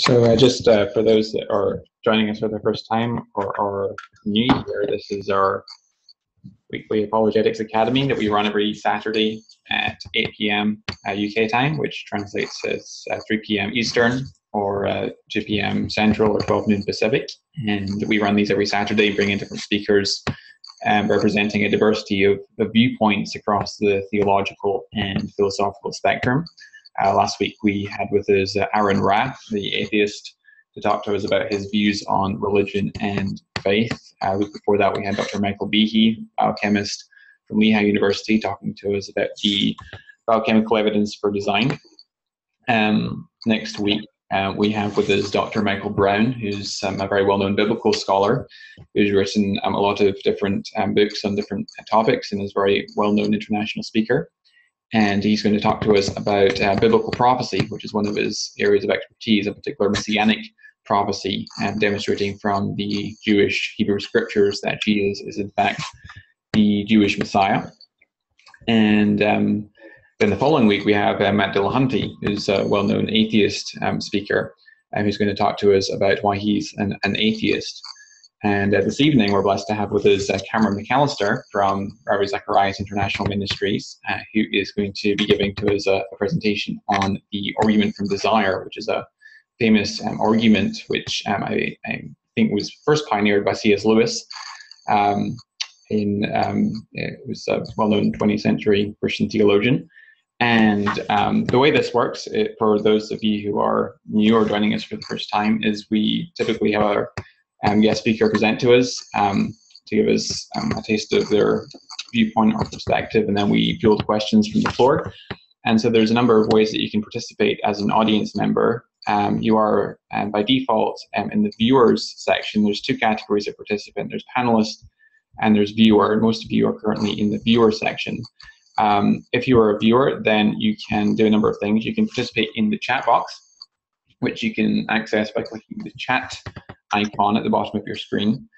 So uh, just uh, for those that are joining us for the first time or, or new here, this is our weekly Apologetics Academy that we run every Saturday at 8 p.m. Uh, UK time, which translates as uh, 3 p.m. Eastern or uh, 2 p.m. Central or 12 noon Pacific. And we run these every Saturday, bringing different speakers um, representing a diversity of, of viewpoints across the theological and philosophical spectrum. Uh, last week we had with us uh, Aaron Rath, the atheist, to talk to us about his views on religion and faith. Uh, week before that we had Dr. Michael Behe, biochemist from Lehigh University, talking to us about the biochemical evidence for design. Um, next week uh, we have with us Dr. Michael Brown, who's um, a very well-known biblical scholar, who's written um, a lot of different um, books on different topics and is a very well-known international speaker and he's going to talk to us about uh, biblical prophecy, which is one of his areas of expertise, a particular messianic prophecy, and demonstrating from the Jewish Hebrew scriptures that Jesus is in fact the Jewish Messiah. And um, then the following week we have uh, Matt Dillahunty, who's a well-known atheist um, speaker, uh, who's going to talk to us about why he's an, an atheist. And uh, this evening, we're blessed to have with us uh, Cameron McAllister from Ravi Zacharias International Ministries, uh, who is going to be giving to us a, a, presentation on the argument from desire, which is a famous um, argument which um, I, I, think was first pioneered by C.S. Lewis. Um, in um, it was a well-known 20th century Christian theologian. And um, the way this works, it, for those of you who are new or joining us for the first time, is we typically have our um, guest speaker present to us um, to give us um, a taste of their viewpoint or perspective, and then we field questions from the floor. And so there's a number of ways that you can participate as an audience member. Um, you are, um, by default, um, in the viewers section. There's two categories of participant. There's panelist and there's viewer. Most of you are currently in the viewer section. Um, if you are a viewer, then you can do a number of things. You can participate in the chat box, which you can access by clicking the chat icon at the bottom of your screen.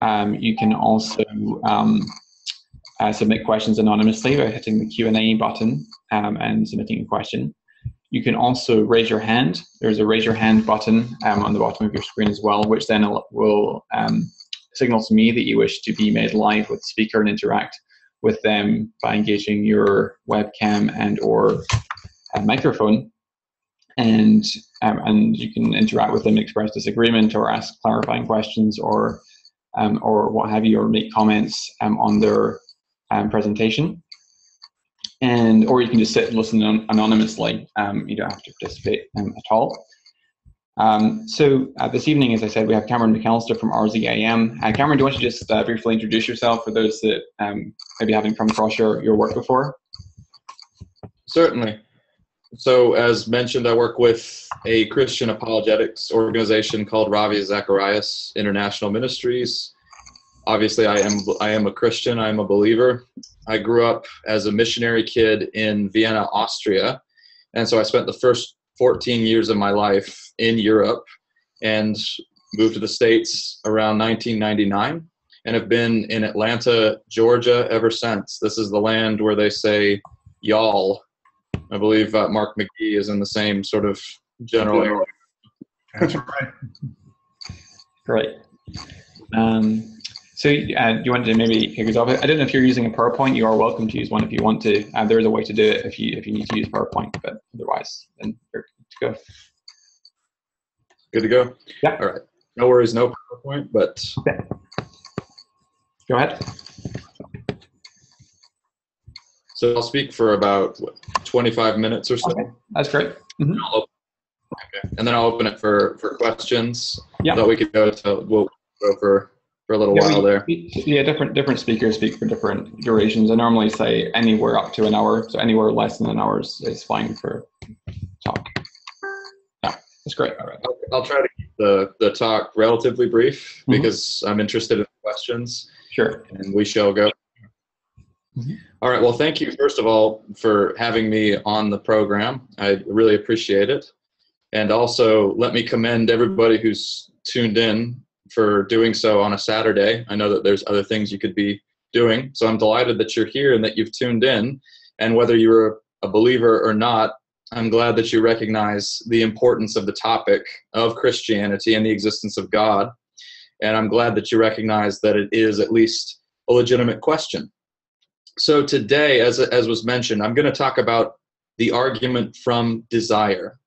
Um, you can also um, uh, submit questions anonymously by hitting the Q&A button um, and submitting a question. You can also raise your hand. There's a raise your hand button um, on the bottom of your screen as well, which then will um, signal to me that you wish to be made live with the speaker and interact with them by engaging your webcam and or uh, microphone and um, and you can interact with them, express disagreement, or ask clarifying questions, or um, or what have you, or make comments um, on their um, presentation. And or you can just sit and listen anonymously. Um, you don't have to participate um, at all. so uh, this evening, as I said, we have Cameron McAllister from RZIM. Uh, Cameron, do you want to just uh, briefly introduce yourself for those that maybe haven't come across your, your work before? Certainly. So, as mentioned, I work with a Christian apologetics organization called Ravi Zacharias International Ministries. Obviously, I am I am a Christian. I am a believer. I grew up as a missionary kid in Vienna, Austria, and so I spent the first 14 years of my life in Europe, and moved to the states around 1999, and have been in Atlanta, Georgia ever since. This is the land where they say y'all I believe uh, Mark McGee is in the same sort of general area. That's right. Great. Um, so uh, you wanted to maybe kick us off? I don't know if you're using a PowerPoint. You are welcome to use one if you want to. Uh, there is a way to do it if you if you need to use PowerPoint, but otherwise, then you're good to go. Good to go. Yeah. All right. No worries. No PowerPoint, but. Okay. Go ahead. So I'll speak for about what, 25 minutes or so. Okay. That's great. Mm -hmm. okay. And then I'll open it for, for questions. Yeah. That we could go to, we'll go for, for a little yeah, while we, there. Yeah, different different speakers speak for different durations. I normally say anywhere up to an hour. So anywhere less than an hour is, is fine for talk. Yeah, that's great. All right. I'll, I'll try to keep the, the talk relatively brief mm -hmm. because I'm interested in questions. Sure. And we shall go Mm-hmm. All right. Well, thank you, first of all, for having me on the program. I really appreciate it. And also, let me commend everybody who's tuned in for doing so on a Saturday. I know that there's other things you could be doing. So I'm delighted that you're here and that you've tuned in. And whether you're a believer or not, I'm glad that you recognize the importance of the topic of Christianity and the existence of God. And I'm glad that you recognize that it is at least a legitimate question. So today, as, as was mentioned, I'm going to talk about the argument from desire.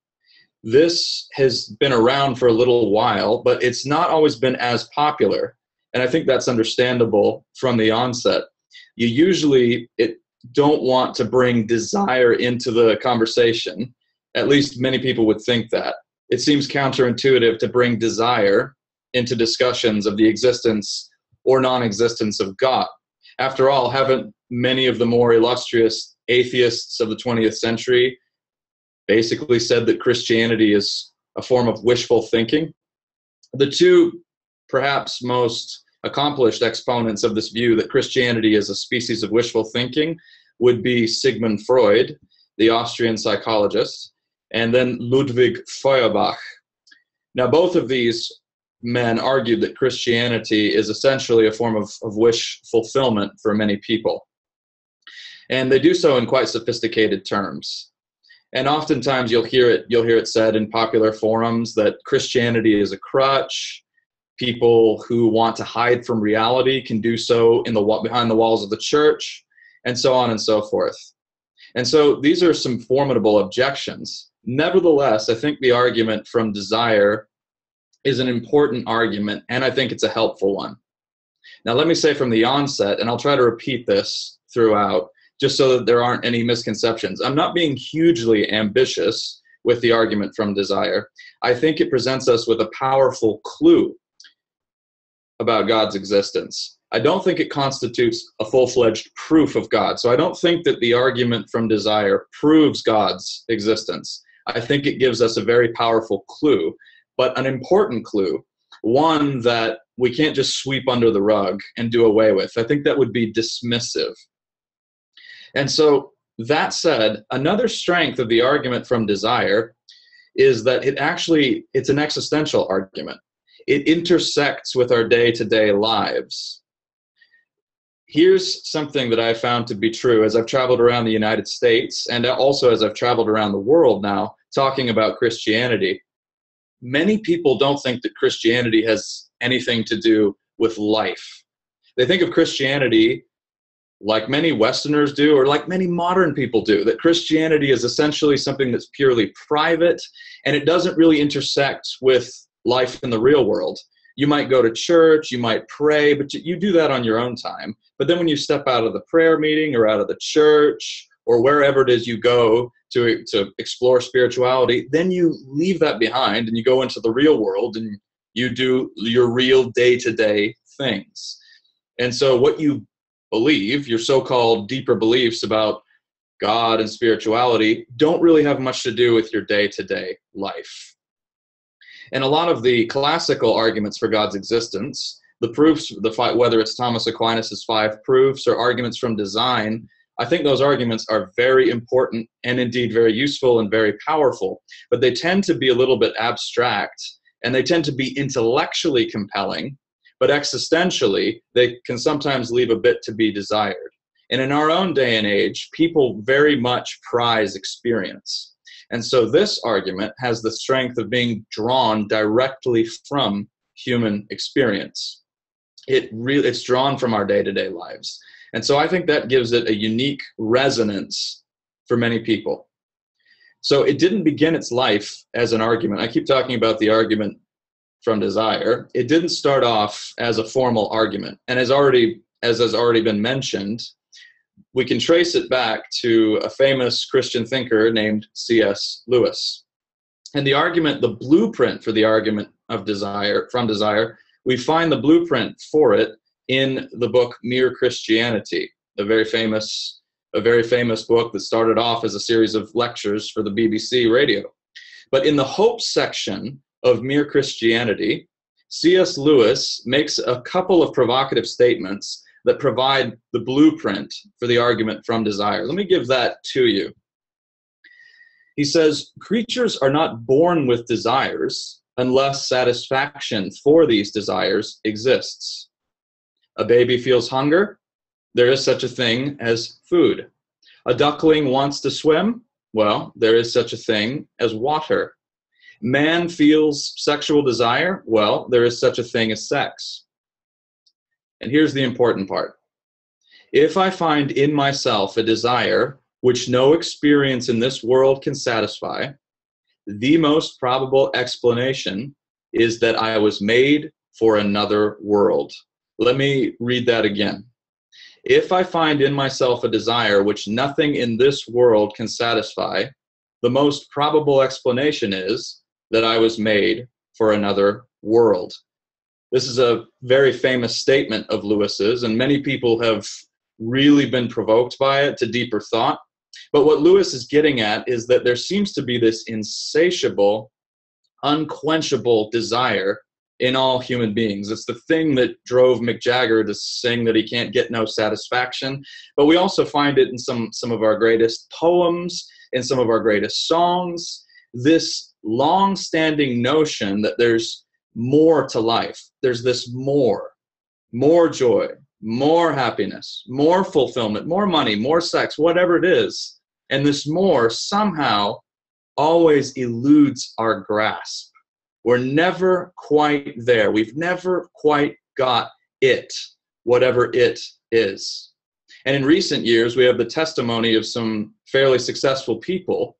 This has been around for a little while, but it's not always been as popular. And I think that's understandable from the onset. You usually it, don't want to bring desire into the conversation. At least many people would think that. It seems counterintuitive to bring desire into discussions of the existence or non existence of God. After all, haven't many of the more illustrious atheists of the 20th century basically said that Christianity is a form of wishful thinking? The two perhaps most accomplished exponents of this view that Christianity is a species of wishful thinking would be Sigmund Freud, the Austrian psychologist, and then Ludwig Feuerbach. Now, both of these men argued that Christianity is essentially a form of, of wish fulfillment for many people. And they do so in quite sophisticated terms. And oftentimes you'll hear it you'll hear it said in popular forums that Christianity is a crutch. People who want to hide from reality can do so in the behind the walls of the church, and so on and so forth. And so these are some formidable objections. Nevertheless, I think the argument from desire is an important argument, and I think it's a helpful one. Now, let me say from the onset, and I'll try to repeat this throughout, just so that there aren't any misconceptions. I'm not being hugely ambitious with the argument from desire. I think it presents us with a powerful clue about God's existence. I don't think it constitutes a full fledged proof of God. So I don't think that the argument from desire proves God's existence. I think it gives us a very powerful clue but an important clue, one that we can't just sweep under the rug and do away with. I think that would be dismissive. And so, that said, another strength of the argument from desire is that it actually it's an existential argument. It intersects with our day-to-day lives. Here's something that I found to be true as I've traveled around the United States and also as I've traveled around the world now talking about Christianity many people don't think that Christianity has anything to do with life. They think of Christianity like many Westerners do, or like many modern people do, that Christianity is essentially something that's purely private and it doesn't really intersect with life in the real world. You might go to church, you might pray, but you do that on your own time. But then when you step out of the prayer meeting or out of the church or wherever it is you go, to, to explore spirituality, then you leave that behind and you go into the real world and you do your real day to day things. And so, what you believe, your so called deeper beliefs about God and spirituality, don't really have much to do with your day to day life. And a lot of the classical arguments for God's existence, the proofs, the five, whether it's Thomas Aquinas's five proofs or arguments from design, I think those arguments are very important and indeed very useful and very powerful, but they tend to be a little bit abstract and they tend to be intellectually compelling, but existentially, they can sometimes leave a bit to be desired. And in our own day and age, people very much prize experience. And so this argument has the strength of being drawn directly from human experience. It really it's drawn from our day-to-day lives. And so I think that gives it a unique resonance for many people. So it didn't begin its life as an argument. I keep talking about the argument from desire. It didn't start off as a formal argument. And as already as has already been mentioned, we can trace it back to a famous Christian thinker named C.S. Lewis. And the argument, the blueprint for the argument of desire from desire, we find the blueprint for it in the book Mere Christianity, a very famous a very famous book that started off as a series of lectures for the BBC radio. But in the hope section of Mere Christianity, C.S. Lewis makes a couple of provocative statements that provide the blueprint for the argument from desire. Let me give that to you. He says, Creatures are not born with desires unless satisfaction for these desires exists a baby feels hunger, there is such a thing as food. A duckling wants to swim, Well, there is such a thing as water. Man feels sexual desire. Well, there is such a thing as sex. And here's the important part if I find in myself a desire which no experience in this world can satisfy, the most probable explanation is that I was made for another world. Let me read that again. If I find in myself a desire which nothing in this world can satisfy, the most probable explanation is that I was made for another world. This is a very famous statement of Lewis's, and many people have really been provoked by it to deeper thought. But what Lewis is getting at is that there seems to be this insatiable, unquenchable desire in all human beings. It's the thing that drove Mick Jagger to sing that he can't get no satisfaction. But we also find it in some, some of our greatest poems, in some of our greatest songs. This long standing notion that there's more to life, there's this more, more joy, more happiness, more fulfillment, more money, more sex, whatever it is. And this more somehow always eludes our grasp. We're never quite there. We've never quite got it, whatever it is. And in recent years, we have the testimony of some fairly successful people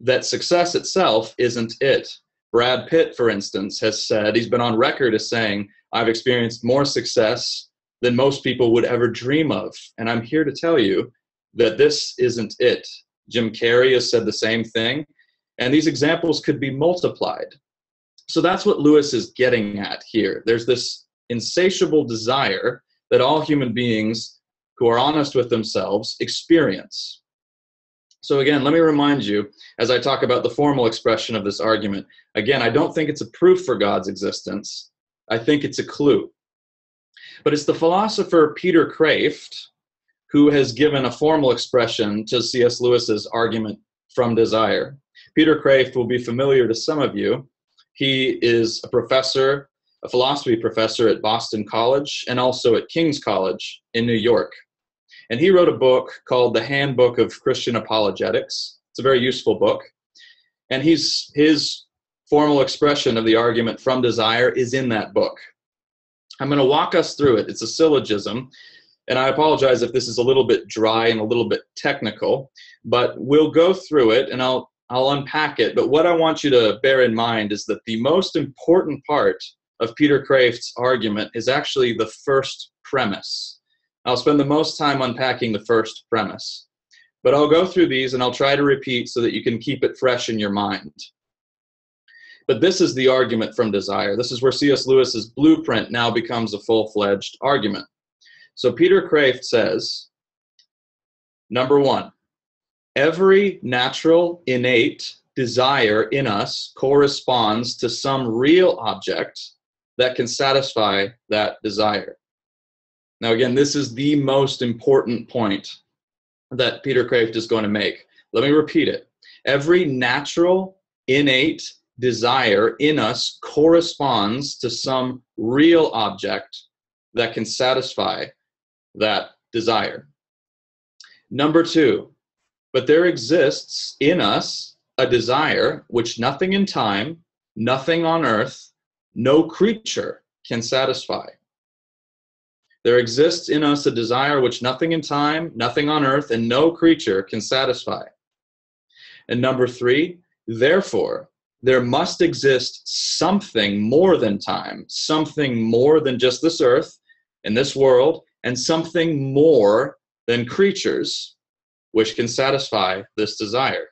that success itself isn't it. Brad Pitt, for instance, has said, he's been on record as saying, I've experienced more success than most people would ever dream of. And I'm here to tell you that this isn't it. Jim Carrey has said the same thing. And these examples could be multiplied. So that's what Lewis is getting at here. There's this insatiable desire that all human beings who are honest with themselves experience. So, again, let me remind you as I talk about the formal expression of this argument. Again, I don't think it's a proof for God's existence, I think it's a clue. But it's the philosopher Peter Kreeft who has given a formal expression to C.S. Lewis's argument from desire. Peter Kreeft will be familiar to some of you. He is a professor, a philosophy professor at Boston College and also at King's College in New York. And he wrote a book called The Handbook of Christian Apologetics. It's a very useful book. And he's, his formal expression of the argument from desire is in that book. I'm going to walk us through it. It's a syllogism, and I apologize if this is a little bit dry and a little bit technical, but we'll go through it and I'll I'll unpack it. But what I want you to bear in mind is that the most important part of Peter Kreeft's argument is actually the first premise. I'll spend the most time unpacking the first premise. But I'll go through these and I'll try to repeat so that you can keep it fresh in your mind. But this is the argument from desire. This is where C.S. Lewis's blueprint now becomes a full fledged argument. So Peter Kreeft says number one, every natural, innate desire in us corresponds to some real object that can satisfy that desire. Now, again, this is the most important point that Peter Kreeft is going to make. Let me repeat it. Every natural, innate desire in us corresponds to some real object that can satisfy that desire. Number two, but there exists in us a desire which nothing in time, nothing on earth, no creature can satisfy. There exists in us a desire which nothing in time, nothing on earth, and no creature can satisfy. And number three, therefore, there must exist something more than time, something more than just this earth and this world, and something more than creatures which can satisfy this desire.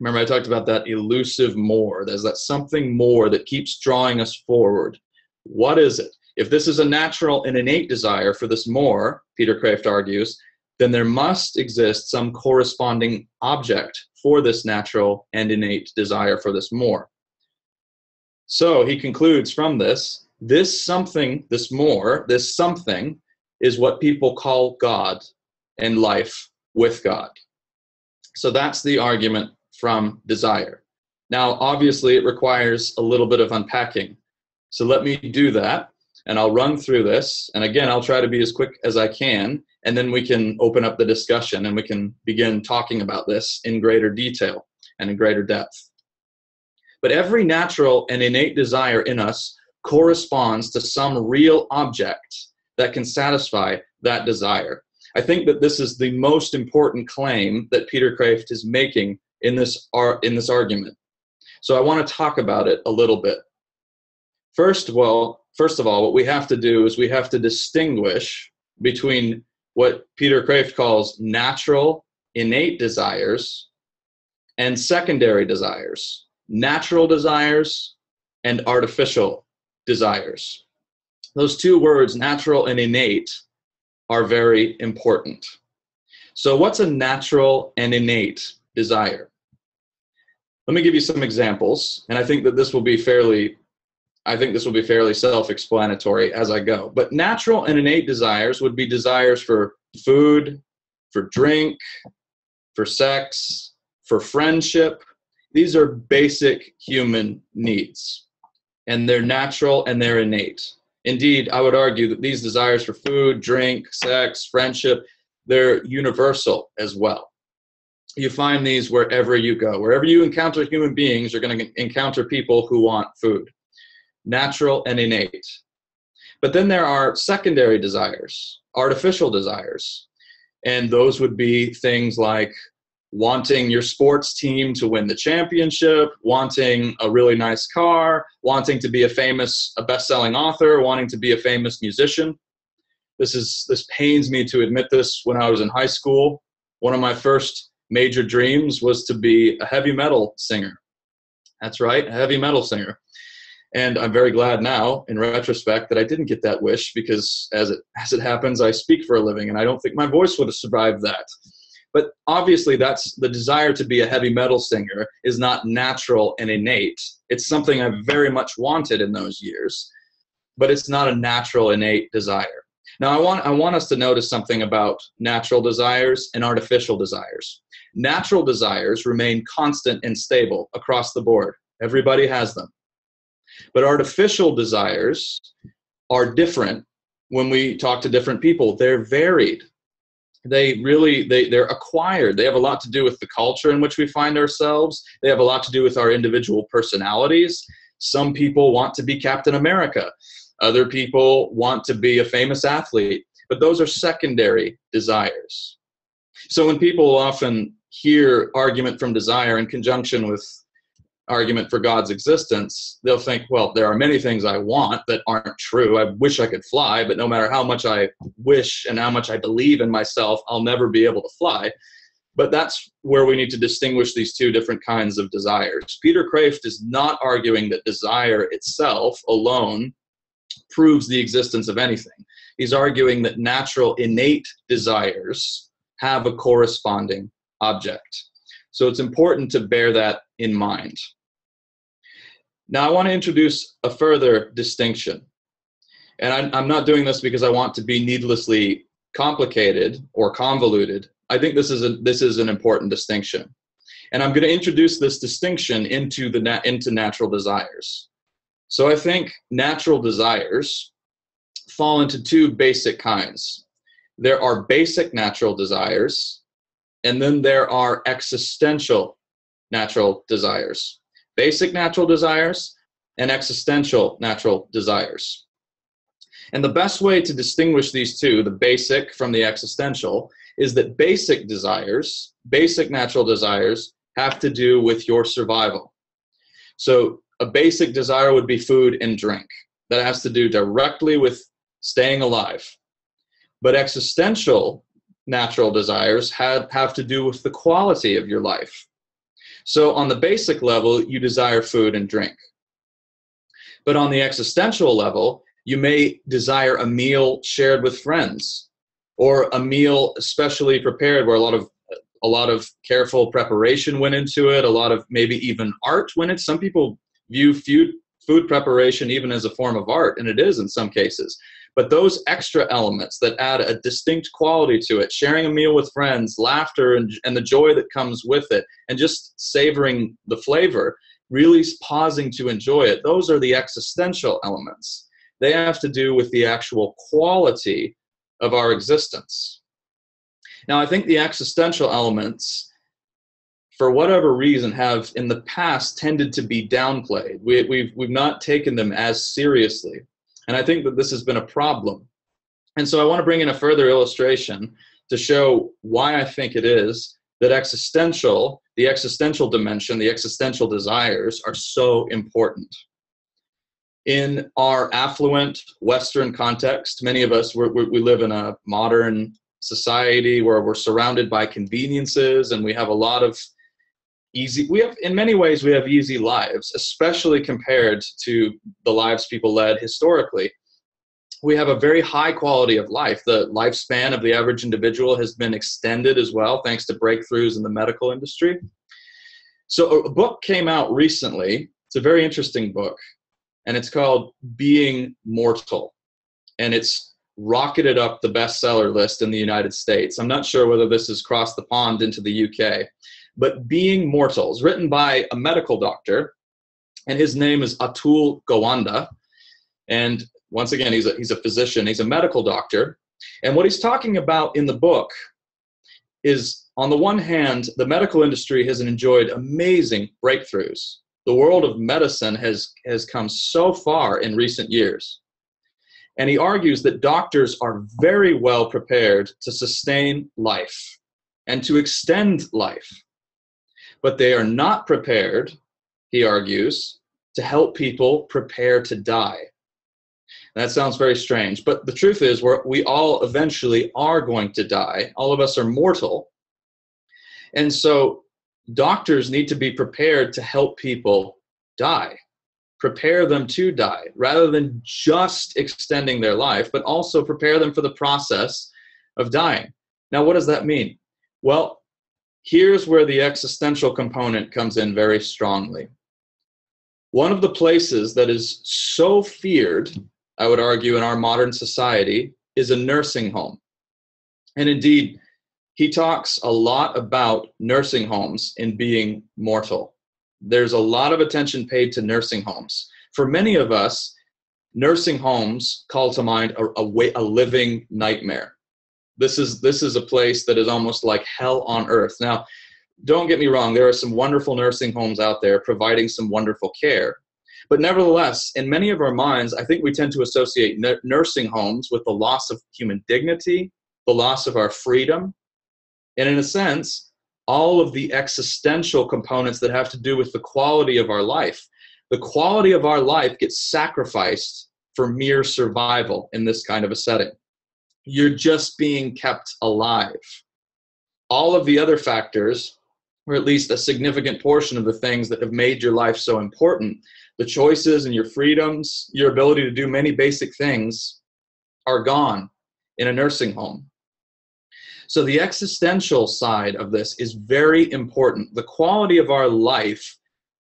Remember, I talked about that elusive more. There's that something more that keeps drawing us forward. What is it? If this is a natural and innate desire for this more, Peter Kreeft argues, then there must exist some corresponding object for this natural and innate desire for this more. So he concludes from this this something, this more, this something is what people call God and life with God. So that's the argument from desire. Now, obviously, it requires a little bit of unpacking. So let me do that, and I'll run through this. And again, I'll try to be as quick as I can. and then we can open up the discussion and we can begin talking about this in greater detail and in greater depth. But every natural and innate desire in us corresponds to some real object that can satisfy that desire. I think that this is the most important claim that Peter Kreeft is making in this, ar- in this argument. So I want to talk about it a little bit. First of all, first of all, what we have to do is we have to distinguish between what Peter Kreeft calls natural, innate desires and secondary desires, natural desires and artificial desires. Those two words, natural and innate, are very important. So, what's a natural and innate desire? Let me give you some examples, and I think that this will be fairly I think this will be fairly self-explanatory as I go. But natural and innate desires would be desires for food, for drink, for sex, for friendship. These are basic human needs, and they're natural and they're innate. Indeed, I would argue that these desires for food, drink, sex, friendship, they're universal as well. You find these wherever you go. Wherever you encounter human beings, you're going to encounter people who want food natural and innate. But then there are secondary desires, artificial desires. And those would be things like wanting your sports team to win the championship, wanting a really nice car, wanting to be a famous, a best-selling author, wanting to be a famous musician. This is this pains me to admit this when I was in high school. One of my first major dreams was to be a heavy metal singer. That's right, a heavy metal singer. And I'm very glad now, in retrospect, that I didn't get that wish because, as it as it happens, I speak for a living, and I don't think my voice would have survived that. But obviously, that's the desire to be a heavy metal singer is not natural and innate. It's something I very much wanted in those years, but it's not a natural innate desire. Now, I want I want us to notice something about natural desires and artificial desires. Natural desires remain constant and stable across the board. Everybody has them. But artificial desires are different when we talk to different people. They're varied. They really they, they're acquired. They have a lot to do with the culture in which we find ourselves. They have a lot to do with our individual personalities. Some people want to be Captain America. Other people want to be a famous athlete. But those are secondary desires. So when people often hear argument from desire in conjunction with argument for God's existence, they'll think, well, there are many things I want that aren't true. I wish I could fly, but no matter how much I wish and how much I believe in myself, I'll never be able to fly. But that's where we need to distinguish these two different kinds of desires. Peter Kreeft is not arguing that desire itself alone proves the existence of anything. He's arguing that natural innate desires have a corresponding object. So it's important to bear that in mind. Now, I want to introduce a further distinction. And I'm, I'm not doing this because I want to be needlessly complicated or convoluted. I think this is, a, this is an important distinction. And I'm going to introduce this distinction into, the into natural desires. So I think natural desires fall into two basic kinds. There are basic natural desires, and then there are existential natural desires basic natural desires and existential natural desires. And the best way to distinguish these two, the basic from the existential, is that basic desires, basic natural desires, have to do with your survival. So a basic desire would be food and drink. That has to do directly with staying alive. But existential natural desires have, have to do with the quality of your life. So, on the basic level, you desire food and drink. But on the existential level, you may desire a meal shared with friends or a meal especially prepared where a lot of a lot of careful preparation went into it, a lot of maybe even art went into Some people view food, food preparation even as a form of art, and it is in some cases. But those extra elements that add a distinct quality to it, sharing a meal with friends, laughter, and, and the joy that comes with it, and just savoring the flavor, really pausing to enjoy it, those are the existential elements. They have to do with the actual quality of our existence. Now, I think the existential elements, for whatever reason, have in the past tended to be downplayed. We, we've, we've not taken them as seriously. And I think that this has been a problem. And so I want to bring in a further illustration to show why I think it is that existential, the existential dimension, the existential desires are so important. In our affluent Western context, many of us, we're, we live in a modern society where we're surrounded by conveniences and we have a lot of easy we have in many ways we have easy lives especially compared to the lives people led historically. We have a very high quality of life. The lifespan of the average individual has been extended as well thanks to breakthroughs in the medical industry. So a book came out recently. It's a very interesting book and it's called being mortal and it's rocketed up the bestseller list in the United States. I'm not sure whether this has crossed the pond into the UK, but Being Mortals, written by a medical doctor, and his name is Atul Gawande. And once again, he's a, he's a physician, he's a medical doctor. And what he's talking about in the book is on the one hand, the medical industry has enjoyed amazing breakthroughs. The world of medicine has, has come so far in recent years. And he argues that doctors are very well prepared to sustain life and to extend life. But they are not prepared, he argues, to help people prepare to die. that sounds very strange, but the truth is, we're, we all eventually are going to die. All of us are mortal. And so doctors need to be prepared to help people die prepare them to die rather than just extending their life, but also prepare them for the process of dying. Now, what does that mean? Well, here's where the existential component comes in very strongly. One of the places that is so feared, I would argue, in our modern society is a nursing home. And indeed, he talks a lot about nursing homes in being mortal there's a lot of attention paid to nursing homes. For many of us, nursing homes call to mind a, a, way, a living nightmare. This is this is a place that is almost like hell on earth. Now, don't get me wrong, there are some wonderful nursing homes out there providing some wonderful care. But nevertheless, in many of our minds, I think we tend to associate n- nursing homes with the loss of human dignity, the loss of our freedom. And in a sense, all of the existential components that have to do with the quality of our life. The quality of our life gets sacrificed for mere survival in this kind of a setting. You're just being kept alive. All of the other factors, or at least a significant portion of the things that have made your life so important, the choices and your freedoms, your ability to do many basic things, are gone in a nursing home. So the existential side of this is very important. The quality of our life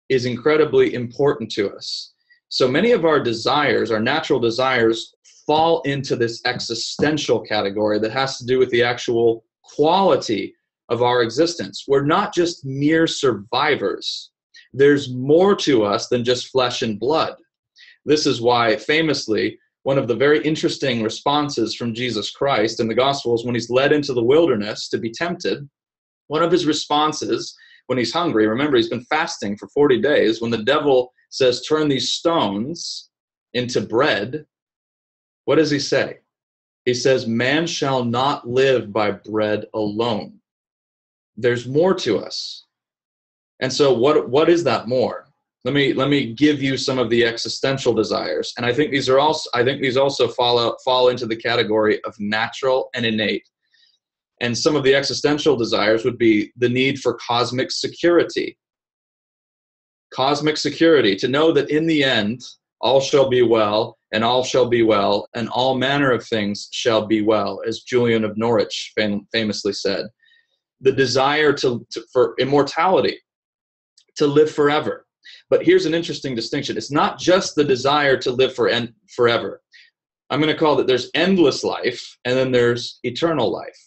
is incredibly important to us. So many of our desires, our natural desires, fall into this existential category that has to do with the actual quality of our existence. We're not just mere survivors. There's more to us than just flesh and blood. This is why, famously, one of the very interesting responses from Jesus Christ in the Gospels when he's led into the wilderness to be tempted. One of his responses when he's hungry, remember, he's been fasting for 40 days. When the devil says, Turn these stones into bread, what does he say? He says, Man shall not live by bread alone. There's more to us. And so, what, what is that more? let me let me give you some of the existential desires and i think these are also i think these also fall fall into the category of natural and innate and some of the existential desires would be the need for cosmic security cosmic security to know that in the end all shall be well and all shall be well and all manner of things shall be well as julian of norwich fam- famously said the desire to, to for immortality to live forever but here's an interesting distinction it's not just the desire to live for en- forever. I'm going to call it there's endless life and then there's eternal life.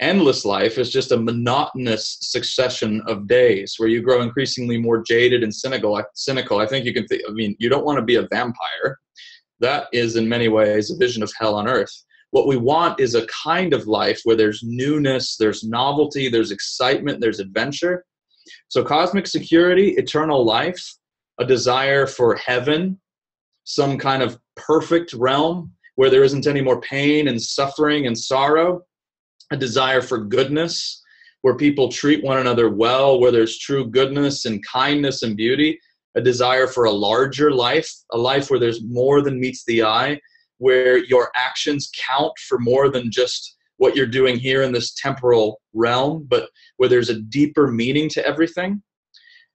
Endless life is just a monotonous succession of days where you grow increasingly more jaded and cynical. Cynical. I think you can think, I mean, you don't want to be a vampire. That is in many ways a vision of hell on earth. What we want is a kind of life where there's newness, there's novelty, there's excitement, there's adventure. So, cosmic security, eternal life, a desire for heaven, some kind of perfect realm where there isn't any more pain and suffering and sorrow, a desire for goodness, where people treat one another well, where there's true goodness and kindness and beauty, a desire for a larger life, a life where there's more than meets the eye, where your actions count for more than just what you're doing here in this temporal realm, but where there's a deeper meaning to everything.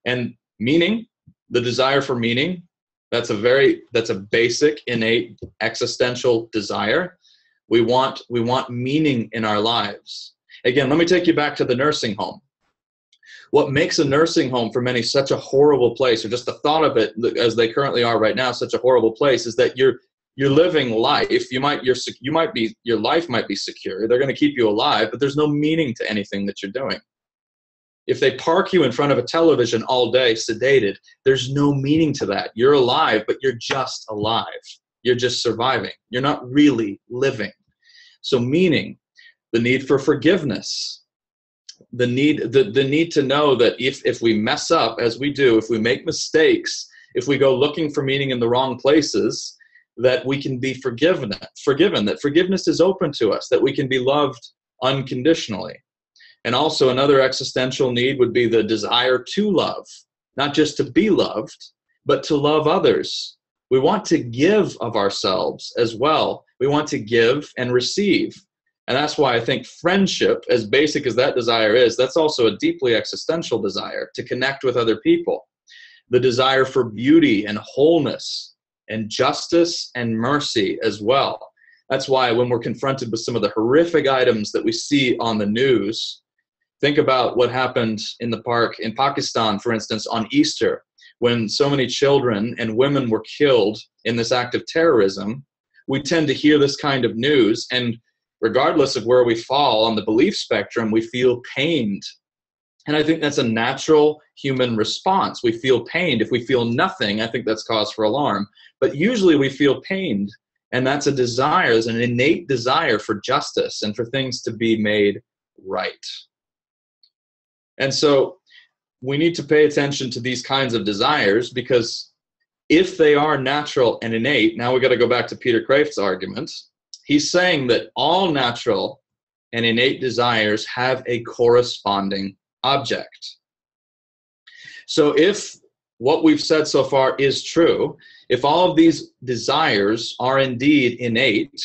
And meaning, the desire for meaning, that's a very that's a basic innate existential desire. We want we want meaning in our lives. Again, let me take you back to the nursing home. What makes a nursing home for many such a horrible place, or just the thought of it as they currently are right now, such a horrible place, is that you're you're living life. You might your you might be your life might be secure. They're going to keep you alive, but there's no meaning to anything that you're doing. If they park you in front of a television all day, sedated, there's no meaning to that. You're alive, but you're just alive. You're just surviving. You're not really living. So, meaning, the need for forgiveness, the need, the, the need to know that if, if we mess up, as we do, if we make mistakes, if we go looking for meaning in the wrong places, that we can be forgiven, forgiven, that forgiveness is open to us, that we can be loved unconditionally. And also, another existential need would be the desire to love, not just to be loved, but to love others. We want to give of ourselves as well. We want to give and receive. And that's why I think friendship, as basic as that desire is, that's also a deeply existential desire to connect with other people. The desire for beauty and wholeness and justice and mercy as well. That's why when we're confronted with some of the horrific items that we see on the news, Think about what happened in the park in Pakistan, for instance, on Easter, when so many children and women were killed in this act of terrorism. We tend to hear this kind of news, and regardless of where we fall on the belief spectrum, we feel pained. And I think that's a natural human response. We feel pained. If we feel nothing, I think that's cause for alarm. But usually we feel pained, and that's a desire, there's an innate desire for justice and for things to be made right. And so we need to pay attention to these kinds of desires because if they are natural and innate, now we've got to go back to Peter Kreeft's argument. He's saying that all natural and innate desires have a corresponding object. So if what we've said so far is true, if all of these desires are indeed innate,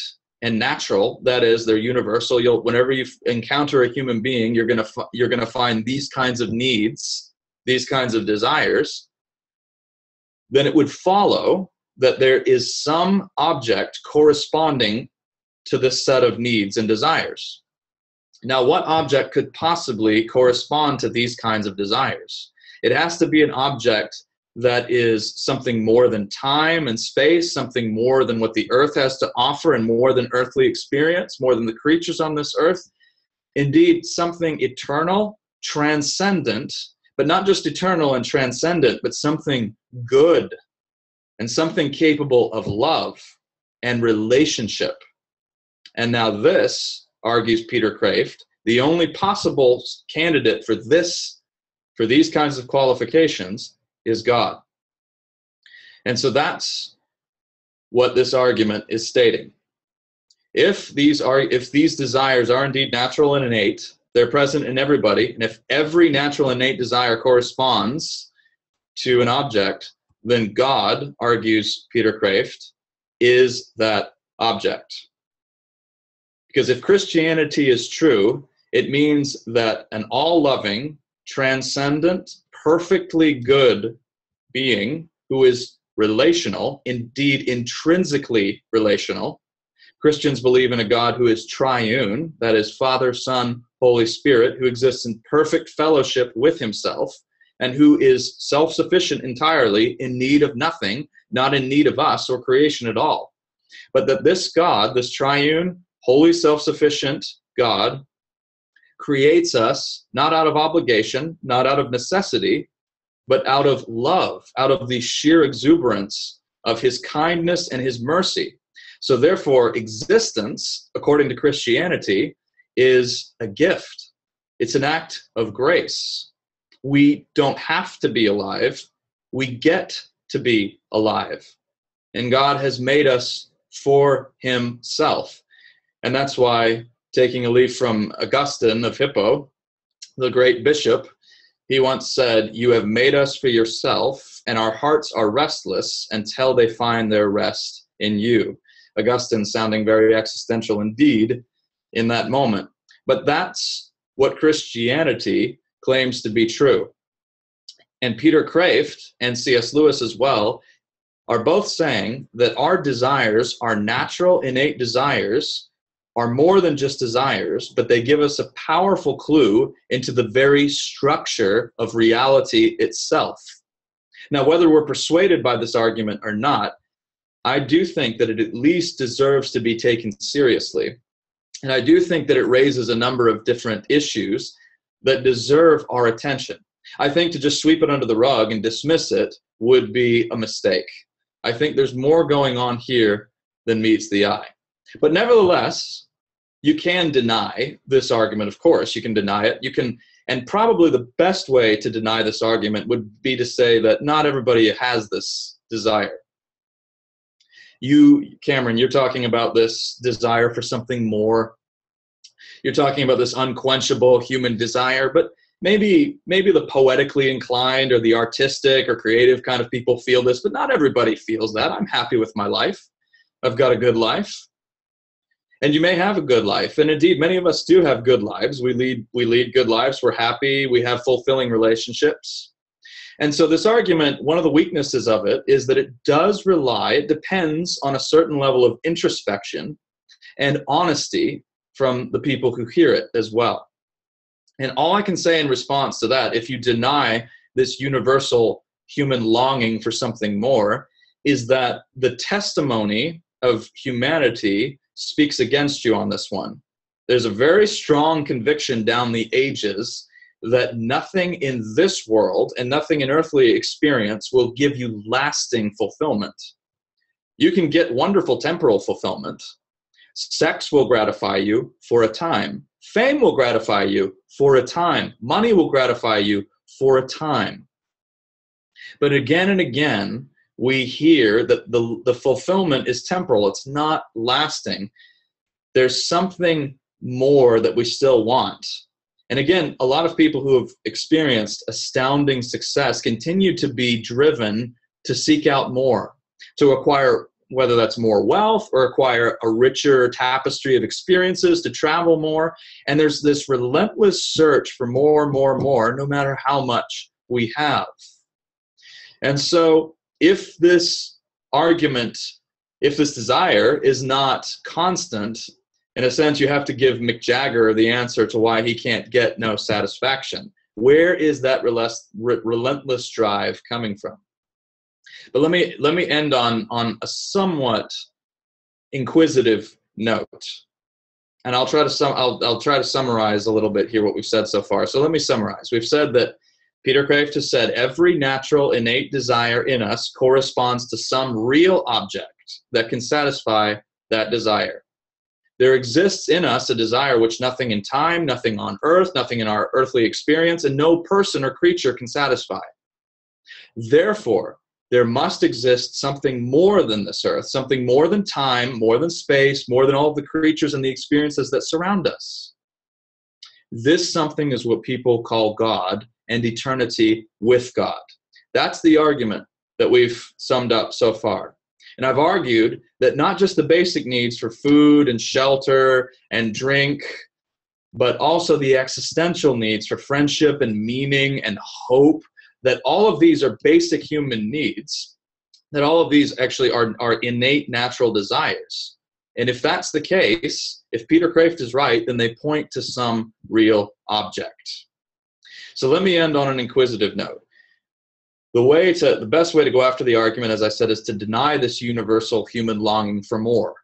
and natural that is they're universal you'll whenever you encounter a human being you're going to you're going to find these kinds of needs these kinds of desires then it would follow that there is some object corresponding to this set of needs and desires now what object could possibly correspond to these kinds of desires it has to be an object that is something more than time and space, something more than what the earth has to offer, and more than earthly experience, more than the creatures on this earth. Indeed, something eternal, transcendent, but not just eternal and transcendent, but something good and something capable of love and relationship. And now, this, argues Peter Kreeft, the only possible candidate for this, for these kinds of qualifications, is God. And so that's what this argument is stating. If these are if these desires are indeed natural and innate, they're present in everybody, and if every natural innate desire corresponds to an object, then God, argues Peter Kreeft, is that object. Because if Christianity is true, it means that an all loving, transcendent, perfectly good being who is relational, indeed intrinsically relational. Christians believe in a God who is triune, that is, Father, Son, Holy Spirit, who exists in perfect fellowship with himself and who is self sufficient entirely, in need of nothing, not in need of us or creation at all. But that this God, this triune, holy, self sufficient God, creates us not out of obligation, not out of necessity, but out of love, out of the sheer exuberance of his kindness and his mercy. So, therefore, existence, according to Christianity, is a gift. It's an act of grace. We don't have to be alive, we get to be alive. And God has made us for Himself. And that's why, taking a leaf from Augustine of Hippo, the great bishop, he once said, You have made us for yourself, and our hearts are restless until they find their rest in you. Augustine sounding very existential indeed in that moment. But that's what Christianity claims to be true. And Peter Kreeft and C.S. Lewis as well are both saying that our desires, our natural innate desires, are more than just desires, but they give us a powerful clue into the very structure of reality itself. Now, whether we're persuaded by this argument or not, I do think that it at least deserves to be taken seriously. And I do think that it raises a number of different issues that deserve our attention. I think to just sweep it under the rug and dismiss it would be a mistake. I think there's more going on here than meets the eye. But nevertheless, you can deny this argument, of course. You can deny it. You can, and probably the best way to deny this argument would be to say that not everybody has this desire. You, Cameron, you're talking about this desire for something more. You're talking about this unquenchable human desire, but maybe maybe the poetically inclined or the artistic or creative kind of people feel this, but not everybody feels that. I'm happy with my life. I've got a good life and you may have a good life and indeed many of us do have good lives we lead we lead good lives we're happy we have fulfilling relationships and so this argument one of the weaknesses of it is that it does rely it depends on a certain level of introspection and honesty from the people who hear it as well and all i can say in response to that if you deny this universal human longing for something more is that the testimony of humanity speaks against you on this one. There's a very strong conviction down the ages that nothing in this world and nothing in earthly experience will give you lasting fulfillment. You can get wonderful temporal fulfillment. Sex will gratify you for a time. Fame will gratify you for a time. Money will gratify you for a time. But again and again, we hear that the, the fulfillment is temporal, it's not lasting. There's something more that we still want. And again, a lot of people who have experienced astounding success continue to be driven to seek out more, to acquire whether that's more wealth or acquire a richer tapestry of experiences, to travel more. And there's this relentless search for more, more, more, no matter how much we have. And so if this argument, if this desire is not constant, in a sense, you have to give Mick Jagger the answer to why he can't get no satisfaction. Where is that relentless drive coming from? But let me let me end on on a somewhat inquisitive note, and I'll try to sum I'll I'll try to summarize a little bit here what we've said so far. So let me summarize. We've said that Peter Kreeft has said every natural innate desire in us corresponds to some real object that can satisfy that desire. There exists in us a desire which nothing in time, nothing on earth, nothing in our earthly experience, and no person or creature can satisfy. Therefore, there must exist something more than this earth, something more than time, more than space, more than all the creatures and the experiences that surround us. This something is what people call God, and eternity with God. That's the argument that we've summed up so far. And I've argued that not just the basic needs for food and shelter and drink, but also the existential needs for friendship and meaning and hope, that all of these are basic human needs, that all of these actually are, are innate natural desires. And if that's the case, if Peter Kreeft is right, then they point to some real object. So let me end on an inquisitive note. The way to the best way to go after the argument, as I said, is to deny this universal human longing for more.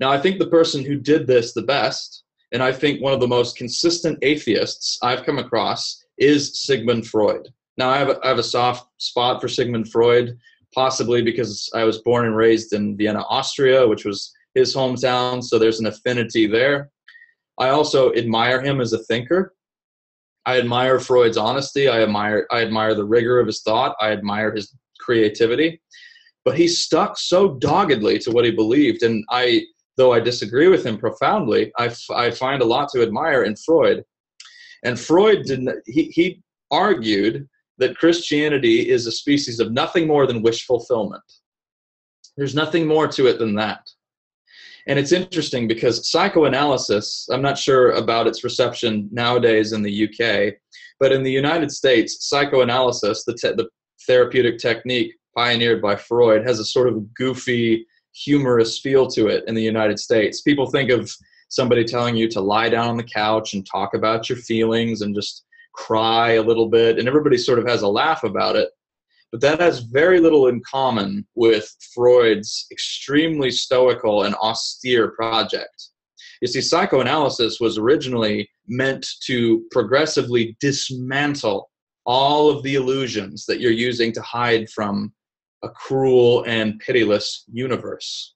Now, I think the person who did this the best, and I think one of the most consistent atheists I've come across, is Sigmund Freud. Now, I have a, I have a soft spot for Sigmund Freud. possibly because I was born and raised in Vienna, Austria, which was his hometown, so there's an affinity there. I also admire him as a thinker. I admire Freud's honesty. I admire I admire the rigor of his thought. I admire his creativity. But he stuck so doggedly to what he believed, and I, though I disagree with him profoundly, I, f- I find a lot to admire in Freud. And Freud didn't. He he argued that Christianity is a species of nothing more than wish fulfillment. There's nothing more to it than that. And it's interesting because psychoanalysis, I'm not sure about its reception nowadays in the UK, but in the United States, psychoanalysis, the, te- the therapeutic technique pioneered by Freud, has a sort of goofy, humorous feel to it in the United States. People think of somebody telling you to lie down on the couch and talk about your feelings and just cry a little bit, and everybody sort of has a laugh about it. But that has very little in common with Freud's extremely stoical and austere project. You see, psychoanalysis was originally meant to progressively dismantle all of the illusions that you're using to hide from a cruel and pitiless universe.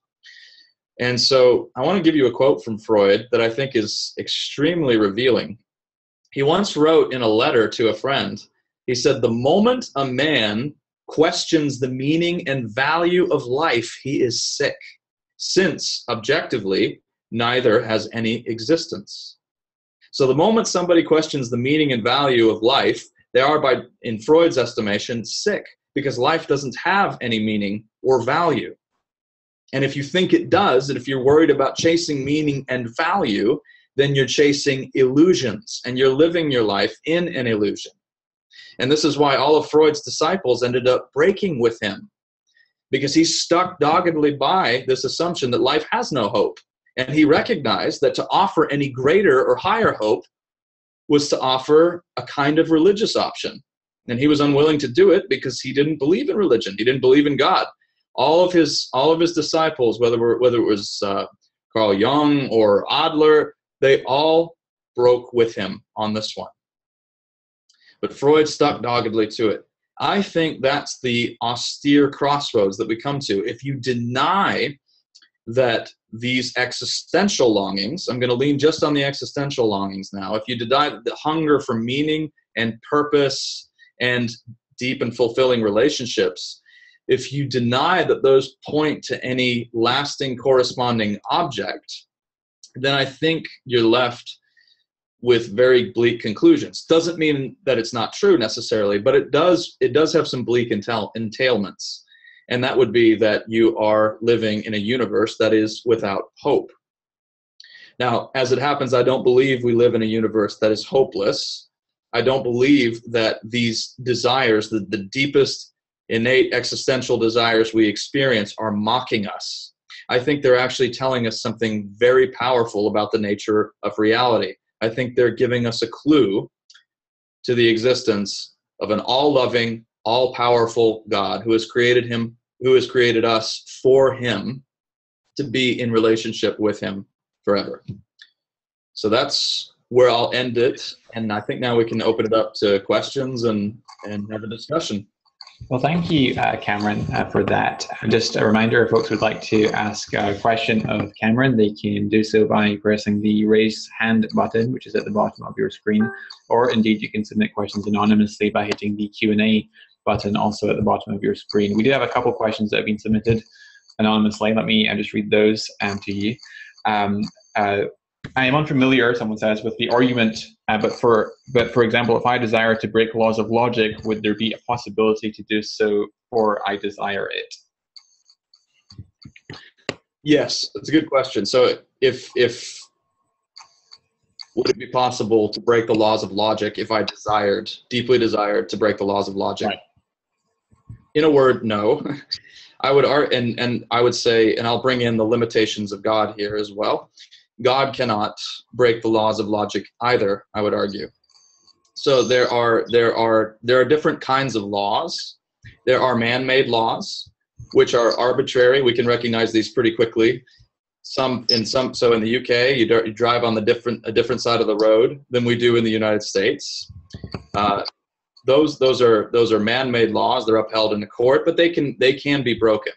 And so I want to give you a quote from Freud that I think is extremely revealing. He once wrote in a letter to a friend, he said, The moment a man questions the meaning and value of life, he is sick, since objectively, neither has any existence. So the moment somebody questions the meaning and value of life, they are, by in Freud's estimation, sick because life doesn't have any meaning or value. And if you think it does, and if you're worried about chasing meaning and value, then you're chasing illusions and you're living your life in an illusion. And this is why all of Freud's disciples ended up breaking with him because he stuck doggedly by this assumption that life has no hope. And he recognized that to offer any greater or higher hope was to offer a kind of religious option. And he was unwilling to do it because he didn't believe in religion. He didn't believe in God. All of his all of his disciples, whether whether it was uh, Carl Jung or Adler, they all broke with him on this one. But Freud stuck doggedly to it. I think that's the austere crossroads that we come to. If you deny that these existential longings, I'm going to lean just on the existential longings now. If you deny the hunger for meaning and purpose and deep and fulfilling relationships, if you deny that those point to any lasting corresponding object, then I think you're left with very bleak conclusions. Doesn't mean that it's not true necessarily, but it does it does have some bleak entail, entailments. And that would be that you are living in a universe that is without hope. Now, as it happens, I don't believe we live in a universe that is hopeless. I don't believe that these desires, the, the deepest innate existential desires we experience, are mocking us. I think they're actually telling us something very powerful about the nature of reality. I think they're giving us a clue to the existence of an all-loving, all-powerful God who has created him, who has created us for him to be in relationship with him forever. So that's where I'll end it. And I think now we can open it up to questions and, and have a discussion. Well, thank you, uh, Cameron, uh, for that. Just a reminder, if folks would like to ask a question of Cameron, they can do so by pressing the raise hand button, which is at the bottom of your screen, or indeed you can submit questions anonymously by hitting the Q&A button also at the bottom of your screen. We do have a couple questions that have been submitted anonymously. Let me uh, just read those um, to you. Um, uh, I am unfamiliar, someone says, with the argument, uh, but for but for example, if I desire to break laws of logic, would there be a possibility to do so, or I desire it? Yes, that's a good question. So if if would it be possible to break the laws of logic if I desired, deeply desired to break the laws of logic? Right. In a word, no. I would art and and I would say, and I'll bring in the limitations of God here as well. God cannot break the laws of logic either, I would argue. So there are there are there are different kinds of laws. There are man-made laws, which are arbitrary. We can recognize these pretty quickly. Some in some so in the UK, you, you drive on the different a different side of the road than we do in the United States. Uh, those those are those are man-made laws. They're upheld in the court, but they can they can be broken.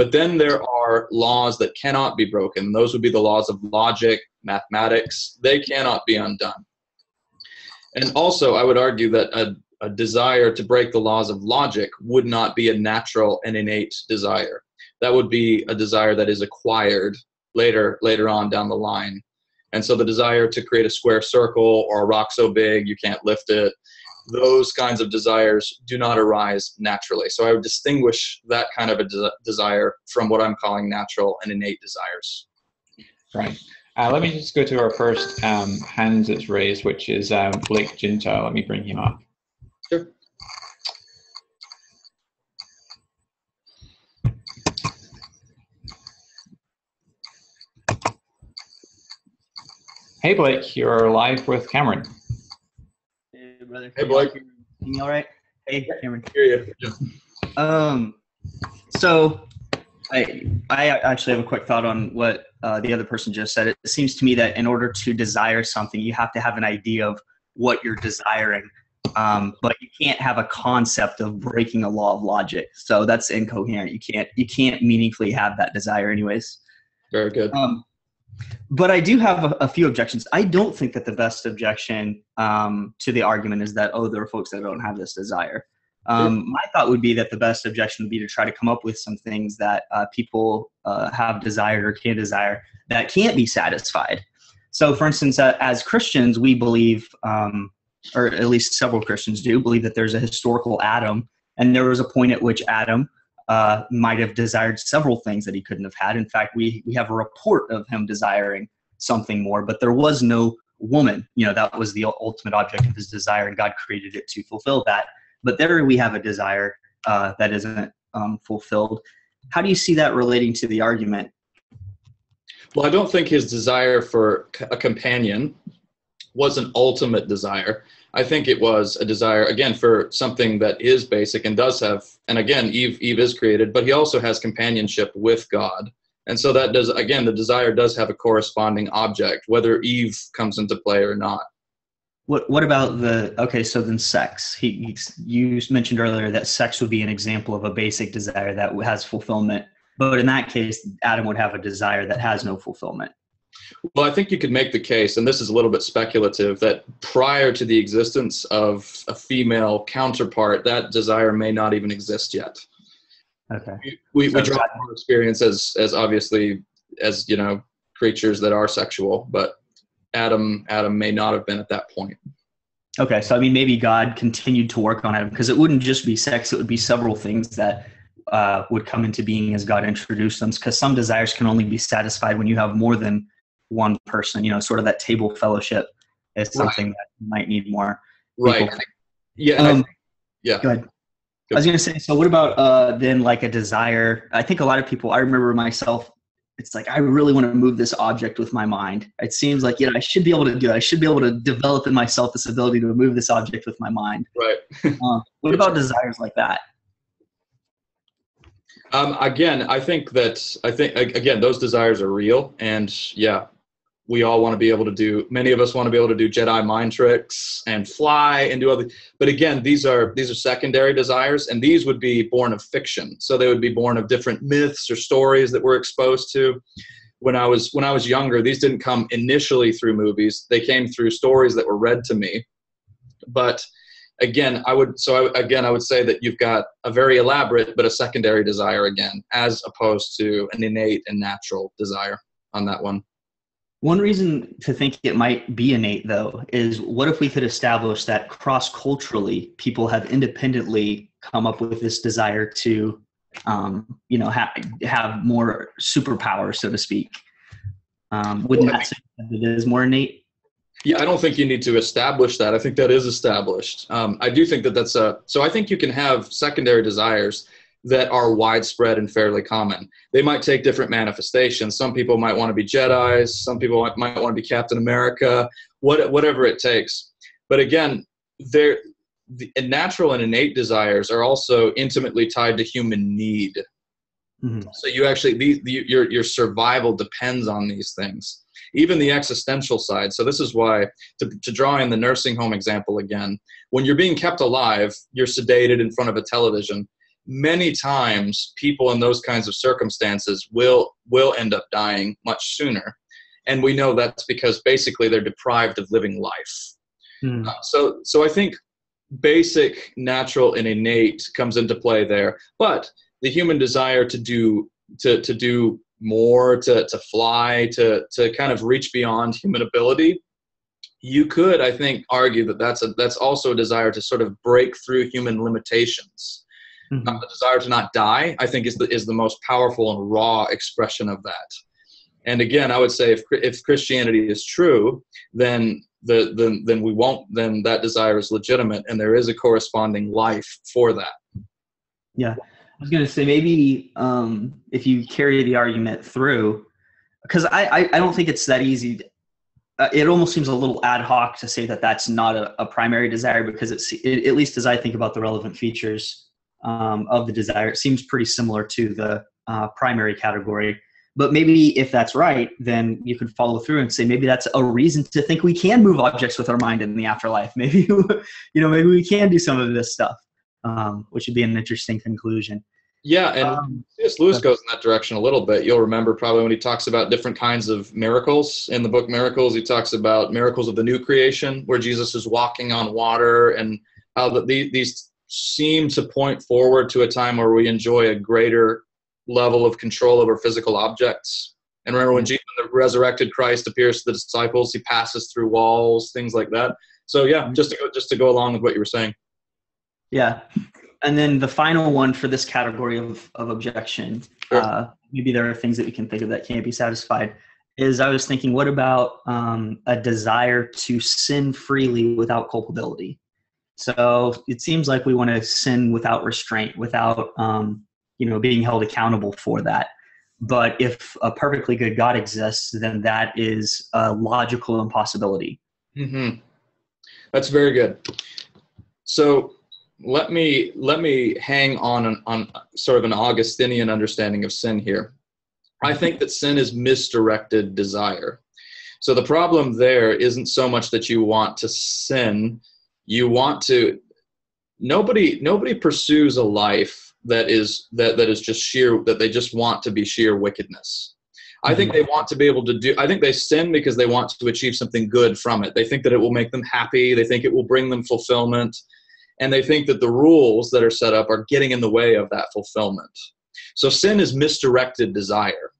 But then there are laws that cannot be broken. Those would be the laws of logic, mathematics. They cannot be undone. And also, I would argue that a, a desire to break the laws of logic would not be a natural and innate desire. That would be a desire that is acquired later later on down the line. And so the desire to create a square circle or a rock so big you can't lift it, those kinds of desires do not arise naturally. So I would distinguish that kind of a de- desire from what I'm calling natural and innate desires. Right. Uh, let me just go to our first um, hand that's raised, which is um, Blake Ginta. Let me bring him up. Sure. Hey, Blake, you're live with Cameron. Hey, brother. Hey, Blake. Can you all right? Hey, Cameron. Hear you. Yeah. Um, so I I actually have a quick thought on what uh, the other person just said. It seems to me that in order to desire something, you have to have an idea of what you're desiring, um, but you can't have a concept of breaking a law of logic. So that's incoherent. You can't you can't meaningfully have that desire, anyways. Very good. Um, but I do have a, a, few objections. I don't think that the best objection um, to the argument is that oh, there are folks that don't have this desire. Um, my thought would be that the best objection would be to try to come up with some things that uh, people uh, have desired or can desire that can't be satisfied. So, for instance, uh, as Christians, we believe, um, or at least several Christians do, believe that there's a historical Adam, and there was a point at which Adam uh, might have desired several things that he couldn't have had. In fact, we we have a report of him desiring something more, but there was no woman. You know, that was the ultimate object of his desire, and God created it to fulfill that. But there we have a desire uh, that isn't um, fulfilled. How do you see that relating to the argument? Well, I don't think his desire for a companion was an ultimate desire. I think it was a desire again for something that is basic and does have, and again, Eve Eve is created, but he also has companionship with God, and so that does again the desire does have a corresponding object, whether Eve comes into play or not. What what about the okay? So then, sex. He, you mentioned earlier that sex would be an example of a basic desire that has fulfillment. But in that case, Adam would have a desire that has no fulfillment. Well, I think you could make the case, and this is a little bit speculative, that prior to the existence of a female counterpart, that desire may not even exist yet. Okay. We, we, so we draw more experience as, as obviously as you know creatures that are sexual, but Adam Adam may not have been at that point. Okay, so I mean, maybe God continued to work on Adam because it wouldn't just be sex; it would be several things that uh, would come into being as God introduced them. Because some desires can only be satisfied when you have more than one person. You know, sort of that table fellowship is something right. that might need more. Right. Yeah. Um, yeah. Go ahead. I was going to say, so what about uh, then like a desire? I think a lot of people, I remember myself it's like I really want to move this object with my mind. It seems like you know I should be able to do it. I should be able to develop in myself this ability to move this object with my mind. Right. uh, what about desires like that? Um, again, I think that I think again those desires are real, and yeah, we all want to be able to do many of us want to be able to do jedi mind tricks and fly and do other but again these are these are secondary desires and these would be born of fiction. So they would be born of different myths or stories that we're exposed to. When i was when i was younger these didn't come initially through movies. They came through stories that were read to me. But again i would so I, again i would say that you've got a very elaborate but a secondary desire again as opposed to an innate and natural desire on that one one reason to think it might be innate, though, is what if we could establish that cross culturally people have independently come up with this desire to, um, you know, ha- have more superpower, so to speak? Um, wouldn't well, that say that it is more innate? Yeah, I don't think you need to establish that. I think that is established. Um, I do think that that's a. So I think you can have secondary desires that are widespread and fairly common. They might take different manifestations. Some people might want to be Jedi's, some people might, might want to be Captain America, what, whatever it takes. But again, the natural and innate desires are also intimately tied to human need. Mm-hmm. So you actually the, your your survival depends on these things, even the existential side. So this is why to, to draw in the nursing home example again, when you're being kept alive, you're sedated in front of a television. Many times, people in those kinds of circumstances will will end up dying much sooner, and we know that's because basically they're deprived of living life. Hmm. Uh, so so I think basic, natural, and innate comes into play there, but the human desire to do to to do more to to fly to to kind of reach beyond human ability you could i think argue that that's a that's also a desire to sort of break through human limitations mm-hmm. the desire to not die i think is the is the most powerful and raw expression of that and again i would say if if christianity is true then the then then we won't then that desire is legitimate and there is a corresponding life for that yeah I was going to say maybe um, if you carry the argument through, because I, I, I, don't think it's that easy. Uh, it almost seems a little ad hoc to say that that's not a, a primary desire because it's it, at least as I think about the relevant features um, of the desire, it seems pretty similar to the uh, primary category. But maybe if that's right, then you could follow through and say maybe that's a reason to think we can move objects with our mind in the afterlife. Maybe you know maybe we can do some of this stuff um, which would be an interesting conclusion. Yeah, and um, C.S. Lewis goes in that direction a little bit. You'll remember probably when he talks about different kinds of miracles in the book Miracles. He talks about miracles of the new creation, where Jesus is walking on water, and how the, these seem to point forward to a time where we enjoy a greater level of control over physical objects. And remember when mm-hmm. Jesus, the resurrected Christ, appears to the disciples, he passes through walls, things like that. So yeah, mm-hmm. just to go, just to go along with what you were saying. Yeah. And then the final one for this category of, of objection, sure. uh, maybe there are things that we can think of that can't be satisfied, is I was thinking, what about um, a desire to sin freely without culpability? So it seems like we want to sin without restraint, without um, you know being held accountable for that. But if a perfectly good God exists, then that is a logical impossibility. Mm-hmm. That's very good. So let me let me hang on on sort of an Augustinian understanding of sin here. I think that sin is misdirected desire. So the problem there isn't so much that you want to sin, you want to nobody nobody pursues a life that is that that is just sheer that they just want to be sheer wickedness. I think mm-hmm. they want to be able to do I think they sin because they want to achieve something good from it. They think that it will make them happy, they think it will bring them fulfillment and they think that the rules that are set up are getting in the way of that fulfillment. So sin is misdirected desire.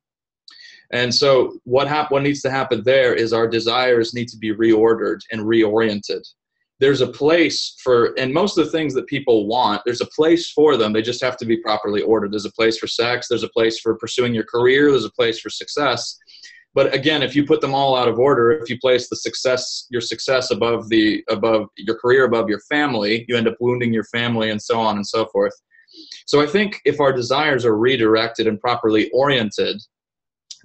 And so what hap- what needs to happen there is our desires need to be reordered and reoriented. There's a place for and most of the things that people want, there's a place for them. They just have to be properly ordered. There's a place for sex, there's a place for pursuing your career, there's a place for success. But again, if you put them all out of order, if you place the success, your success above the above your career above your family, you end up wounding your family, and so on and so forth. So I think if our desires are redirected and properly oriented,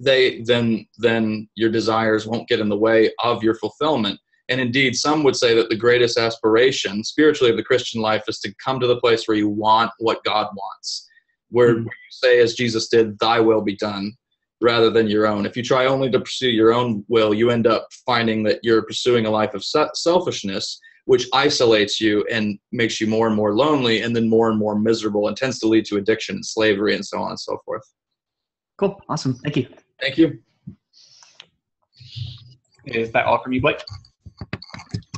they then then your desires won't get in the way of your fulfillment. And indeed, some would say that the greatest aspiration spiritually of the Christian life is to come to the place where you want what God wants, where, mm-hmm. where you say, as Jesus did, "Thy will be done." rather than your own. If you try only to pursue your own will, you end up finding that you're pursuing a life of selfishness, which isolates you and makes you more and more lonely and then more and more miserable and tends to lead to addiction and slavery and so on and so forth. Cool. Awesome. Thank you. Thank you. Is that all from you, Blake?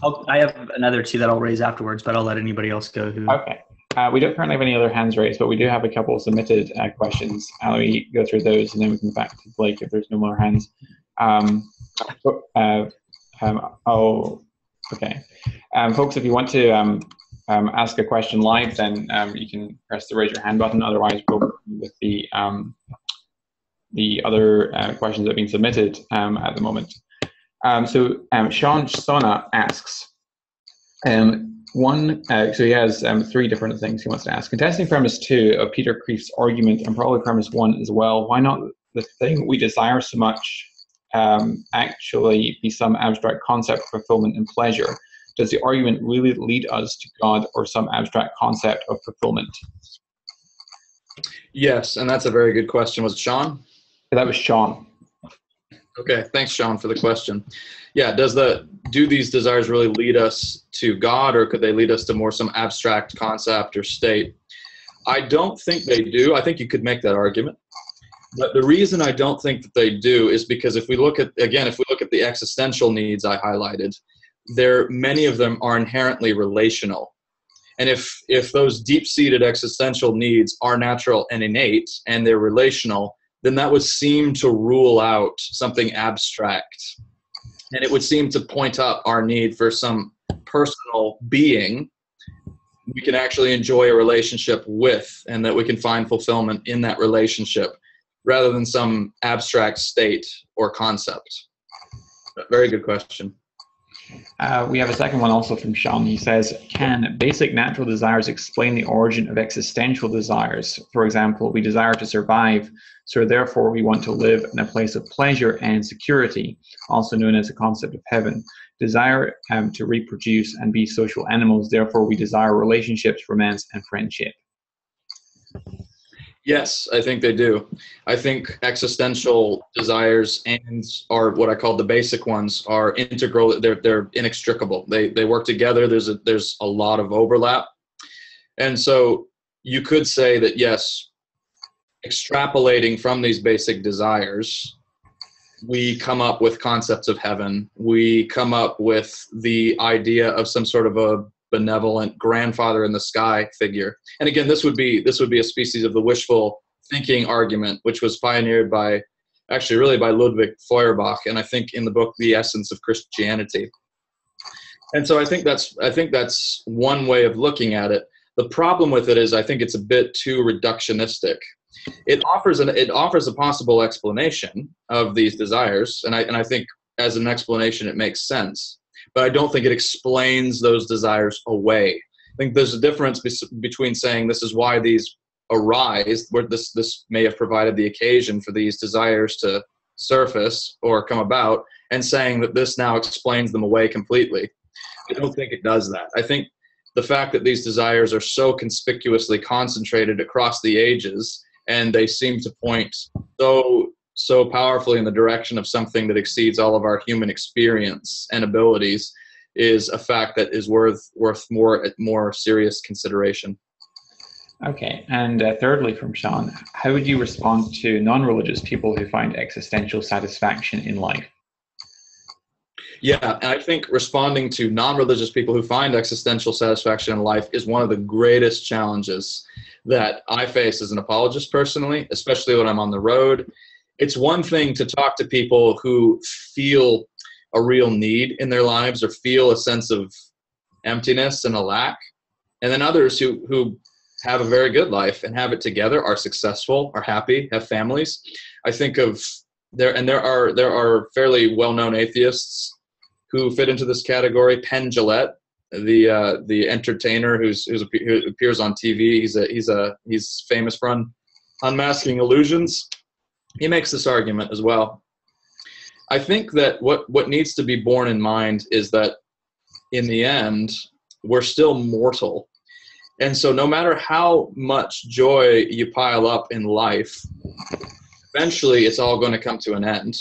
I'll, I have another two that I'll raise afterwards, but I'll let anybody else go. Who? Okay. Uh, we don't currently have any other hands raised, but we do have a couple submitted uh, questions. Let me go through those and then we can back to Blake if there's no more hands. Um, uh, um, oh, okay. Um, folks, if you want to um, um, ask a question live, then um, you can press the raise your hand button. Otherwise, we'll with the the other uh, questions that have been submitted at the moment. So Sean Sona asks, um, one, uh, so he has um, three different things he wants to ask. Contesting premise two of Peter Kreeft's argument, and probably premise one as well, why not the thing we desire so much um, actually be some abstract concept of fulfillment and pleasure? Does the argument really lead us to God or some abstract concept of fulfillment? Yes, and that's a very good question. Was it Sean? That was Sean. Okay, thanks, Sean, for the question. Yeah, does the do these desires really lead us to God, or could they lead us to more some abstract concept or state? I don't think they do. I think you could make that argument. But the reason I don't think that they do is because if we look at again, if we look at the existential needs I highlighted, there many of them are inherently relational. And if if those deep-seated existential needs are natural and innate and they're relational, then that would seem to rule out something abstract. And it would seem to point up our need for some personal being we can actually enjoy a relationship with and that we can find fulfillment in that relationship rather than some abstract state or concept? Very good question. Uh, we have a second one also from Sean. He says, Can basic natural desires explain the origin of existential desires? For example, we desire to survive, so therefore we want to live in a place of pleasure and security, also known as the concept of heaven. Desire um, to reproduce and be social animals, therefore we desire relationships, romance, and friendship. Yes, I think they do. I think existential desires and are what I call the basic ones are integral. They're they're inextricable. They they work together. There's a there's a lot of overlap, and so you could say that yes, extrapolating from these basic desires, we come up with concepts of heaven. We come up with the idea of some sort of a benevolent grandfather in the sky figure. And again, this would be this would be a species of the wishful thinking argument, which was pioneered by actually really by Ludwig Feuerbach, and I think in the book The Essence of Christianity. And so I think that's I think that's one way of looking at it. The problem with it is I think it's a bit too reductionistic. It offers an it offers a possible explanation of these desires, and I and I think as an explanation it makes sense but I don't think it explains those desires away. I think there's a difference be- between saying this is why these arise, where this this may have provided the occasion for these desires to surface or come about, and saying that this now explains them away completely. I don't think it does that. I think the fact that these desires are so conspicuously concentrated across the ages and they seem to point so so powerfully in the direction of something that exceeds all of our human experience and abilities is a fact that is worth worth more more serious consideration. Okay, and uh, thirdly, from Sean, how would you respond to non-religious people who find existential satisfaction in life? Yeah, I think responding to non-religious people who find existential satisfaction in life is one of the greatest challenges that I face as an apologist personally, especially when I'm on the road it's one thing to talk to people who feel a real need in their lives or feel a sense of emptiness and a lack. And then others who who have a very good life and have it together are successful are happy have families. I think of there and there are there are fairly well-known atheists who fit into this category. Penn Jillette, the uh, the entertainer who's, who's who appears on tv he's a he's a he's famous for un, unmasking illusions he makes this argument as well. I think that what, what needs to be borne in mind is that in the end, we're still mortal. And so, no matter how much joy you pile up in life, eventually it's all going to come to an end.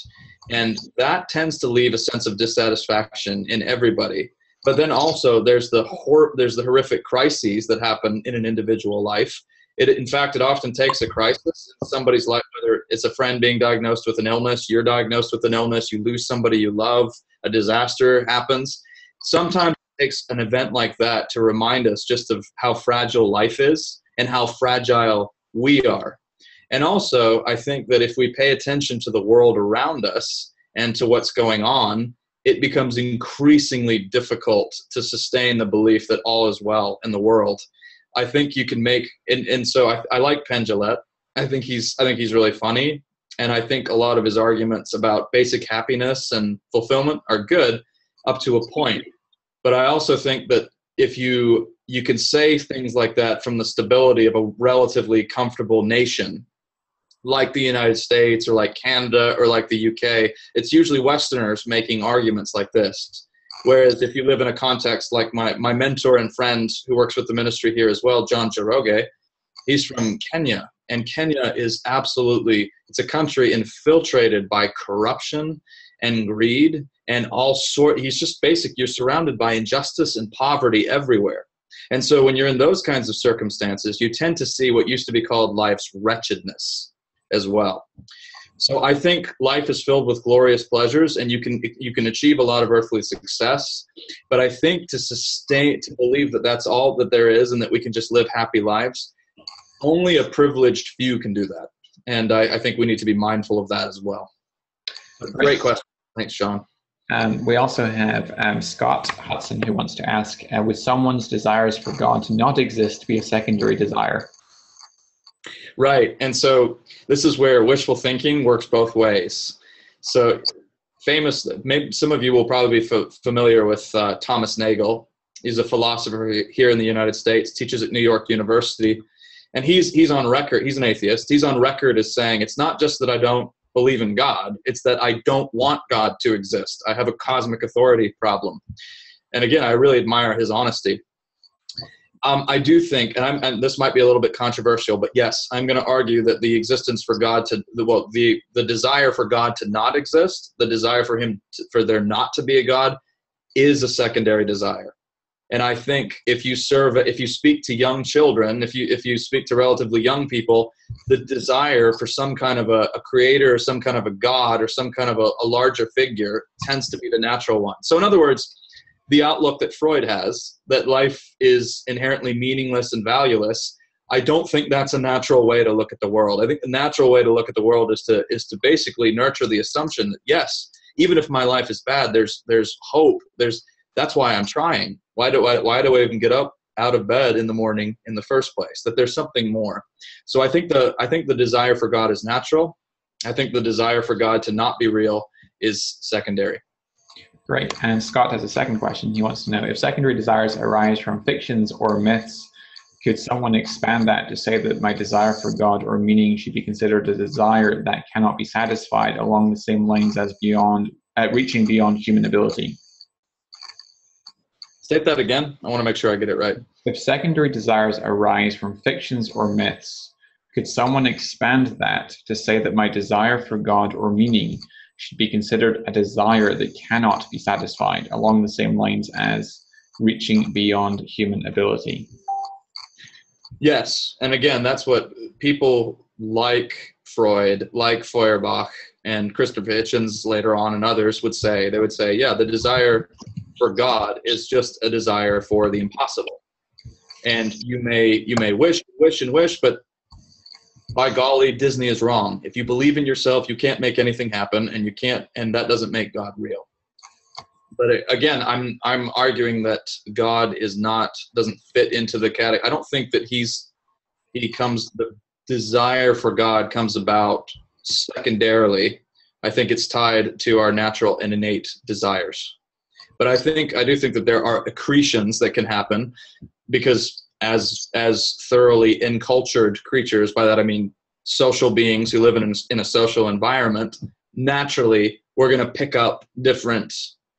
And that tends to leave a sense of dissatisfaction in everybody. But then also, there's the hor- there's the horrific crises that happen in an individual life it, in fact, it often takes a crisis in somebody's life, whether it's a friend being diagnosed with an illness, you're diagnosed with an illness, you lose somebody you love, a disaster happens. Sometimes it takes an event like that to remind us just of how fragile life is and how fragile we are. And also, I think that if we pay attention to the world around us and to what's going on, it becomes increasingly difficult to sustain the belief that all is well in the world. I think you can make and, and so I, I like Penn. I think he's I think he's really funny. And I think a lot of his arguments about basic happiness and fulfillment are good up to a point. But I also think that if you you can say things like that from the stability of a relatively comfortable nation like the United States or like Canada or like the UK, it's usually Westerners making arguments like this. Whereas if you live in a context like my, my mentor and friend who works with the ministry here as well, John Njoroge, he's from Kenya. and Kenya is absolutely it's a country infiltrated by corruption and greed and all sort he's just basic you're surrounded by injustice and poverty everywhere and so when you're in those kinds of circumstances you tend to see what used to be called life's wretchedness as well so i think life is filled with glorious pleasures and you can you can achieve a lot of earthly success. But i think to sustain to believe that that's all that there is and that we can just live happy lives only a privileged few can do that. And i, I think we need to be mindful of that as well. Great question. Thanks sean um, we also have um, Scott Hudson who wants to ask uh, Would someone's desires for God to not exist be a secondary desire? Right. And so this is where wishful thinking works both ways. So, famous, maybe some of you will probably be f- familiar with uh, Thomas Nagel. He's a philosopher here in the United States, teaches at New York University. And he's, he's on record, he's an atheist. He's on record as saying, It's not just that I don't believe in God. It's that I don't want God to exist. I have a cosmic authority problem. And again, I really admire his honesty. Um, I do think, and, I'm, and this might be a little bit controversial, but yes, I'm going to argue that the existence for God to, well, the the desire for God to not exist, the desire for him to, for there not to be a God, is a secondary desire. And i think if you serve if you speak to young children if you if you speak to relatively young people the desire for some kind of a, a creator or some kind of a god or some kind of a, a, larger figure tends to be the natural one. So in other words the outlook that freud has that life is inherently meaningless and valueless i don't think that's a natural way to look at the world i think the natural way to look at the world is to is to basically nurture the assumption that yes even if my life is bad there's there's hope there's that's why i'm trying why do I why do I even get up out of bed in the morning in the first place? That there's something more. So I think the I think the desire for God is natural. I think the desire for God to not be real is secondary. Great. And Scott has a second question. He wants to know if secondary desires arise from fictions or myths, could someone expand that to say that my desire for God or meaning should be considered a desire that cannot be satisfied along the same lines as beyond, uh, reaching beyond human ability? State that again. I want to make sure I get it right. If secondary desires arise from fictions or myths, could someone expand that to say that my desire for God or meaning should be considered a desire that cannot be satisfied along the same lines as reaching beyond human ability? Yes. And again, that's what people like Freud, like Feuerbach, and Christopher Hitchens later on, and others would say. They would say, yeah, the desire for God is just a desire for the impossible. And you may you may wish, wish, and wish, but by golly, Disney is wrong. If you believe in yourself, you can't make anything happen, and you can't, and that doesn't make God real. But uh, again, I'm I'm arguing that God is not doesn't fit into the category. I don't think that he's he comes the desire for God comes about secondarily. I think it's tied to our natural and innate desires. But I think I do think that there are accretions that can happen because as as thoroughly encultured creatures, by that I mean social beings who live in in a social environment, naturally we're going to pick up different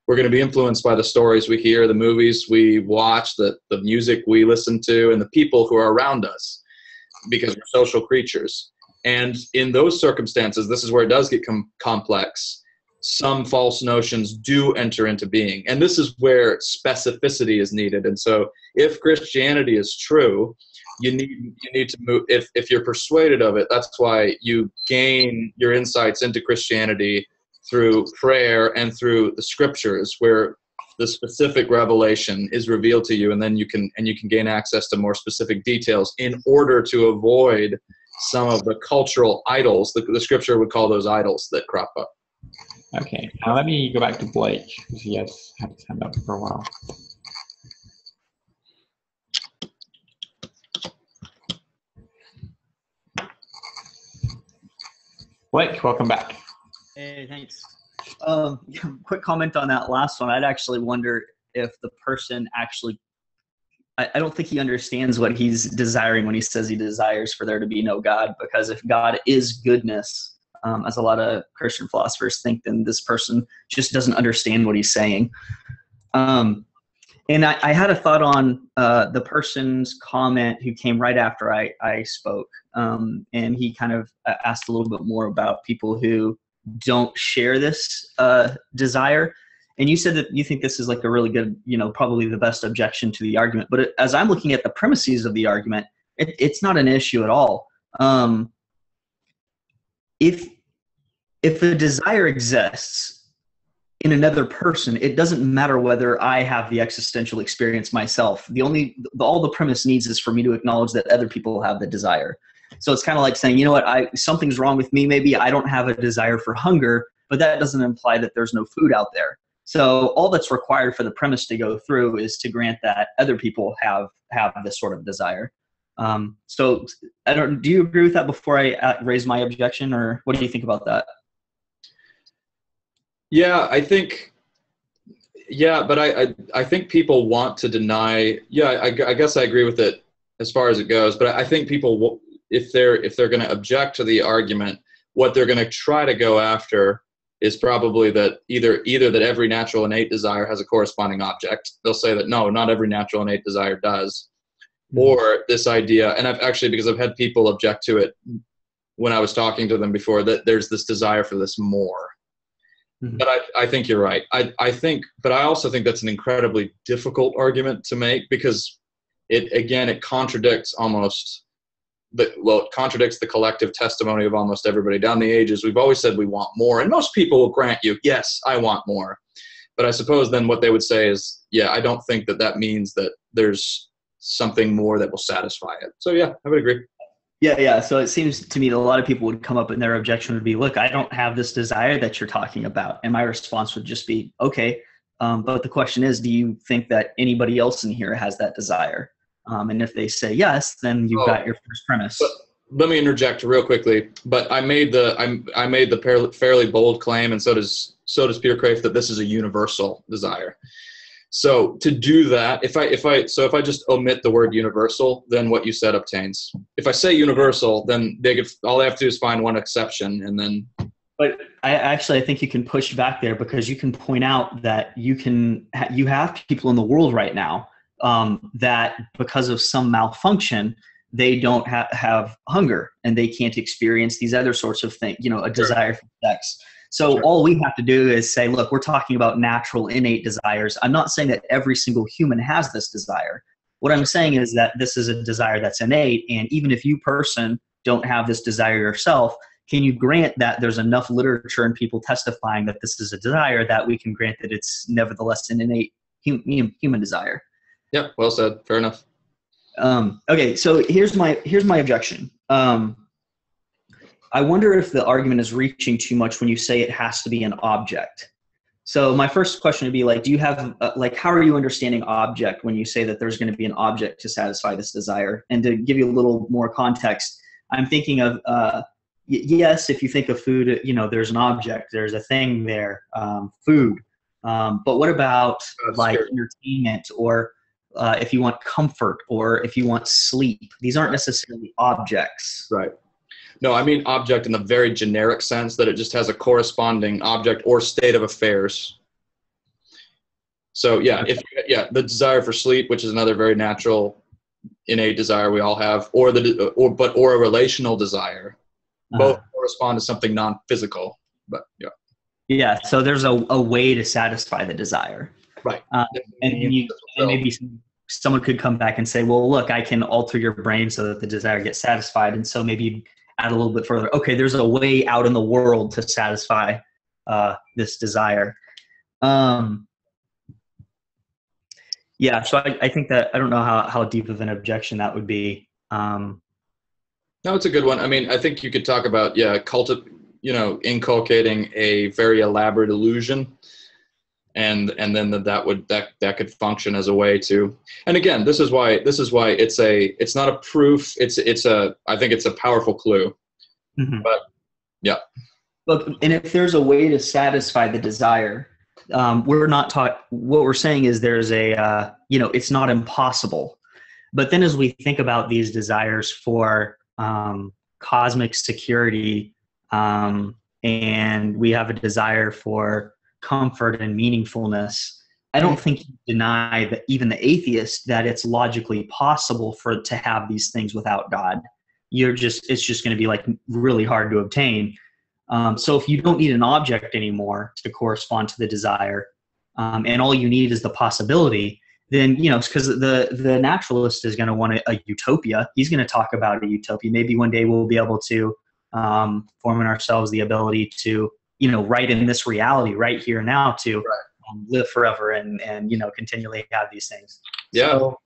we're going to be influenced by the stories we hear, the movies we watch, the, the music we listen to, and the people who are around us because we're social creatures. And in those circumstances, this is where it does get com- complex some false notions do enter into being. And this is where specificity is needed. And so if Christianity is true, you need you need to move if, if you're persuaded of it, that's why you gain your insights into Christianity through prayer and through the scriptures where the specific revelation is revealed to you and then you can and you can gain access to more specific details in order to avoid some of the cultural idols the, the scripture would call those idols that crop up Okay, now let me go back to Blake because he has had his hand up for a while. Blake, welcome back. Hey, thanks. Um, quick comment on that last one. I'd actually wonder if the person actually, I, I don't think he understands what he's desiring when he says he desires for there to be no God, because if God is goodness, um, as a lot of Christian philosophers think, then this person just doesn't understand what he's saying. Um, and I, I, had a thought on uh, the person's comment who came right after I, I spoke. Um, and he kind of uh, asked a little bit more about people who don't share this uh, desire. And you said that you think this is like a really good, you know, probably the best objection to the argument. But as I'm looking at the premises of the argument, it, it's not an issue at all. Um, if if a desire exists in another person it doesn't matter whether i have the existential experience myself. The only the, all the premise needs is for me to acknowledge that other people have the desire. So it's kind of like saying you know what? I something's wrong with me. Maybe i don't have a desire for hunger but that doesn't imply that there's no food out there. So all that's required for the premise to go through is to grant that other people have have this sort of desire um, so i don't do you agree with that before i uh, raise my objection or what do you think about that yeah, I think. Yeah, but I, I, I think people want to deny. Yeah, I, I guess I agree with it as far as it goes. But I think people, if they're if they're going to object to the argument, what they're going to try to go after is probably that either either that every natural innate desire has a corresponding object. They'll say that no, not every natural innate desire does. Or this idea. And I've actually because I've had people object to it when I was talking to them before that there's this desire for this more Mm-hmm. But I, I think you're right. I, I think, but I also think that's an incredibly difficult argument to make because it, again, it contradicts almost the, well, it contradicts the collective testimony of almost everybody down the ages. We've always said we want more, and most people will grant you, yes, I want more. But I suppose then what they would say is, yeah, I don't think that that means that there's something more that will satisfy it. So yeah, I would agree. Yeah, yeah. So it seems to me that a lot of people would come up and their objection would be, "Look, I don't have this desire that you're talking about," and my response would just be, "Okay." Um, but the question is, do you think that anybody else in here has that desire? Um, and if they say yes, then you've oh, got your first premise. let me interject real quickly. But I made the I, I made the fairly bold claim, and so does so does Peter Kreeft, that this is a universal desire. So to do that, if I if I so if I just omit the word universal, then what you said obtains. If I say universal, then they could all they have to do is find one exception, and then. But I actually I think you can push back there because you can point out that you can you have people in the world right now um, that because of some malfunction they don't ha- have hunger and they can't experience these other sorts of things. You know, a desire for sex so sure. all we have to do is say, look, we're talking about natural innate desires. I'm not saying that every single human has this desire. What I'm saying is that this is a desire that's innate, and even if you person don't have this desire yourself, can you grant that there's enough literature and people testifying that this is a desire that we can grant that it's nevertheless an innate human, human desire? Yeah, well said. Fair enough. Um, okay, so here's my here's my objection. Um, I wonder if the argument is reaching too much when you say it has to be an object. So my first question would be like, do you have uh, like how are you understanding object when you say that there's going to be an object to satisfy this desire? And to give you a little more context, I'm thinking of uh, y- yes, if you think of food, you know, there's an object, there's a thing there, um, food. Um, but what about That's like scary. entertainment or uh, if you want comfort or if you want sleep? These aren't necessarily objects. Right. No, I mean object in the very generic sense that it just has a corresponding object or state of affairs. So yeah, if yeah, the desire for sleep, which is another very natural innate desire we all have, or the or but or a relational desire, uh-huh. both correspond to something non-physical. But yeah. Yeah, so there's a, a way to satisfy the desire. Right. Uh, and, and, you, and maybe someone could come back and say, well, look, I can alter your brain so that the desire gets satisfied. And so maybe add a little bit further. Okay, there's a way out in the world to satisfy uh, this desire. Um, yeah, so I, I, think that I don't know how, how deep of an objection that would be. Um, no, it's a good one. I mean, I think you could talk about yeah, culti- you know, inculcating a very elaborate illusion and and then that, that would that that could function as a way to and again this is why this is why it's a it's not a proof it's it's a i think it's a powerful clue. Mm-hmm. but yeah. Look and if there's a way to satisfy the desire um, we're not taught what we're saying is there's a uh, you know it's not impossible. But then as we think about these desires for um, cosmic security um, and we have a desire for comfort and meaningfulness. I don't think you deny that even the atheist that it's logically possible for to have these things without God. You're just it's just going to be like really hard to obtain. Um, so if you don't need an object anymore to correspond to the desire, um, and all you need is the possibility, then you know because the the naturalist is going to want a, a, utopia. He's going to talk about a utopia. Maybe one day we'll be able to um, form in ourselves the ability to you know right in this reality right here now to right. um, live forever and and you know continually have these things. Yeah. So,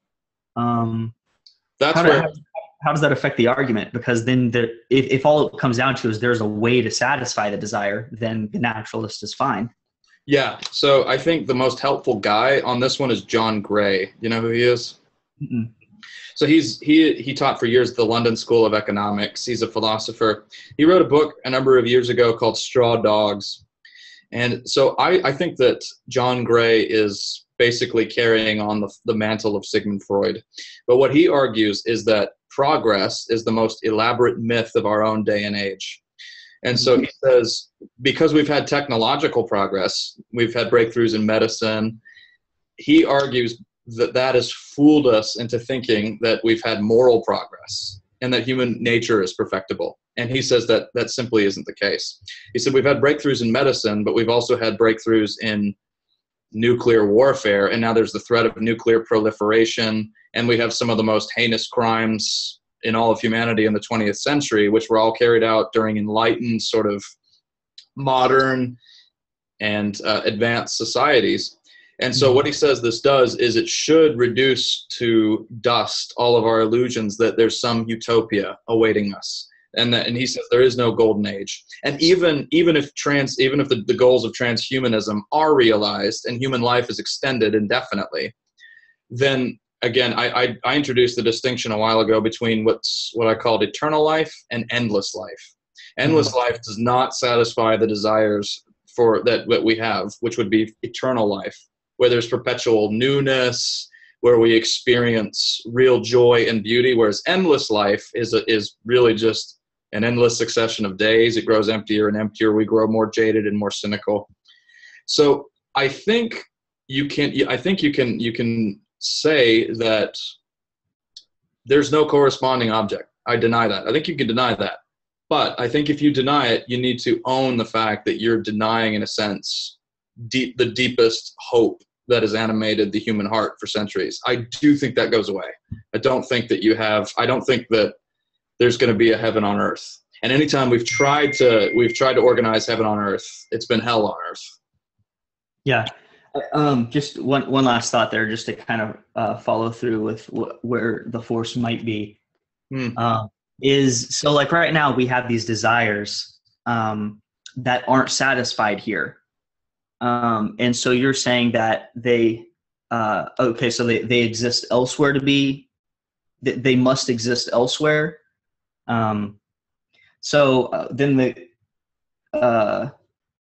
um, That's how where. how, how does that affect the argument? Because then, the, if, if all it comes down to is there's a way to satisfy the desire, then the naturalist is fine. Yeah. So I think the most helpful guy on this one is John Gray. You know who he is? Mm-mm. So he's he he taught for years at the London School of Economics. He's a philosopher. He wrote a book a number of years ago called Straw Dogs. And so I, I think that John Gray is basically carrying on the, the mantle of Sigmund Freud. But what he argues is that progress is the most elaborate myth of our own day and age. And so he says, because we've had technological progress, we've had breakthroughs in medicine, he argues that that has fooled us into thinking that we've had moral progress and that human nature is perfectible. And he says that that simply isn't the case. He said, we've had breakthroughs in medicine, but we've also had breakthroughs in nuclear warfare. And now there's the threat of nuclear proliferation. And we have some of the most heinous crimes in all of humanity in the 20th century, which were all carried out during enlightened, sort of modern and uh, advanced societies. And so, what he says this does is it should reduce to dust all of our illusions that there's some utopia awaiting us. And, that, and he says there is no golden age. And even even if trans even if the, the goals of transhumanism are realized and human life is extended indefinitely, then again, I, I, I, introduced the distinction a while ago between what's what I called eternal life and endless life. Endless mm-hmm. life does not satisfy the desires for that that we have, which would be eternal life, where there's perpetual newness, where we experience real joy and beauty. Whereas endless life is a, is really just an endless succession of days. It grows emptier and emptier. We grow more jaded and more cynical. So I think you can. I think you can. You can say that there's no corresponding object. I deny that. I think you can deny that. But I think if you deny it, you need to own the fact that you're denying, in a sense, deep, the deepest hope that has animated the human heart for centuries. I do think that goes away. I don't think that you have, I don't think that there's going to be a heaven on earth. And anytime we've tried to, we've tried to organize heaven on earth, it's been hell on earth. Yeah. Um, just one one last thought there, just to kind of uh, follow through with wh- where the force might be. Mm. Uh, is so like right now we have these desires um, that aren't satisfied here, um, and so you're saying that they uh, okay, so they they exist elsewhere to be, they, they must exist elsewhere. Um, so uh, then the uh,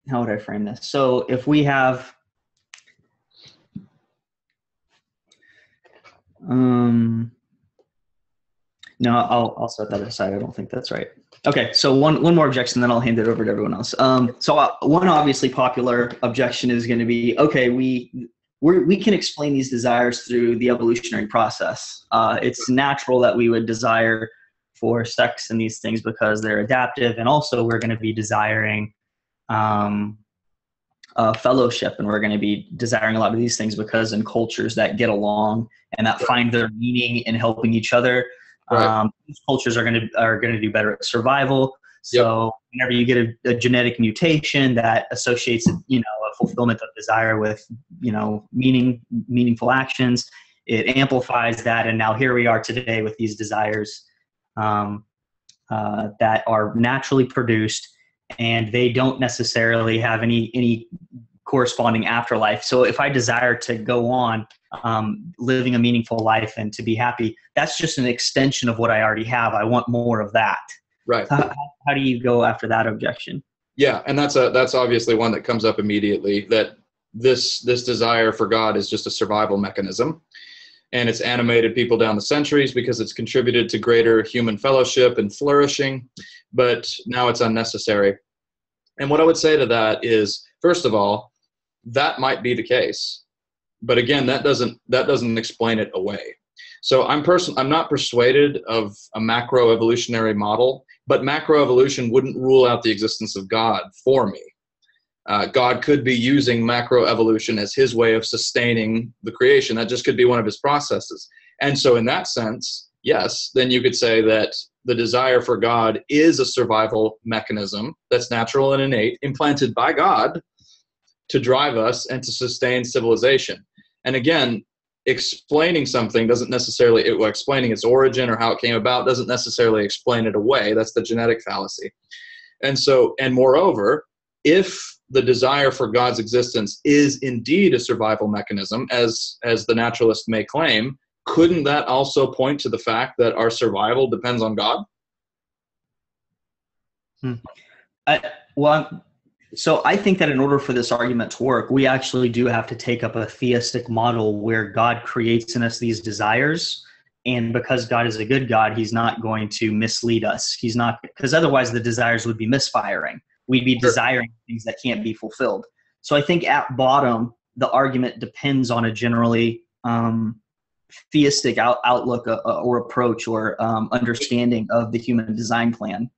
how would I frame this? So if we have Um, no, I'll I'll set that aside. I don't think that's right. Okay, so one one more objection, then I'll hand it over to everyone else. Um, so uh, one obviously popular objection is going to be okay. We we we can explain these desires through the evolutionary process. Uh, it's natural that we would desire for sex and these things because they're adaptive, and also we're going to be desiring um, uh, fellowship and we're going to be desiring a lot of these things because in cultures that get along and that find their meaning in helping each other right. um, these cultures are going to are going to do better at survival so yep. whenever you get a, a, genetic mutation that associates you know a fulfillment of desire with you know meaning meaningful actions it amplifies that and now here we are today with these desires um, uh, that are naturally produced and they don't necessarily have any any corresponding afterlife. So if I desire to go on um, living a meaningful life and to be happy, that's just an extension of what I already have. I want more of that. Right. How, how do you go after that objection? Yeah, and that's a that's obviously one that comes up immediately. That this this desire for God is just a survival mechanism, and it's animated people down the centuries because it's contributed to greater human fellowship and flourishing, but now it's unnecessary. And what I would say to that is, first of all, that might be the case. but again, that doesn't that doesn't explain it away. So I'm person I'm not persuaded of a macro evolutionary model, but macro evolution wouldn't rule out the existence of God for me. Uh, God could be using macro evolution as his way of sustaining the creation. That just could be one of his processes. And so, in that sense, yes, then you could say that the desire for God is a survival mechanism that's natural and innate, implanted by God to drive us and to sustain civilization. And again, explaining something doesn't necessarily it, explaining its origin or how it came about doesn't necessarily explain it away that's the genetic fallacy and so and moreover if the desire for god's existence is indeed a survival mechanism as as the naturalist may claim couldn't that also point to the fact that our survival depends on god hmm. I, well so I think that in order for this argument to work, we actually do have to take up a theistic model where God creates in us these desires. And because God is a good God, he's not going to mislead us. He's not, because otherwise the desires would be misfiring. We'd be desiring things that can't be fulfilled. So I think at bottom, the argument depends on a generally um, theistic out, outlook uh, or approach or um, understanding of the human design plan.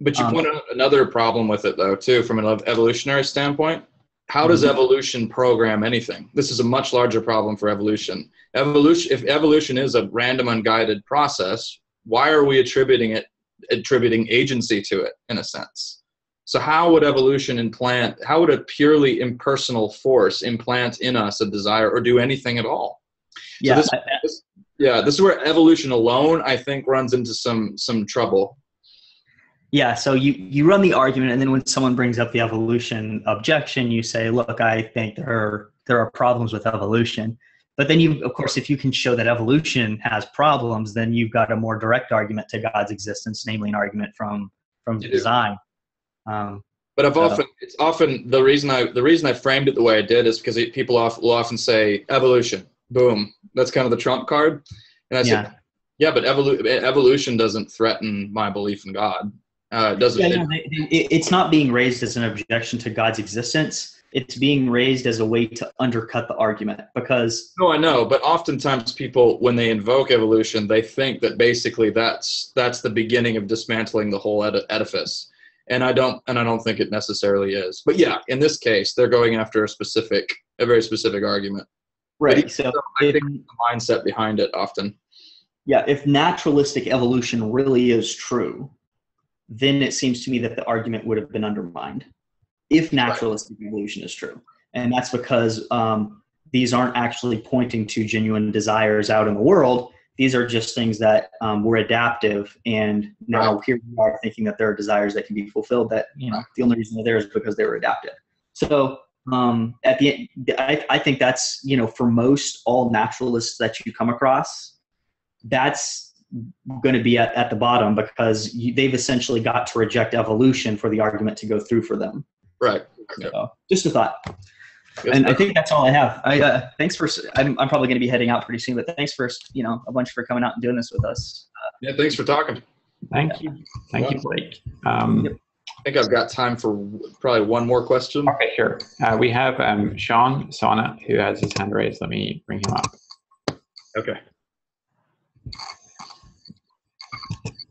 But you um, point out another problem with it, though, too, from an evolutionary standpoint. How does mm-hmm. evolution program anything? This is a much larger problem for evolution. Evolution, if evolution is a random, unguided process, why are we attributing it, attributing agency to it, in a sense? So how would evolution implant? How would a purely impersonal force implant in us a desire or do anything at all? Yeah, so this, this, yeah. This is where evolution alone, I think, runs into some some trouble yeah, so you you run the argument, and then when someone brings up the evolution objection, you say, "Look, I think there are there are problems with evolution." But then you, of course, if you can show that evolution has problems, then you've got a more direct argument to God's existence, namely an argument from from design. Um, but I've often it's often the reason I the reason I framed it the way I did is because it, people often, will often say evolution, boom, that's kind of the trump card, and I yeah. said, yeah, but evolu- evolution doesn't threaten my belief in God. Uh, doesn't. Yeah, it, it's not being raised as an objection to God's existence. It's being raised as a way to undercut the argument because. No, I know, but oftentimes people, when they invoke evolution, they think that basically that's that's the beginning of dismantling the whole ed- edifice, and I don't, and I don't think it necessarily is. But yeah, in this case, they're going after a specific, a very specific argument. Right. So, I if, think the mindset behind it often. Yeah, if naturalistic evolution really is true, then it seems to me that the argument would have been undermined if naturalistic evolution is true. And that's because um, these aren't actually pointing to genuine desires out in the world. These are just things that um, were adaptive, and now right. here we are thinking that there are desires that can be fulfilled. That you know, the only reason they're there is because they were adaptive. So um, at the end, I, I think that's you know, for most all naturalists that you come across, that's going to be at, at the bottom because you, they've essentially got to reject evolution for the argument to go through for them. Right. So, just a thought. and I think that's all I have. I uh, thanks for. I'm, I'm probably going to be heading out pretty soon, but thanks for you know a bunch for coming out and doing this with us. Uh, yeah, thanks for talking. Thank you, thank you, Blake. Um, yep. I think I've got time for probably one more question. Okay, sure. Uh, we have um, Sean Sona who has his hand raised. Let me bring him up. Okay.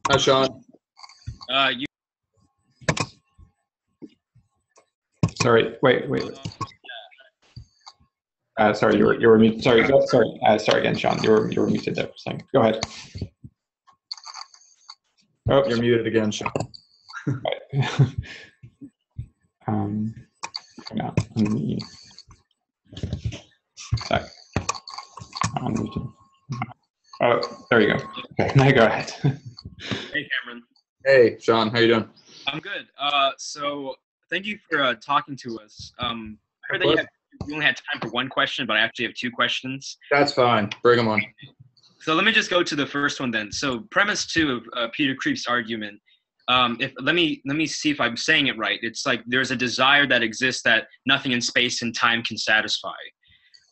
Hi, Sean. Uh, you. Sorry. Wait. Wait. Uh, sorry, you were you were muted. Sorry. Go, sorry. Uh, sorry again, Sean. You were you were muted there for a second. Go ahead. Oh, you're muted again, Sean. um, no, let me. Sorry. Unmuted. Oh, there you go. Okay, now go ahead. hey, Cameron. Hey, Sean. How you doing? I'm good. Uh, so thank you for uh, talking to us. Um, I heard that you, have, you, only had time for one question, but I actually have two questions. That's fine. Bring them on. So let me just go to the first one then. So premise two of uh, Peter Kreeft's argument. Um, if let me let me see if I'm saying it right. It's like there's a desire that exists that nothing in space and time can satisfy.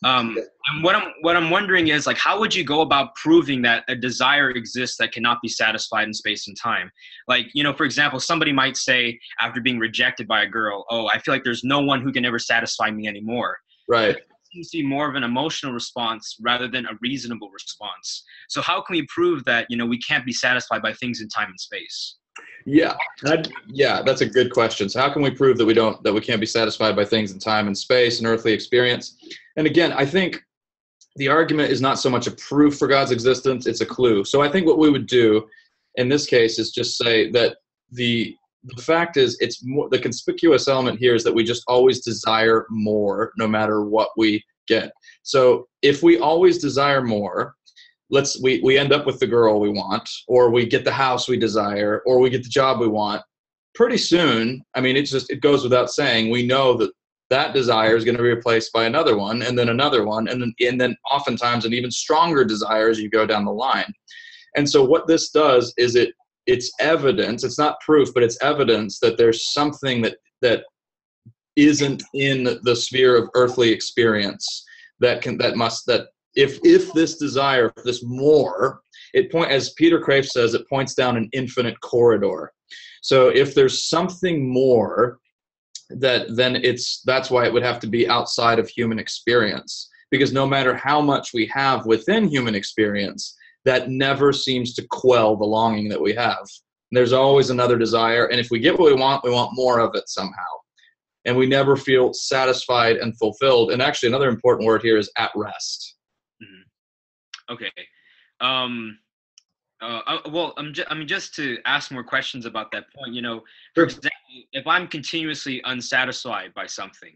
Um, and what I'm what I'm wondering is like, how would you go about proving that a desire exists that cannot be satisfied in space and time? Like, you know, for example, somebody might say after being rejected by a girl, "Oh, I feel like there's no one who can ever satisfy me anymore." Right. seems to be more of an emotional response rather than a reasonable response. So how can we prove that you know we can't be satisfied by things in time and space? Yeah, that, yeah, that's a good question. So how can we prove that we don't that we can't be satisfied by things in time and space and earthly experience? And again, I think the argument is not so much a proof for God's existence; it's a clue. So I think what we would do in this case is just say that the the fact is it's more the conspicuous element here is that we just always desire more no matter what we get so if we always desire more let's we, we end up with the girl we want or we get the house we desire or we get the job we want pretty soon i mean it's just it goes without saying we know that that desire is going to be replaced by another one and then another one and then and then oftentimes an even stronger desire as you go down the line. And so what this does is it it's evidence it's not proof but it's evidence that there's something that that isn't in the sphere of earthly experience that can that must that if if this desire this more it point as peter kreeft says it points down an infinite corridor. So if there's something more that then it's that's why it would have to be outside of human experience because no matter how much we have within human experience that never seems to quell the longing that we have. There's always another desire, and if we get what we want, we want more of it somehow. And we never feel satisfied and fulfilled. And actually, another important word here is at rest. Mm-hmm. Okay. Um, uh, uh well, I'm just, I mean, just to ask more questions about that point, you know, for example, if I'm continuously unsatisfied by something,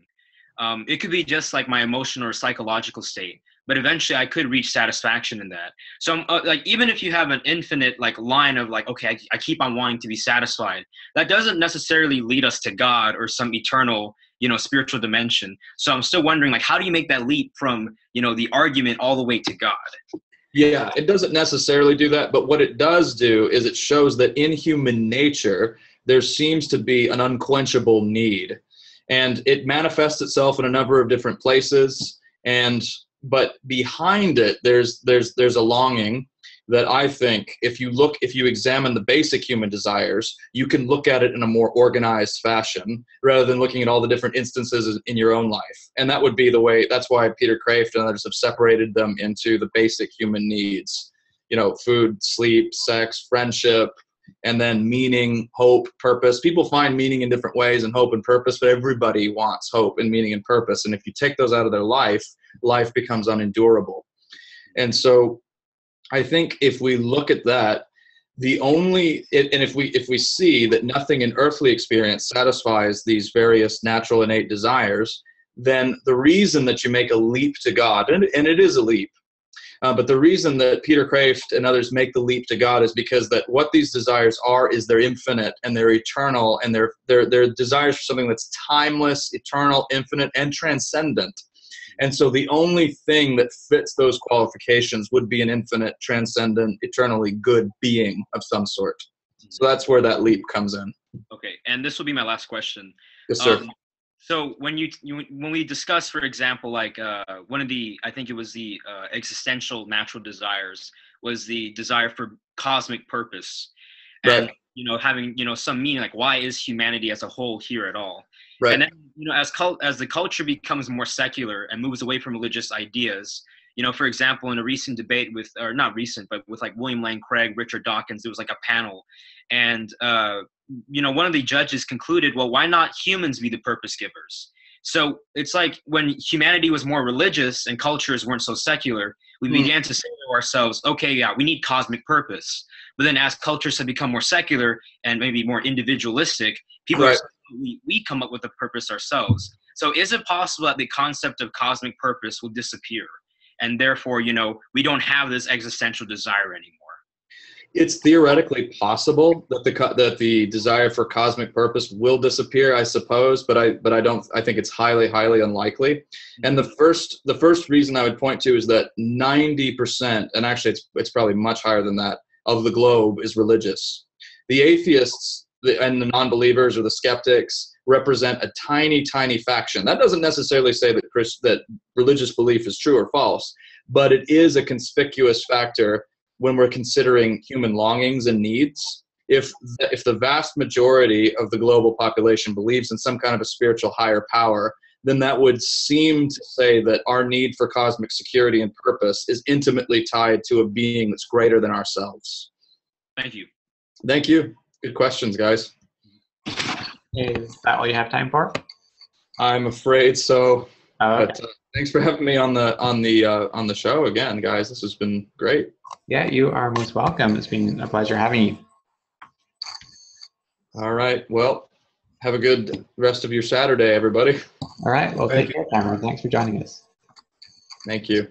um, it could be just like my emotional or psychological state but eventually I could reach satisfaction in that. So I'm, uh, like even if you have an infinite like line of like okay I, I keep on wanting to be satisfied, that doesn't necessarily lead us to God or some eternal you know spiritual dimension. So I'm still wondering like how do you make that leap from you know the argument all the way to God? Yeah, it doesn't necessarily do that, but what it does do is it shows that in human nature there seems to be an unquenchable need. And it manifests itself in a number of different places. And but behind it there's there's there's a longing that I think if you look if you examine the basic human desires, you can look at it in a more organized fashion rather than looking at all the different instances in your own life. And that would be the way that's why Peter Kreeft and others have separated them into the basic human needs. You know, food, sleep, sex, friendship, and then meaning, hope, purpose. People find meaning in different ways and hope and purpose, but everybody wants hope and meaning and purpose. And if you take those out of their life, life becomes unendurable. And so I think if we look at that, the only and if we if we see that nothing in earthly experience satisfies these various natural innate desires, then the reason that you make a leap to God, and, and it is a leap, uh, but the reason that Peter Kreeft and others make the leap to God is because that what these desires are is they're infinite and they're eternal and they're they're, they're desires for something that's timeless, eternal, infinite, and transcendent. And so the only thing that fits those qualifications would be an infinite, transcendent, eternally good being of some sort. So that's where that leap comes in. Okay, and this will be my last question. Yes, sir. Um, so when you, you, when we discuss, for example, like uh, one of the, I think it was the uh, existential natural desires was the desire for cosmic purpose, and you know having you know some meaning, like why is humanity as a whole here at all? Right. And then, you know, as cult, as the culture becomes more secular and moves away from religious ideas, you know, for example, in a recent debate with, or not recent, but with like William Lane Craig, Richard Dawkins, it was like a panel, and uh, you know, one of the judges concluded, well, why not humans be the purpose givers? So it's like when humanity was more religious and cultures weren't so secular, we mm. began to say to ourselves, okay, yeah, we need cosmic purpose. But then as cultures have become more secular and maybe more individualistic, people right. are we, we come up with a purpose ourselves. So is it possible that the concept of cosmic purpose will disappear? And therefore, you know, we don't have this existential desire anymore. It's theoretically possible that the that the desire for cosmic purpose will disappear, I suppose, but I but I don't I think it's highly highly unlikely. And the first the first reason I would point to is that 90% and actually it's it's probably much higher than that of the globe is religious. The atheists the, and the non-believers or the skeptics represent a tiny, tiny faction. That doesn't necessarily say that Chris, that religious belief is true or false, but it is a conspicuous factor when we're considering human longings and needs. If the, if the vast majority of the global population believes in some kind of a spiritual higher power, then that would seem to say that our need for cosmic security and purpose is intimately tied to a being that's greater than ourselves. Thank you. Thank you. Good questions, guys. Is that all you have time for? I'm afraid so. Oh, okay. But uh, thanks for having me on the on the uh, on the show again, guys. This has been great. Yeah, you are most welcome. It's been a pleasure having you. All right. Well, have a good rest of your Saturday, everybody. All right. Well, Thank take care, Cameron. Thanks for joining us. Thank you.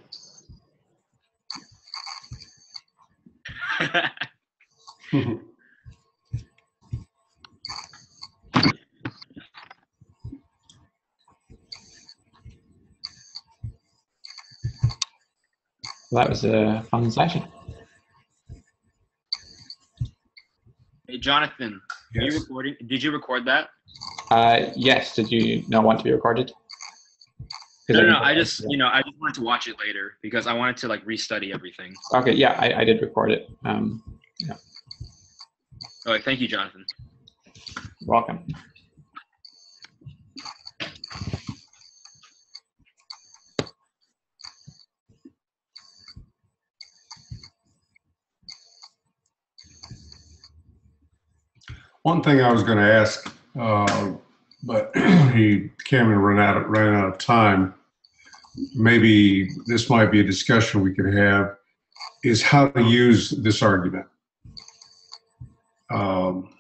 that was a fun session. hey, Jonathan, are you recording? Did you record that? Uh, yes. Did you not want to be recorded? No, no, no. I just, you know, I just wanted to watch it later because I wanted to like restudy everything. Okay. Yeah, I, I did record it. Um, Oh, thank you, Jonathan. welcome. One thing I was going to ask, uh, but he Cameron ran out ran out of time. Maybe this might be a discussion we could have. Is how to use this argument. Um,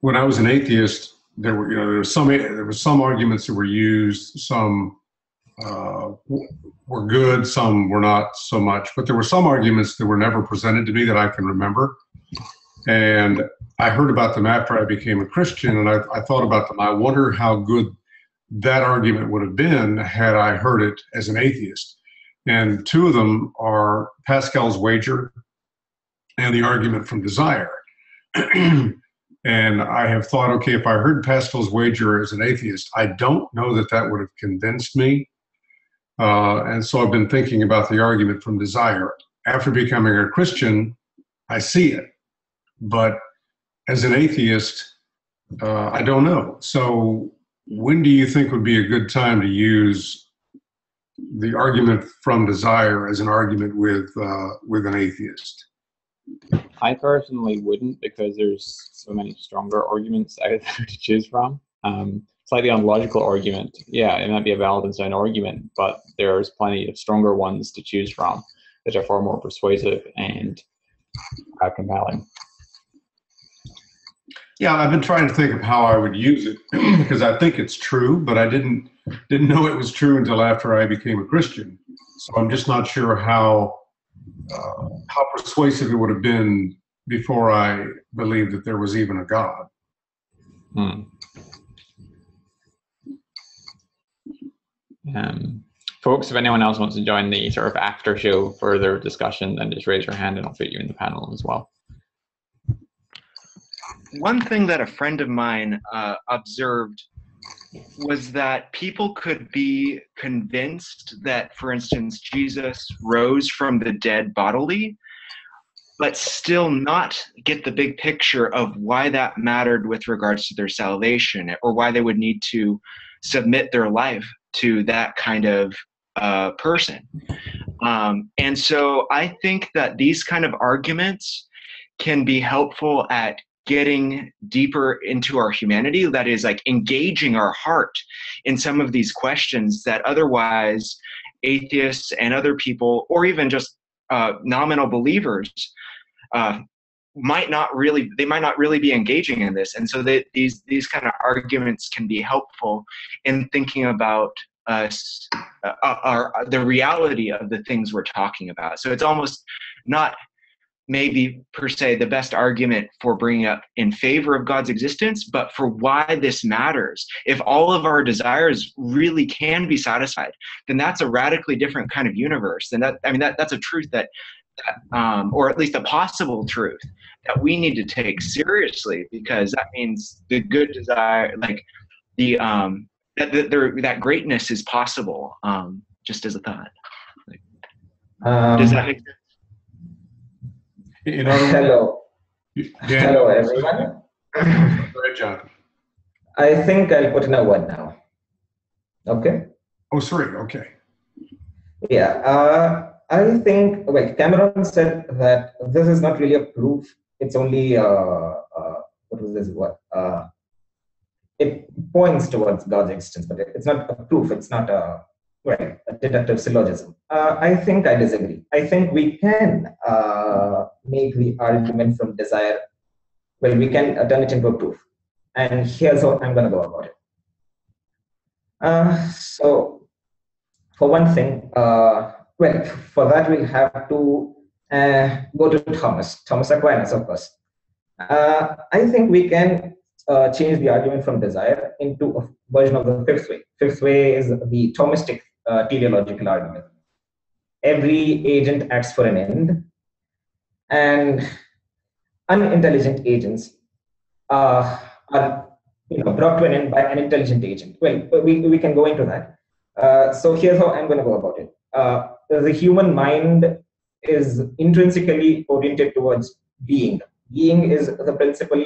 when I was an atheist, there were you know there was some there were some arguments that were used. Some uh, were good, some were not so much. But there were some arguments that were never presented to me that I can remember. And I heard about them after I became a Christian, and I, I thought about them. I wonder how good that argument would have been had I heard it as an atheist. And two of them are Pascal's wager and the argument from desire. and I have thought, okay, if I heard Pascal's wager as an atheist, I don't know that that would have convinced me. Uh, and so I've been thinking about the argument from desire. After becoming a Christian, I see it but as an atheist, uh, I don't know. So, when do you think would be a good time to use the argument from desire as an argument with uh, with an atheist? I personally wouldn't because there's so many stronger arguments out there to choose from. Um, slightly unlogical argument, yeah, it might be a valid and sound argument, but there's plenty of stronger ones to choose from that are far more persuasive and uh, compelling. Yeah, I've been trying to think of how I would use it because I think it's true, but I didn't didn't know it was true until after I became a Christian. So I'm just not sure how uh, how persuasive it would have been before I believed that there was even a God. Hmm. Um, folks, if anyone else wants to join the sort of after show further discussion, then just raise your hand and I'll fit you in the panel as well. One thing that a friend of mine uh, observed was that people could be convinced that, for instance, Jesus rose from the dead bodily, but still not get the big picture of why that mattered with regards to their salvation or why they would need to submit their life to that kind of uh, person. Um, and so I think that these kind of arguments can be helpful at getting deeper into our humanity that is like engaging our heart in some of these questions that otherwise atheists and other people or even just uh, nominal believers uh, might not really they might not really be engaging in this. And so that these these kind of arguments can be helpful in thinking about us uh, our, the reality of the things we're talking about. So it's almost not maybe per se the best argument for bringing up in favor of God's existence, but for why this matters. If all of our desires really can be satisfied, then that's a radically different kind of universe. And that I mean that that's a truth that, that um, or at least a possible truth that we need to take seriously because that means the good desire, like the um, that that, there, that greatness is possible. Um, just as a thought. Um, Does that make sense? In other hello, hello everyone. Go ahead, John. I think I'll put in a word now. Okay. Oh, three. Okay. Yeah. Uh, I think, well, Cameron said that this is not really a proof. It's only, uh, uh, what was this word? Uh, it points towards God's existence, but it's not a proof. It's not a, a deductive syllogism. Uh, I think I disagree. I think we can uh, make the argument from desire, well, we can turn it into a proof. And here's how I'm going to go about it. Uh, so, for one thing, uh, well, for that we'll have to uh, go to Thomas, Thomas Aquinas, of course. Uh, I think we can uh, change the argument from desire into a version of the fifth way. Fifth way is the Thomistic uh, teleological argument. Every agent acts for an end, and unintelligent agents uh, are you know, brought to an end by an intelligent agent. Well, we, we can go into that. Uh, so here's how I'm going to go about it. Uh, the human mind is intrinsically oriented towards being. Being is the principle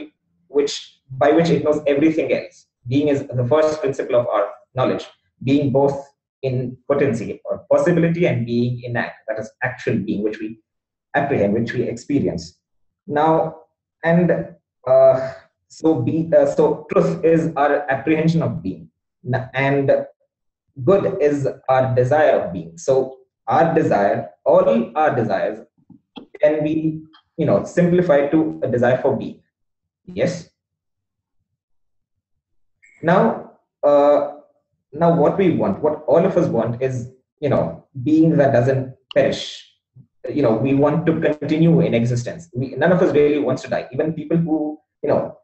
which by which it knows everything else. Being is the first principle of our knowledge. Being both in potency or possibility and being in act, that is actual being, which we apprehend, which we experience. Now, and uh, so be uh, so truth is our apprehension of being, and good is our desire of being. So our desire, all our desires, can be you know simplified to a desire for being. Yes. Now, uh, now what we want, what all of us want, is you know being that doesn't perish. You know, we want to continue in existence. We, none of us really wants to die. Even people who you know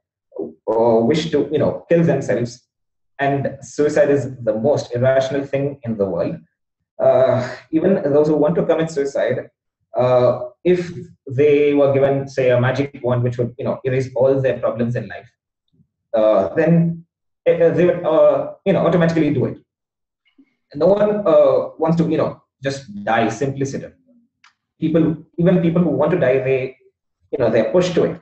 uh, wish to you know kill themselves and suicide is the most irrational thing in the world uh, even those who want to commit suicide uh, if they were given say a magic wand which would you know erase all their problems in life uh, then they would uh, you know automatically do it no one uh, wants to you know just die simpliciter people even people who want to die they you know they're pushed to it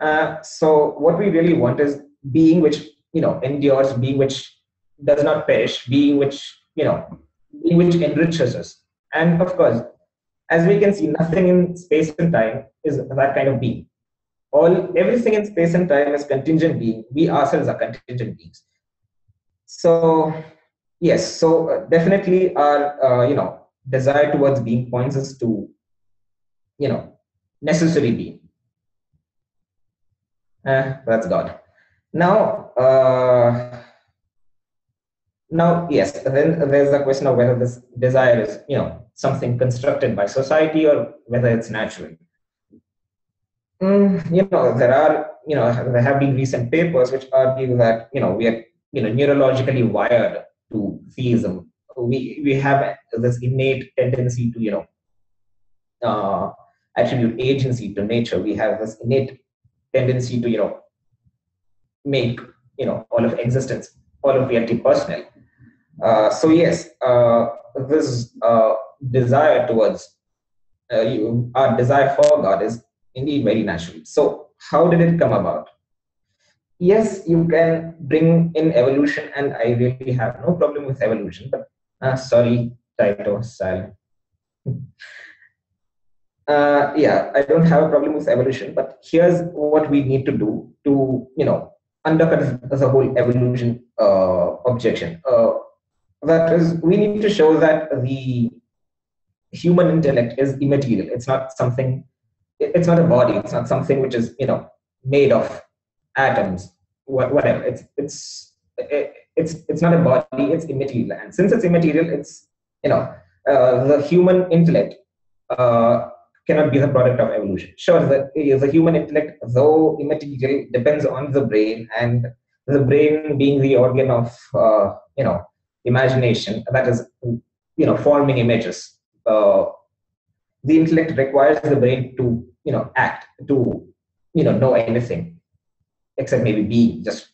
uh, so what we really want is being which you know endures, being which does not perish, being which you know, being which enriches us. And of course, as we can see, nothing in space and time is that kind of being. All everything in space and time is contingent being. We ourselves are contingent beings. So yes, so uh, definitely our uh, you know desire towards being points us to you know necessary being uh, that's God. Now, uh, now, yes, then there's the question of whether this desire is, you know, something constructed by society or whether it's natural. Mm, you know, there are, you know, there have been recent papers which argue that, you know, we are, you know, neurologically wired to theism. We we have this innate tendency to, you know, uh, attribute agency to nature. We have this innate tendency to you know make you know all of existence all of reality personal uh, so yes uh, this uh, desire towards uh, you, our desire for god is indeed very natural so how did it come about yes you can bring in evolution and i really have no problem with evolution but uh, sorry Taito Sal. uh, yeah, I don't have a problem with evolution, but here's what we need to do to, you know, undercut the whole evolution uh, objection. Uh, that is, we need to show that the human intellect is immaterial. It's not something. It's not a body. It's not something which is, you know, made of atoms. Whatever. It's it's it's it's not a body. It's immaterial, and since it's immaterial, it's you know, uh, the human intellect. Uh, cannot be the product of evolution. Sure, the, the human intellect, though immaterial, depends on the brain, and the brain being the organ of uh, you know imagination, that is you know forming images. Uh, the intellect requires the brain to you know act, to you know know anything, except maybe being just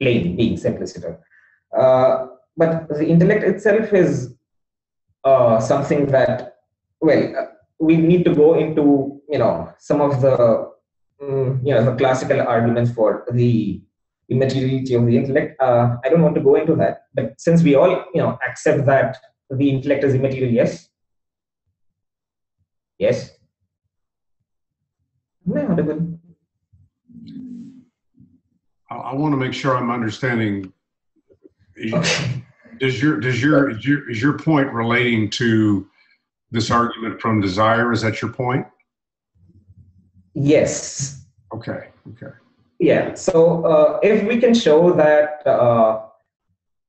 plain being simpliciter. Uh, but the intellect itself is uh, something that well we need to go into you know some of the mm, you know the classical arguments for the immateriality of the intellect. Uh, I don't want to go into that, but since we all, you know, accept that the intellect is immaterial, yes, yes. Am I audible? I, I want to make sure I'm understanding. Okay. Does your, does your, is your, is your point relating to this argument from desire? Is that your point? Yes. Okay, okay. Yeah. So uh, if we can show that uh,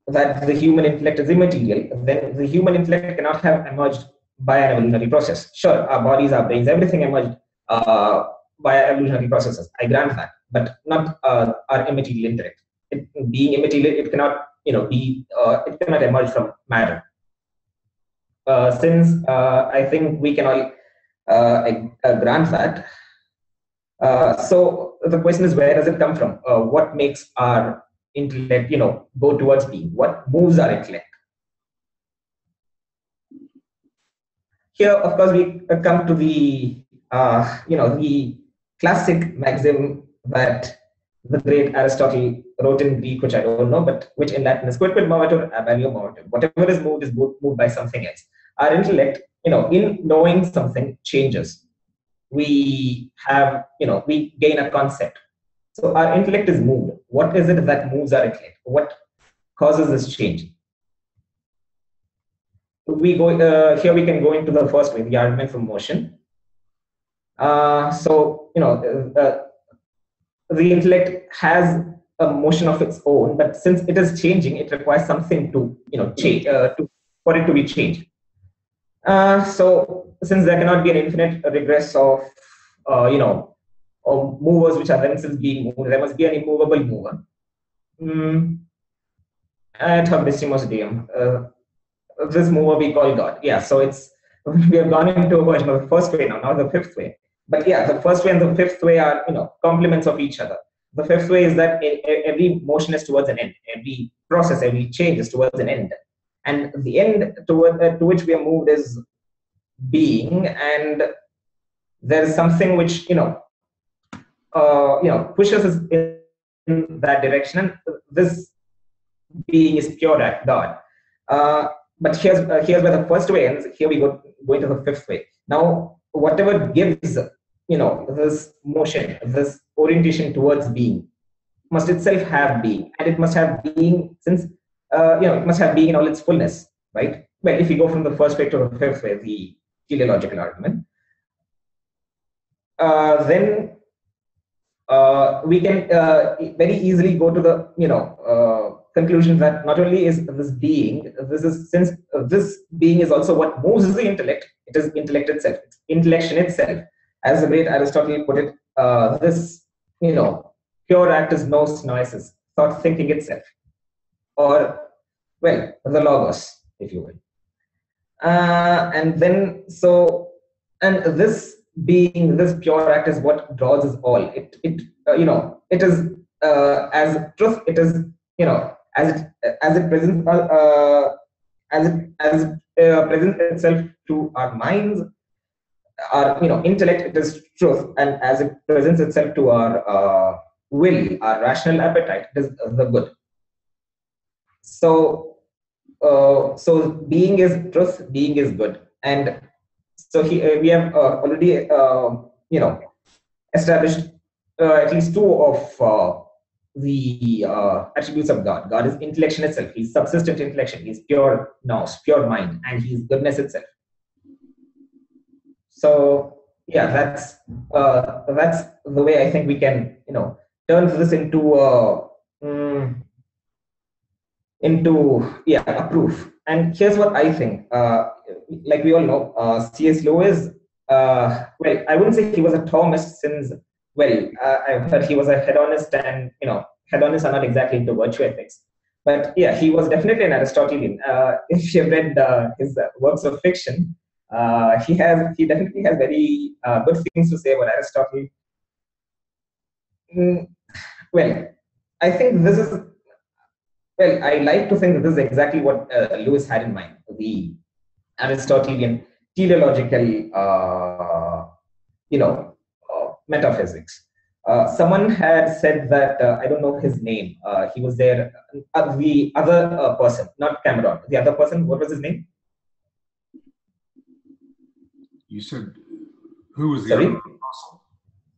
that the human intellect is immaterial, then the human intellect cannot have emerged by an evolutionary process. Sure, our bodies, our brains, everything emerged uh, by evolutionary processes. I grant that, but not uh, our immaterial intellect. It, being immaterial, it cannot, you know, be uh, it cannot emerge from matter. Uh, since I think we can all grant that, uh, so the question is, where does it come from? Uh, what makes our intellect, you know, go towards being? What moves our intellect? Here, of course, we come to the, uh, you know, the classic maxim that the great Aristotle wrote in Greek, which I don't know, but which in Latin is quid quid movetur ab alio movetur. Whatever is moved is moved by something else. Our intellect, you know, in knowing something changes we have, you know, we gain a concept. So our intellect is moved. What is it that moves our intellect? What causes this change? We go uh, here. We can go into the first way, the argument from motion. Uh, so you know, uh, uh the intellect has a motion of its own, but since it is changing, it requires something to you know change uh, to for it to be changed. Uh, so since there cannot be an infinite regress of, you know, of movers which are themselves being moved, there must be an immovable mover. Mm. At Habissimus Deum, this mover we call God. Yeah, so it's we have gone into a version of the first way now, now the fifth way. But yeah, the first way and the fifth way are you know complements of each other. The fifth way is that every motion is towards an end. Every process, every change is towards an end. And the end toward, uh, to which we are moved is being. And there is something which you know uh, you know pushes us in that direction. And this being is pure god. Uh, but here's uh, here's where the first way ends. Here we go go into the fifth way. Now whatever gives you know this motion this orientation towards being must itself have being and it must have being since uh, you know, it must have being in all its fullness, right? Well, if you go from the first way to the fifth way, the teleological argument, uh, then uh, we can uh, very easily go to the, you know, uh, conclusion that not only is this being, this is since this being is also what moves the intellect, it is intellect itself, it's intellection itself. As the great Aristotle put it, uh, this, you know, pure act is nos noesis, thought thinking itself or well, the logos, if you will. Uh, and then, so, and this being this pure act is what draws us all. It, it, uh, you know, it is uh, as truth. It is, you know, as it as it presents, uh, uh as it as it uh, presents itself to our minds, our you know intellect. It is truth, and as it presents itself to our uh, will, our rational appetite, it is the good. So uh, so being is truth, being is good, and so he, uh, we have uh, already uh, you know established at least two of the attributes of God. God is intellection itself. He's subsistent intellection. He's pure nous, pure mind, and He's goodness itself. So yeah, that's that's the way I think we can you know turn this into. Mm, into yeah a proof and here's what i think uh, like we all know uh, cs lewis uh, well i wouldn't say he was a thomist since well uh, i've heard he was a hedonist and you know hedonists are not exactly into virtue ethics. But yeah he was definitely an aristotelian. Uh, if you've read uh, his works of fiction he has he definitely has very good things to say about aristotle. Mm, well i think this is well, I like to think this is exactly what uh, Lewis had in mind. The Aristotelian teleological, uh, you know, uh, metaphysics. uh, someone had said that uh, I don't know his name. Uh, he was there. Uh, the other uh, person, not Cameron. The other person. What was his name? You said who was the Sorry? other person?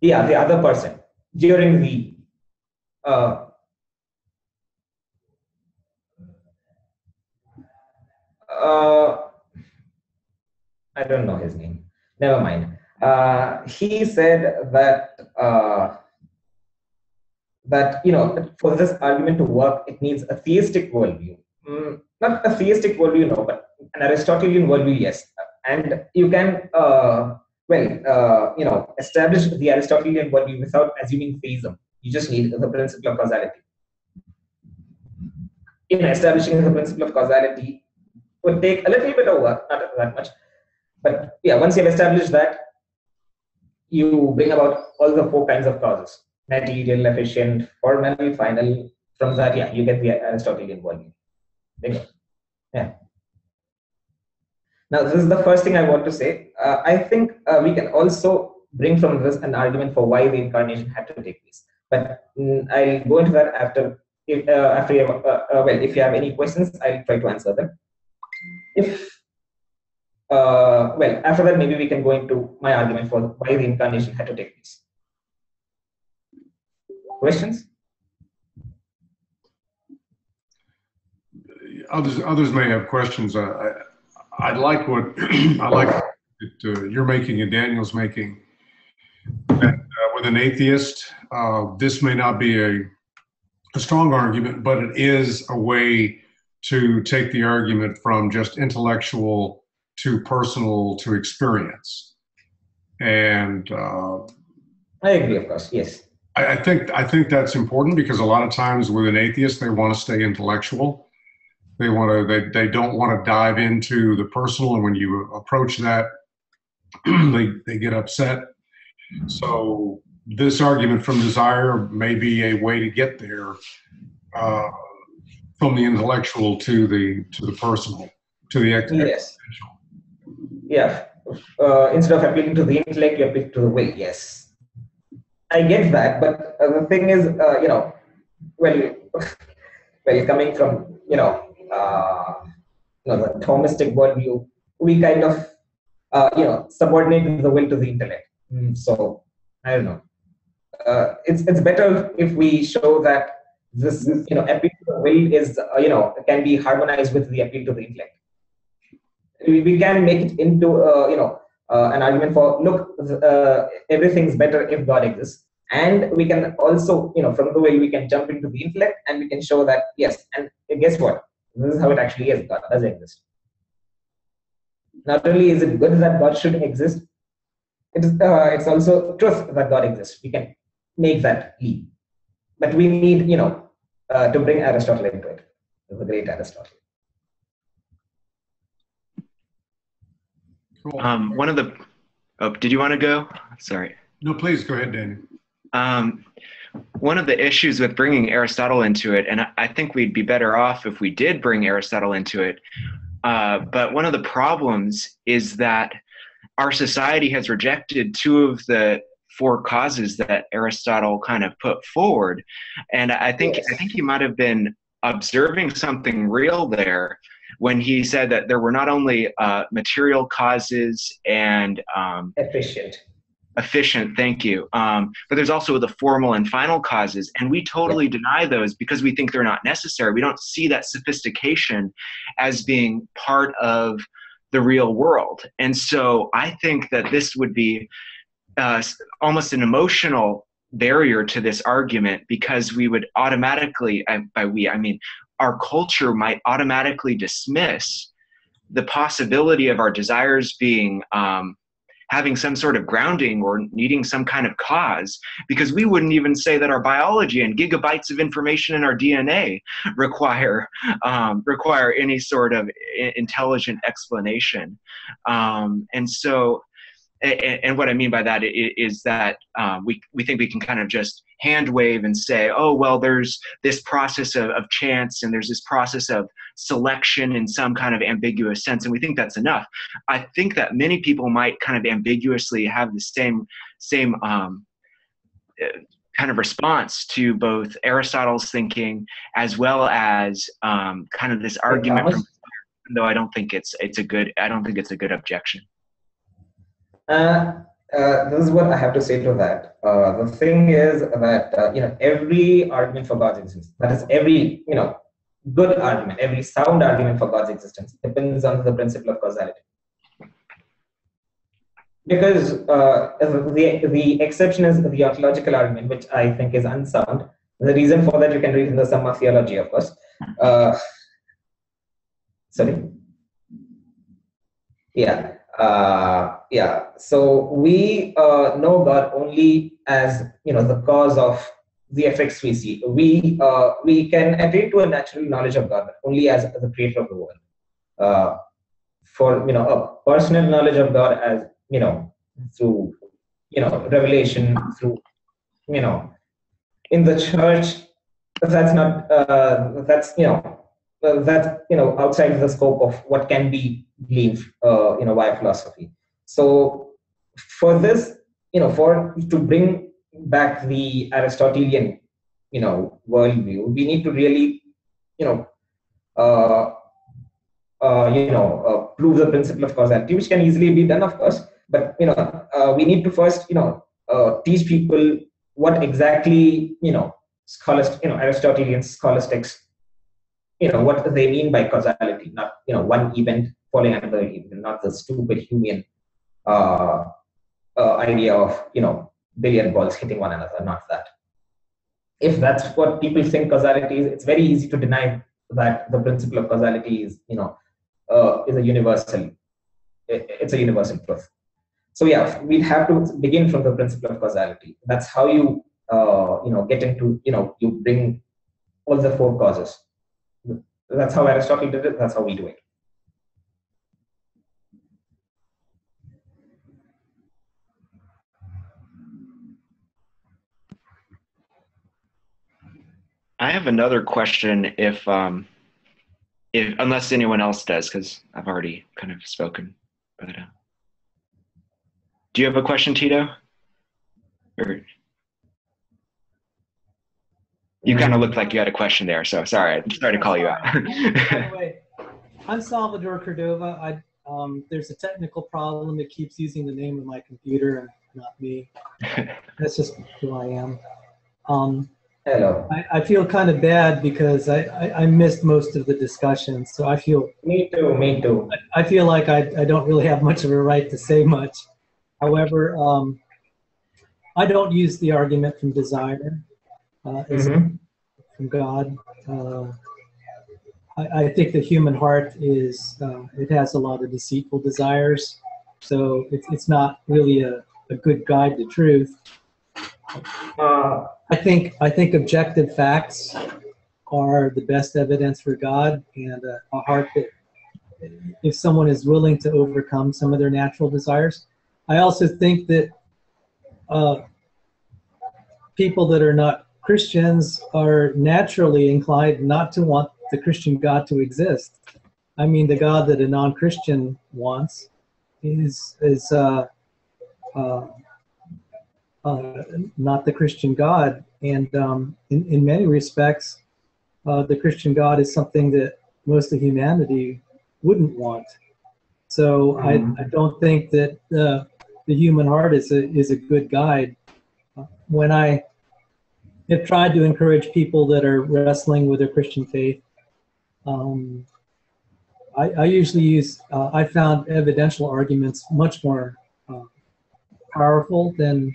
Yeah, the other person during the. Uh, uh, I don't know his name. Never mind. Uh, he said that uh, that you know for this argument to work, it needs a theistic worldview. Mm, not a theistic worldview, no, but an Aristotelian worldview, yes. And you can, uh, well, uh, you know, establish the Aristotelian worldview without assuming theism. You just need the principle of causality. In establishing the principle of causality, would take a little bit of work, not that much. But yeah, once you've established that, you bring about all the four kinds of causes material, efficient, formal, final. From that, yeah, you get the Aristotelian worldview. Bingo. Yeah. Now, this is the first thing I want to say. Uh, I think uh, we can also bring from this an argument for why the incarnation had to take place. But mm, I'll go into that after. If, uh, after you have, uh, uh, well, if you have any questions, I'll try to answer them. If uh, well, after that, maybe we can go into my argument for why the incarnation had to take place. Questions? Others, others may have questions. Uh, I, I like what I like that uh, you're making and Daniel's making. Uh, with an atheist, uh, this may not be a, a strong argument, but it is a way to take the argument from just intellectual to personal to experience. And uh, I agree, of course. Yes. I, I think I think that's important because a lot of times with an atheist, they want to stay intellectual. They want to. They, they don't want to dive into the personal, and when you approach that, they they get upset. So this argument from desire may be a way to get there uh, from the intellectual to the to the personal to the ex- Yes. Yeah. Uh, instead of appealing to the intellect, you appeal to the will. Yes. I get that, but uh, the thing is, uh, you know, well, well, coming from you know, uh, you know, the Thomistic worldview, we kind of, uh, you know, subordinate the will to the intellect. Mm, so I don't know. Uh, it's it's better if we show that this, you know, appeal to the will is, uh, you know, can be harmonized with the appeal to the intellect. We, we can make it into, uh, you know, uh, an argument for look, uh, everything's better if God exists, and we can also, you know, from the way we can jump into the intellect and we can show that yes, and guess what? This is how it actually is. God does exist. Not only is it good that God should exist, it is, uh, it's also truth that God exists. We can make that leap, but we need, you know, uh, to bring Aristotle into it. The great Aristotle. Cool. Um, one of the, oh, did you want to go? Sorry. no, please go ahead, Daniel. Um, one of the issues with bringing Aristotle into it, and I- think we'd be better off if we did bring Aristotle into it, uh, but one of the problems is that our society has rejected two of the four causes that Aristotle kind of put forward, and I think Yes. I think he might have been observing something real there when he said that there were not only uh, material causes and um, Efficient. efficient thank you. Um, but there's also the formal and final causes and we totally deny those because we think they're not necessary. We don't see that sophistication as being part of the real world. And so i think that this would be uh, almost an emotional barrier to this argument because we would automatically by we i mean our culture might automatically dismiss the possibility of our desires being um, having some sort of grounding or needing some kind of cause because we wouldn't even say that our biology and gigabytes of information in our DNA require um, require any sort of intelligent explanation. Um, and so and, and what I mean by that is is that um, we we think we can kind of just hand wave and say, oh well, there's this process of, of chance and there's this process of selection in some kind of ambiguous sense, and we think that's enough. I think that many people might kind of ambiguously have the same same um, uh, kind of response to both Aristotle's thinking as well as um, kind of this argument from though I don't think it's it's a good I don't think it's a good objection. Uh, this is what I have to say to that. Uh, the thing is that uh, you know every argument for God's existence, that is every you know good argument, every sound argument for God's existence depends on the principle of causality. Because uh, the the exception is the ontological argument, which I think is unsound. The reason for that you can read in the Summa Theology, of course. Uh, sorry. Yeah yeah so we uh, know god only as you know the cause of the effects we see. We uh, we can attain to a natural knowledge of god only as the creator of the world. Uh, for you know a personal knowledge of god as you know through you know revelation through you know in the church that's not uh, that's you know uh, that you know outside the scope of what can be gleaned uh, you know by philosophy so for this you know for to bring back the aristotelian you know worldview we need to really you know uh, uh, you know uh, prove the principle of causality which can easily be done of course but you know uh, we need to first you know uh, teach people what exactly you know scholast you know aristotelian scholastics you know what they mean by causality not you know one event following another event not the stupid Humean uh, uh, idea of you know billiard balls hitting one another not that if that's what people think causality is it's very easy to deny that the principle of causality is you know uh, is a universal it's a universal truth so yeah we'd have to begin from the principle of causality that's how you uh, you know get into you know you bring all the four causes that's how Aristotle did it. That's how we do it. I have another question if um if unless anyone else does because I've already kind of spoken but uh, do you have a question Tito or you kind of looked like you had a question there, so sorry. I'm sorry to call you out. By the way, I'm Salvador Cordova. I, um, there's a technical problem. It keeps using the name of my computer and not me. That's just who I am. Um, Hello. I, I feel kind of bad because I, I, I, missed most of the discussion. So I feel. Me too. Me too. I, I feel like I, I don't really have much of a right to say much. However, um, I don't use the argument from desire uh, mm-hmm. from God. Uh, I, I, think the human heart is uh, it has a lot of deceitful desires, so it's it's not really a, a good guide to truth. Uh, I think I think objective facts are the best evidence for God and a, a heart that if someone is willing to overcome some of their natural desires. I also think that uh, people that are not Christians are naturally inclined not to want the Christian God to exist. I mean, the God that a non-Christian wants is is uh, uh, uh, not the Christian God, and um, in in many respects, uh, the Christian God is something that most of humanity wouldn't want. So mm-hmm. I, I don't think that uh, the human heart is a is a good guide. When I have tried to encourage people that are wrestling with their Christian faith. Um, I, I, usually use, uh, I found evidential arguments much more uh, powerful than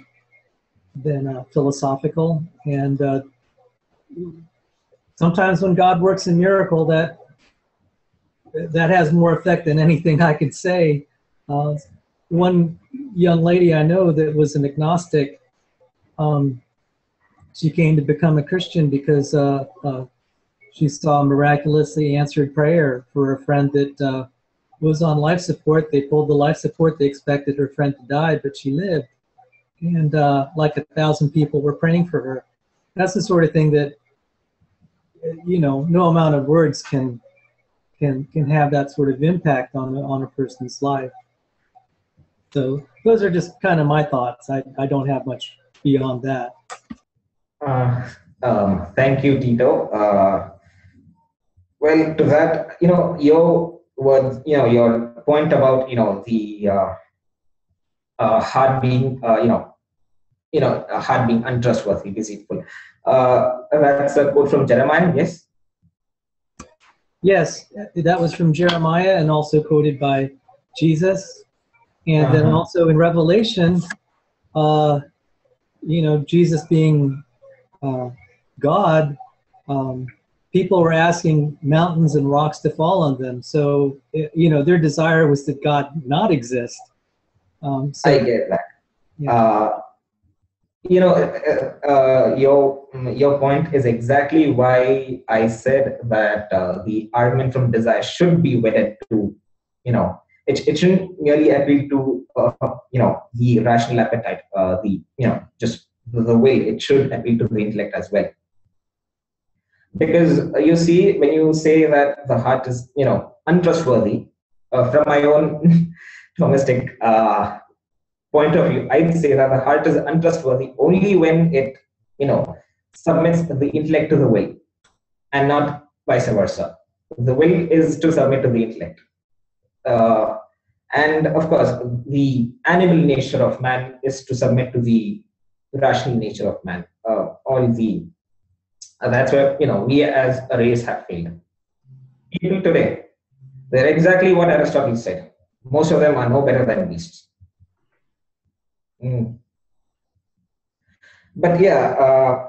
than uh, philosophical. And uh, sometimes when God works in miracle, that that has more effect than anything I could say. Uh, one young lady I know that was an agnostic. Um, she came to become a Christian because uh, uh, she saw miraculously answered prayer for a friend that uh, was on life support. They pulled the life support. They expected her friend to die, but she lived. And uh, like a thousand people were praying for her. That's the sort of thing that, you know, no amount of words can can can have that sort of impact on on a person's life. So those are just kind of my thoughts. I, I don't have much beyond that. Uh, um, thank you, Tito. Uh, well, to that, you know, your words, you know, your point about, you know, the uh, uh, heart being, uh, you know, you know, heart being untrustworthy, deceitful. Uh, that's a quote from Jeremiah. Yes. Yes, that was from Jeremiah and also quoted by Jesus. And then Uh-huh. also in Revelation, uh, you know, Jesus being uh, God, um, people were asking mountains and rocks to fall on them. So, you know, their desire was that God not exist. Um, so, I get that. Yeah. Uh, you know, uh, uh, your your point is exactly why I said that uh, the argument from desire should be wedded to, you know, it, it shouldn't merely appeal to, uh, you know, the rational appetite, uh, the, you know, just the, the way it should appeal to the intellect as well. Because uh, you see, when you say that the heart is, you know, untrustworthy, uh, from my own Thomistic uh, point of view, I'd say that the heart is untrustworthy only when it, you know, submits the intellect to the will, and not vice versa. The will is to submit to the intellect, uh, and of course, the animal nature of man is to submit to the rational nature of man. Uh, all the uh, that's where you know we as a race have failed. People today, they're exactly what Aristotle said. Most of them are no better than beasts. Mm. But yeah, uh,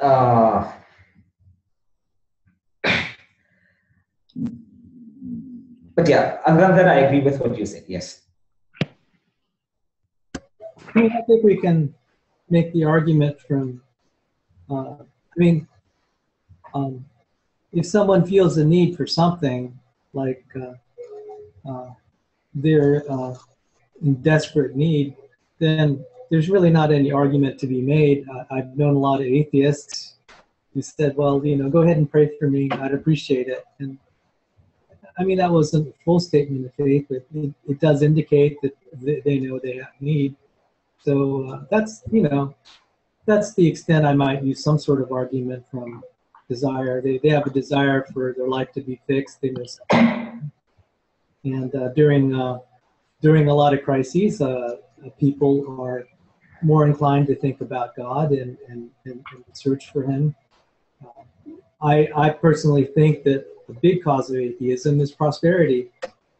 uh, but yeah, other than that, I agree with what you said. Yes. I mean, I think we can make the argument from, uh, I mean, um, if someone feels a need for something, like uh, uh, they're uh, in desperate need, then there's really not any argument to be made. I've known a lot of atheists who said, well, you know, go ahead and pray for me. I'd appreciate it. And I mean, that wasn't a full statement of faith, but it, it does indicate that they, they know they have need. So uh, that's, you know, that's the extent I might use some sort of argument from desire. They, they have a desire for their life to be fixed. They something. And uh, during, uh, during a lot of crises, uh, people are more inclined to think about God and, and, and, and search for Him. Uh, I, I personally think that the big cause of atheism is prosperity.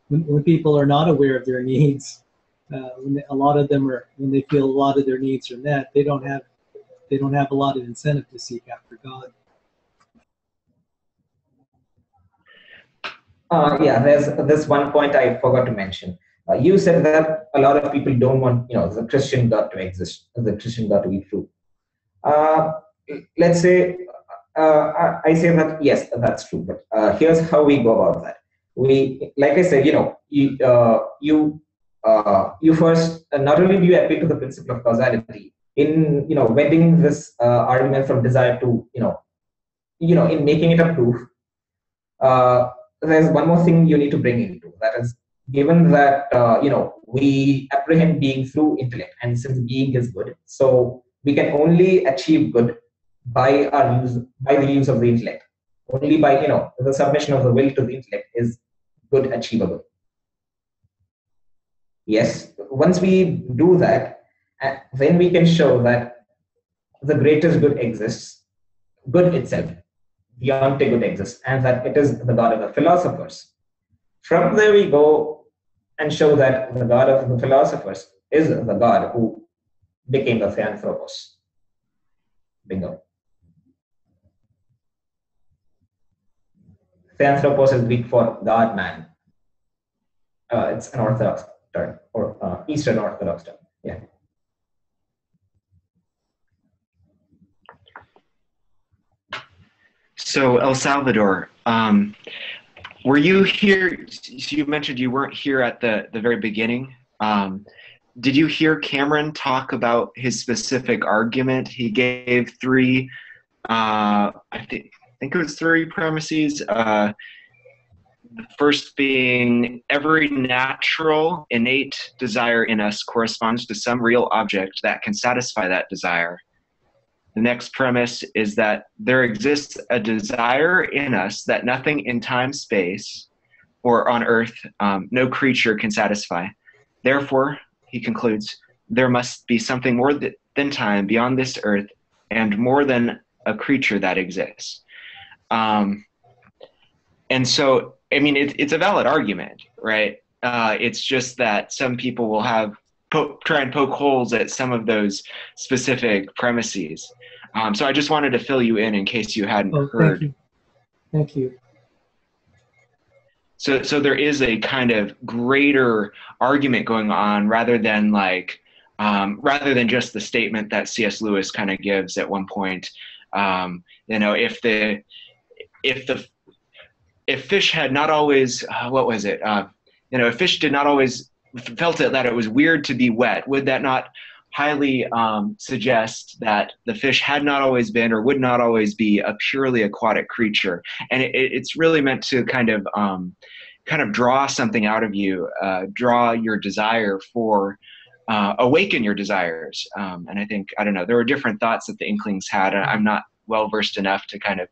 When, when people are not aware of their needs, uh, when they, a lot of them are, when they feel a lot of their needs are met, they don't have, they don't have a lot of incentive to seek after God. Uh, yeah, there's this one point I forgot to mention. Uh, you said that a lot of people don't want, you know, the Christian God to exist, the Christian God to be true. Uh, let's say, uh, I say that yes, that's true. But uh, here's how we go about that. We, like I said, you know, you uh, you uh, you first not only do you appeal to the principle of causality in you know wedding this argument from desire to you know you know in making it a proof. There's one more thing you need to bring into. That is given that uh, you know we apprehend being through intellect and since being is good so we can only achieve good by our use by the use of the intellect. Only by you know the submission of the will to the intellect is good achievable. Yes once we do that uh, then we can show that the greatest good exists good itself beyond good exists and that it is the god of the philosophers from there we go and show that the God of the philosophers is the God who became the Theanthropos. Bingo. Theanthropos is Greek for God man. Uh, it's an Orthodox term or uh, Eastern Orthodox term. Yeah. So El Salvador, um, were you here? So you mentioned you weren't here at the the very beginning. Um, did you hear Cameron talk about his specific argument? He gave three. Uh, I think think it was three premises. Uh, the first being every natural, innate desire in us corresponds to some real object that can satisfy that desire. The next premise is that there exists a desire in us that nothing in time, space, or on earth, um, no creature can satisfy. Therefore, he concludes, there must be something more than time beyond this earth and more than a creature that exists. Um, and so, I mean, it, it's a valid argument, right? Uh, it's just that some people will have po- try and poke holes at some of those specific premises. Um, so I just wanted to fill you in in case you hadn't oh, heard. Thank you. Thank you. So, so there is a kind of greater argument going on rather than like, um, rather than just the statement that C.S. Lewis kind of gives at one point. Um, you know, if the if the if fish had not always uh, what was it? Uh, you know, if fish did not always felt it that it was weird to be wet, would that not highly um, suggest that the fish had not always been or would not always be a purely aquatic creature? And it, it's really meant to kind of um, kind of draw something out of you, uh, draw your desire for. Uh, awaken your desires, um, and I think I don't know. There were different thoughts that the Inklings had. and I'm not well versed enough to kind of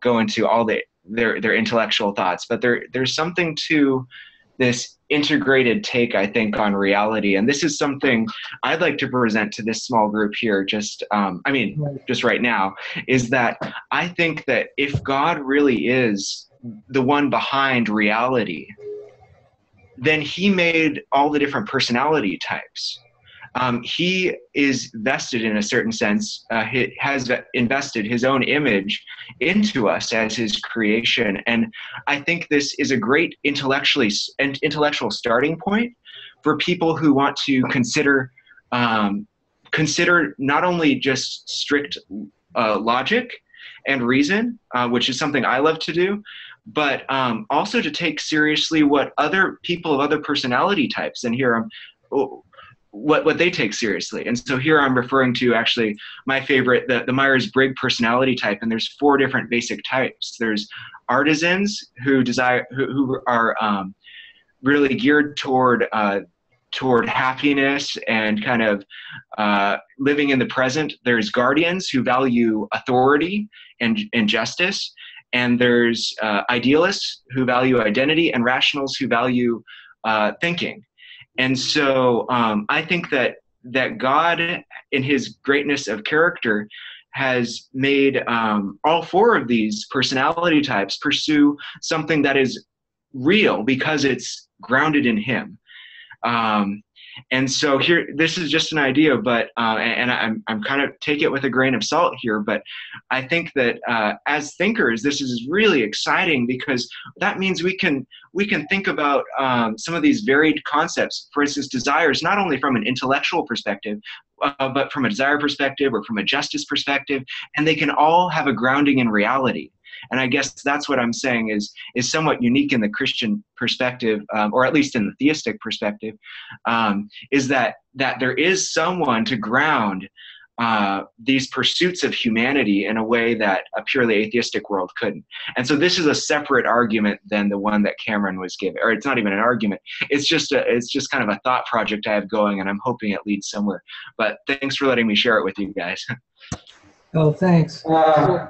go into all the their their intellectual thoughts, but there there's something to this integrated take, I think, on reality, and this is something I'd like to present to this small group here. Just, um, I mean, just right now, is that I think that if God really is the one behind reality, then He made all the different personality types um, he is vested in a certain sense, uh, he has invested his own image into us as his creation. And I think this is a great intellectually and intellectual starting point for people who want to consider um, consider not only just strict uh, logic and reason, uh, which is something I love to do, but um, also to take seriously what other people of other personality types, and here I'm oh, what what they take seriously. And so here I'm referring to actually my favorite, the, the Myers-Briggs personality type, and there's four different basic types. There's artisans who desire who, who are um, really geared toward uh, toward happiness and kind of uh, living in the present. There's guardians who value authority and, and justice. And there's uh, idealists who value identity and rationals who value uh, thinking. And so um, I think that that God, in His greatness of character, has made um, all four of these personality types pursue something that is real because it's grounded in Him. Um, and so here, this is just an idea, but uh, and I'm I'm kind of take it with a grain of salt here, but I think that uh, as thinkers, this is really exciting because that means we can we can think about um, some of these varied concepts. For instance, desires not only from an intellectual perspective, uh, but from a desire perspective or from a justice perspective, and they can all have a grounding in reality and i guess that's what i'm saying is is somewhat unique in the christian perspective um, or at least in the theistic perspective um, is that that there is someone to ground uh, these pursuits of humanity in a way that a purely atheistic world couldn't. And so this is a separate argument than the one that Cameron was giving, or it's not even an argument. It's just a, it's just kind of a thought project I have going, and I'm hoping it leads somewhere. But thanks for letting me share it with you guys. oh, thanks. Uh,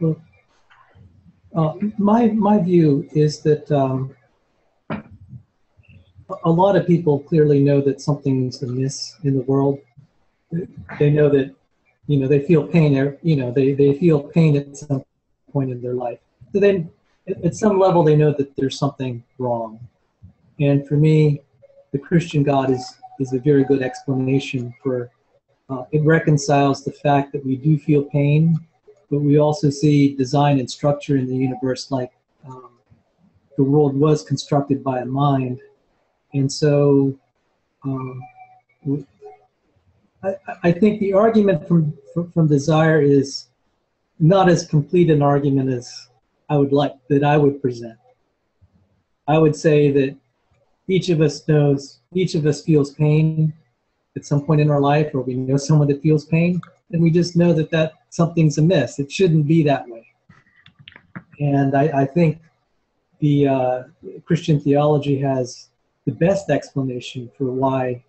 well, uh, my my view is that um, a lot of people clearly know that something's amiss in the world. They know that, you know, they feel pain. You know, they they feel pain at some point in their life. So then, at some level, they know that there's something wrong. And for me, the Christian God is is a very good explanation for. Uh, it reconciles the fact that we do feel pain but we also see design and structure in the universe like um, the world was constructed by a mind. And so um, I, I, think the argument from, from, from desire is not as complete an argument as I would like, that I would present. I would say that each of us knows, each of us feels pain at some point in our life, or we know someone that feels pain, and we just know that that something's amiss. It shouldn't be that way. And I, I think the uh, Christian theology has the best explanation for why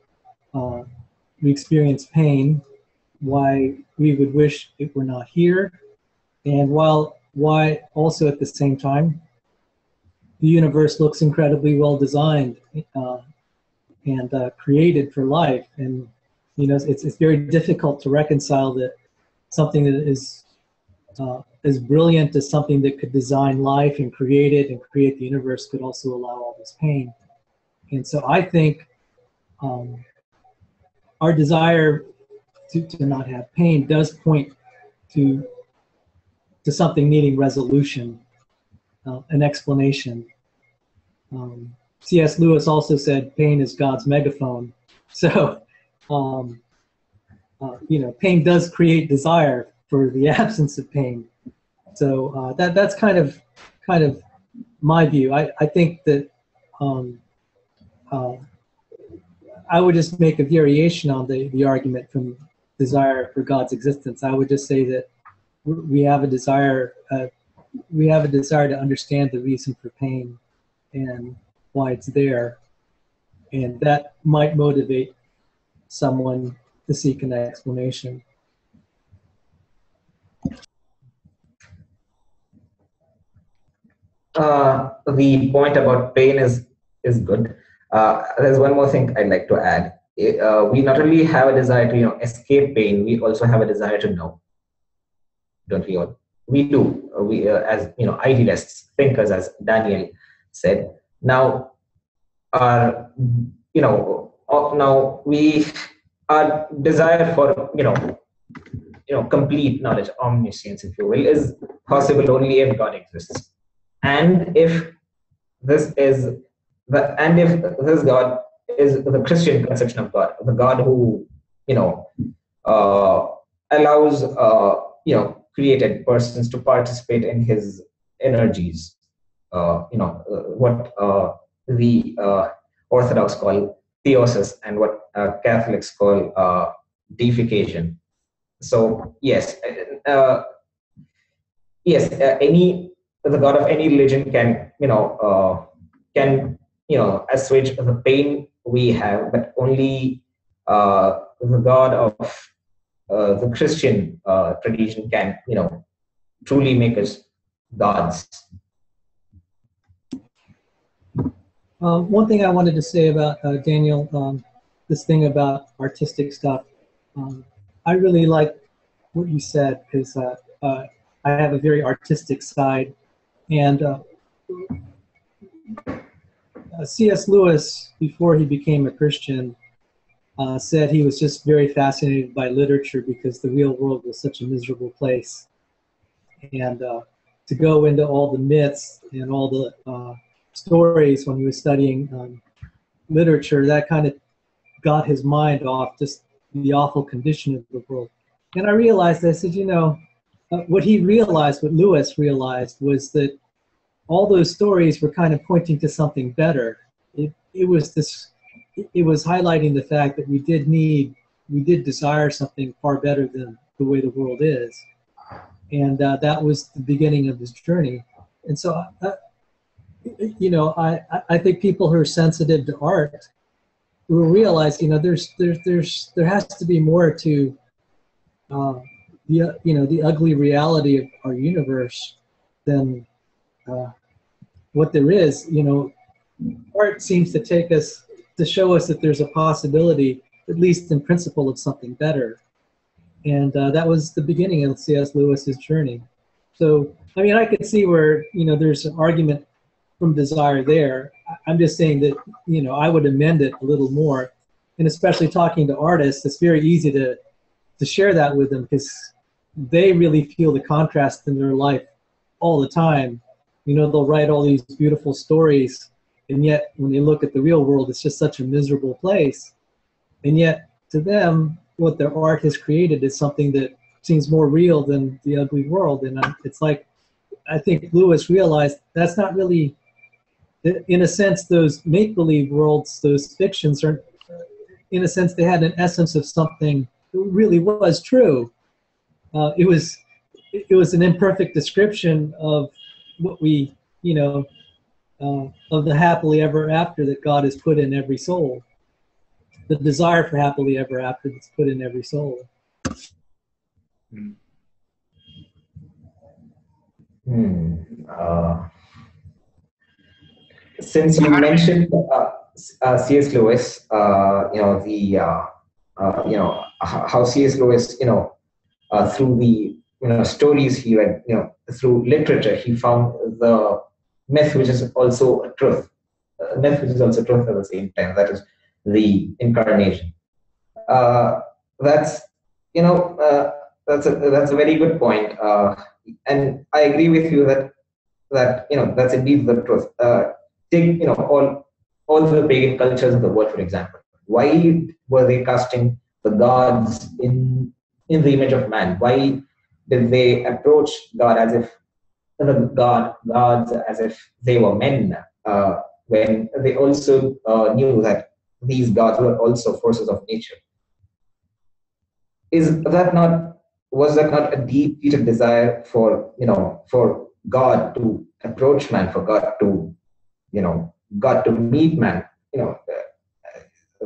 uh, we experience pain, why we would wish it were not here, and while why also at the same time the universe looks incredibly well designed uh, and uh, created for life, and you know it's it's very difficult to reconcile that something that is uh, as brilliant as something that could design life and create it and create the universe could also allow all this pain. And so I think um, our desire to, to not have pain does point to to something needing resolution, uh, an explanation. Um, C.S. Lewis also said pain is God's megaphone. So, um, uh, you know, pain does create desire for the absence of pain. So uh, that that's kind of kind of my view. I, I think that um, uh, I would just make a variation on the, the argument from desire for God's existence. I would just say that we have a desire uh, we have a desire to understand the reason for pain and why it's there, and that might motivate someone to seek an explanation. Uh, the point about pain is is good. Uh, there's one more thing I'd like to add. Uh, we not only have a desire to you know escape pain, we also have a desire to know. Don't we all? We do. Uh, we uh, as you know idealists, thinkers, as Daniel said. Now, our you know now we our desire for you know you know complete knowledge, omniscience, if you will, is possible only if God exists. And if this is the and if this god is the christian conception of god the god who you know uh, allows uh, you know created persons to participate in his energies uh, you know uh, what uh, the uh, orthodox call theosis and what catholics call deification. So yes yes any the god of any religion can you know uh, can you know assuage the pain we have but only uh, the god of uh, the christian uh, tradition can you know truly make us gods um, one thing i wanted to say about uh, daniel um, this thing about artistic stuff um, i really like what you said because uh, I have a very artistic side and uh, uh C.S. Lewis, before he became a Christian, uh, said he was just very fascinated by literature because the real world was such a miserable place. And uh, to go into all the myths and all the uh, stories when he was studying um, literature, that kind of got his mind off just the awful condition of the world. And I realized, I said, you know, uh, what he realized, what Lewis realized, was that all those stories were kind of pointing to something better. It, it was this, it was highlighting the fact that we did need, we did desire something far better than the way the world is. And uh, that was the beginning of his journey. And so, uh, you know, I, I think people who are sensitive to art will realize, you know, there's, there's, there's, there has to be more to, uh, the you know the ugly reality of our universe than uh, what there is. You know, art seems to take us to show us that there's a possibility, at least in principle, of something better. And uh, that was the beginning of C.S. Lewis's journey. So, I mean, I could see where you know there's an argument from desire there. I'm just saying that you know I would amend it a little more, and especially talking to artists, it's very easy to to share that with them because they really feel the contrast in their life all the time. You know, they'll write all these beautiful stories, and yet when they look at the real world, it's just such a miserable place. And yet, to them, what their art has created is something that seems more real than the ugly world. And it's like, I think Lewis realized that's not really, in a sense, those make believe worlds, those fictions are, in a sense, they had an essence of something that really was true uh, it was it was an imperfect description of what we you know uh, of the happily ever after that God has put in every soul. The desire for happily ever after that's put in every soul. Hmm. Uh, since you How do we- mentioned uh, uh, C.S. Lewis, uh, you know the uh, uh, you know how C.S. Lewis, you know, uh, through the you know stories he read, you know, through literature, he found the myth which is also a truth, a myth which is also truth at the same time. That is the incarnation. Uh, that's you know uh, that's a that's a very good point, uh, and I agree with you that that you know that's indeed the truth. Uh, you know all all the pagan cultures of the world, for example. Why were they casting the gods in in the image of man? Why did they approach God as if the god gods as if they were men? Uh, when they also uh, knew that these gods were also forces of nature. Is that not was that not a deep-seated desire for you know for God to approach man, for God to you know God to meet man, you know uh,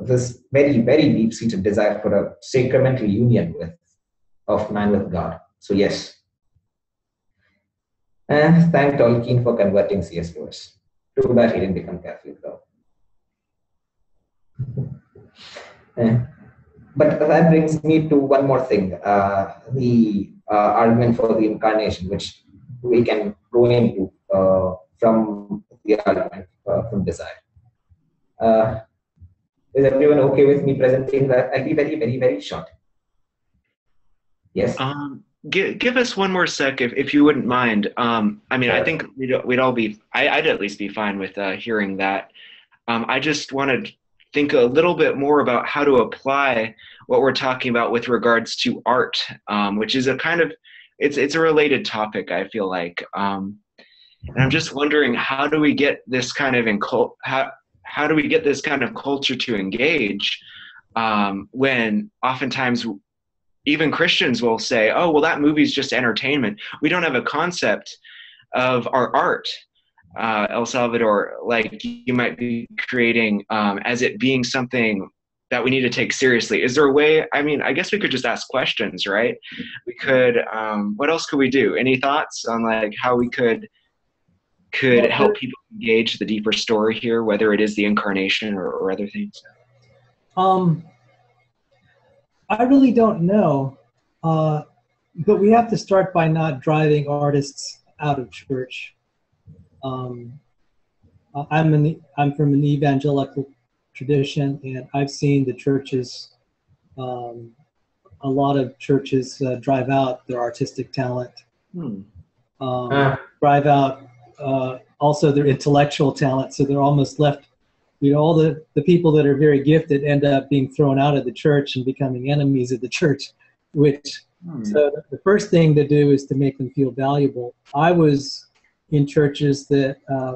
this very very deep-seated desire for a sacramental union with of man with God. So yes. And thank Tolkien for converting C.S. Lewis. Too bad he didn't become Catholic though. Eh, but that brings me to one more thing uh, the uh, argument for the incarnation, which we can go into uh, from the argument uh, from desire. Uh, is everyone okay with me presenting that? I'll be very, very, very short. Yes. Um, give, give us one more sec, if, if you wouldn't mind. Um, I mean, I think we'd, we'd all be, I, I'd at least be fine with uh, hearing that. Um, I just want to think a little bit more about how to apply what we're talking about with regards to art, um, which is a kind of, it's, it's a related topic, I feel like. Um, and I'm just wondering, how do we get this kind of, incul- how, how do we get this kind of culture to engage um, when oftentimes even Christians will say, "Oh, well, that movie's just entertainment. We don't have a concept of our art." Uh, El Salvador, like you might be creating um, as it being something that we need to take seriously. Is there a way? I mean, I guess we could just ask questions, right? We could. Um, what else could we do? Any thoughts on like how we could could Well, help people engage the deeper story here, whether it is the incarnation or, or other things? Um, I really don't know, uh, but we have to start by not driving artists out of church. Um, I'm an, I'm from an evangelical tradition, and I've seen the churches. Um, a lot of churches uh, drive out their artistic talent, Hmm. um, Ah. drive out uh, also their intellectual talent, so they're almost left you know all the, the people that are very gifted end up being thrown out of the church and becoming enemies of the church which so the first thing to do is to make them feel valuable. I was in churches that uh,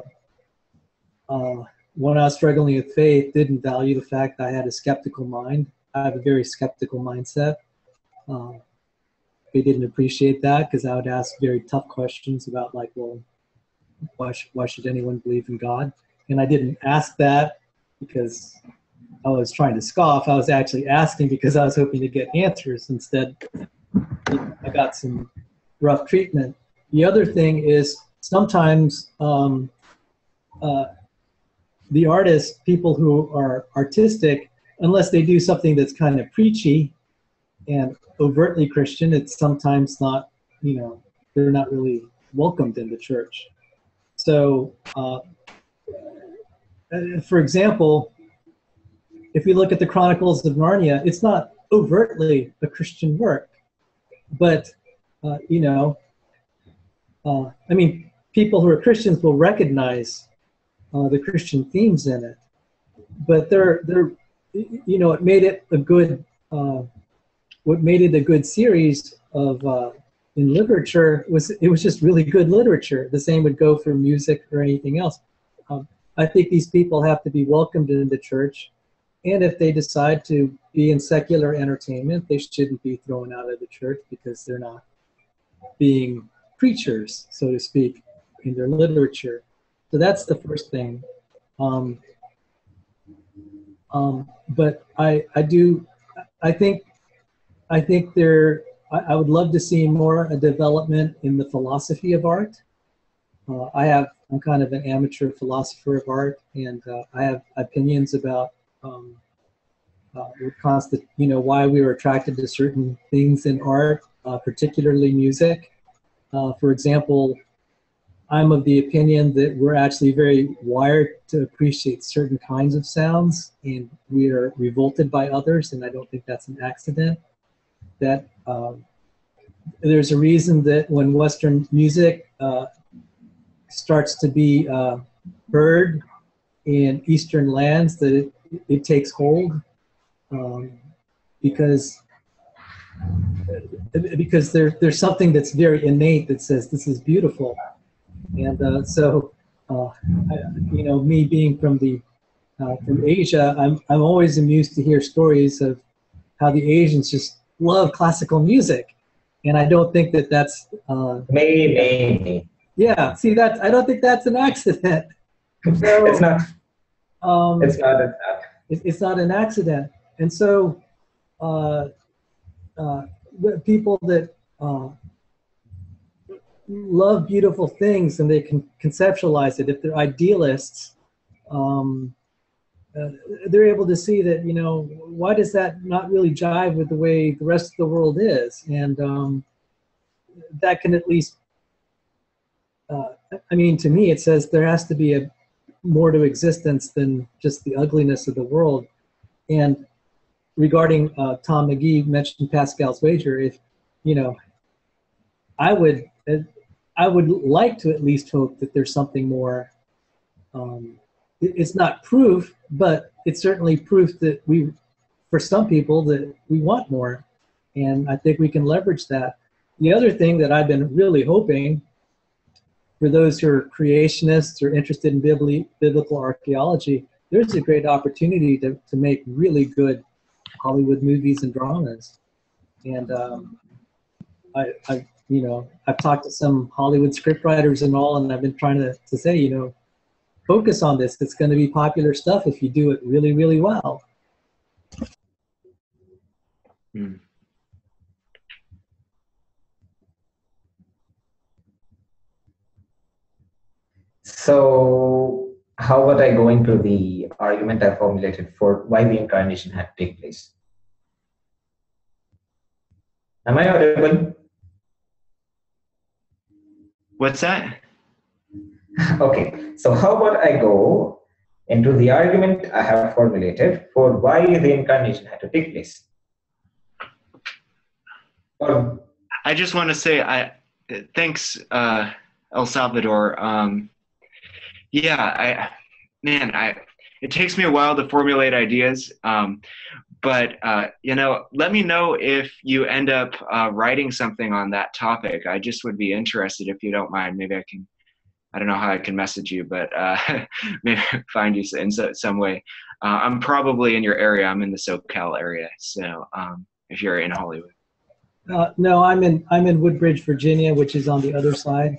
uh, when i was struggling with faith didn't value the fact that i had a skeptical mind. I have a very skeptical mindset. Uh, they didn't appreciate that because i would ask very tough questions about like well why, sh- why should anyone believe in god and I didn't ask that because I was trying to scoff. I was actually asking because I was hoping to get answers. Instead, I got some rough treatment. The other thing is sometimes um, uh, the artists, people who are artistic, unless they do something that's kind of preachy and overtly Christian, it's sometimes not, you know, they're not really welcomed in the church. So, uh, for example, if we look at the Chronicles of Narnia, it's not overtly a Christian work, but uh, you know, uh, I mean, people who are Christians will recognize uh, the Christian themes in it, but they're they're you know, it made it a good uh, what made it a good series of uh, in literature was it was just really good literature. The same would go for music or anything else. Um, I think these people have to be welcomed in the church, and if they decide to be in secular entertainment, they shouldn't be thrown out of the church because they're not being preachers, so to speak, in their literature. so that's the first thing. Um, um, but I, I do, I think, I think there, I, I would love to see more a development in the philosophy of art. Uh, I have, I'm kind of an amateur philosopher of art, and uh, I have opinions about um, uh, constant, you know, why we were attracted to certain things in art, uh, particularly music. Uh, for example, I'm of the opinion that we're actually very wired to appreciate certain kinds of sounds, and we are revolted by others, and I don't think that's an accident. That there's a reason that when Western music uh, starts to be uh, heard in Eastern lands, that it, it takes hold um, because because there, there's something that's very innate that says this is beautiful. And uh, so, uh, I, you know, me being from the uh, from Asia, I'm I'm always amused to hear stories of how the Asians just love classical music, and I don't think that that's uh, maybe. Yeah, see that I don't think that's an accident. So, it's not. Um, it's not. an accident. it's not an accident, and so uh, uh, people that uh, love beautiful things and they can conceptualize it. If they're idealists, um, uh, they're able to see that you know why does that not really jive with the way the rest of the world is, and um, that can at least. Uh, I mean, to me, it says there has to be a more to existence than just the ugliness of the world. And regarding uh, Tom McGee mentioned Pascal's wager, if you know, I would I would like to at least hope that there's something more. Um, it's not proof, but it's certainly proof that we, for some people, that we want more, and I think we can leverage that. The other thing that I've been really hoping for those who are creationists or interested in biblical archaeology, there's a great opportunity to, to make really good Hollywood movies and dramas. And um, I, I, you know, I've talked to some Hollywood scriptwriters and all, and I've been trying to, to say, you know, focus on this. It's going to be popular stuff if you do it really, really well. Hmm. So, how about I go into the argument I formulated for why the incarnation had to take place? Am I audible? What's that? Okay, so how about I go into the argument I have formulated for why the incarnation had to take place? I just want to say, I thanks, uh, El Salvador. Um, yeah, I, man, I it takes me a while to formulate ideas. Um, but uh, you know, let me know if you end up uh, writing something on that topic. I just would be interested if you don't mind. Maybe I can. I don't know how I can message you, but uh, maybe find you in some way. Uh, I'm probably in your area. I'm in the SoCal area, so um, if you're in Hollywood. Uh, no, I'm in I'm in Woodbridge, Virginia, which is on the other side.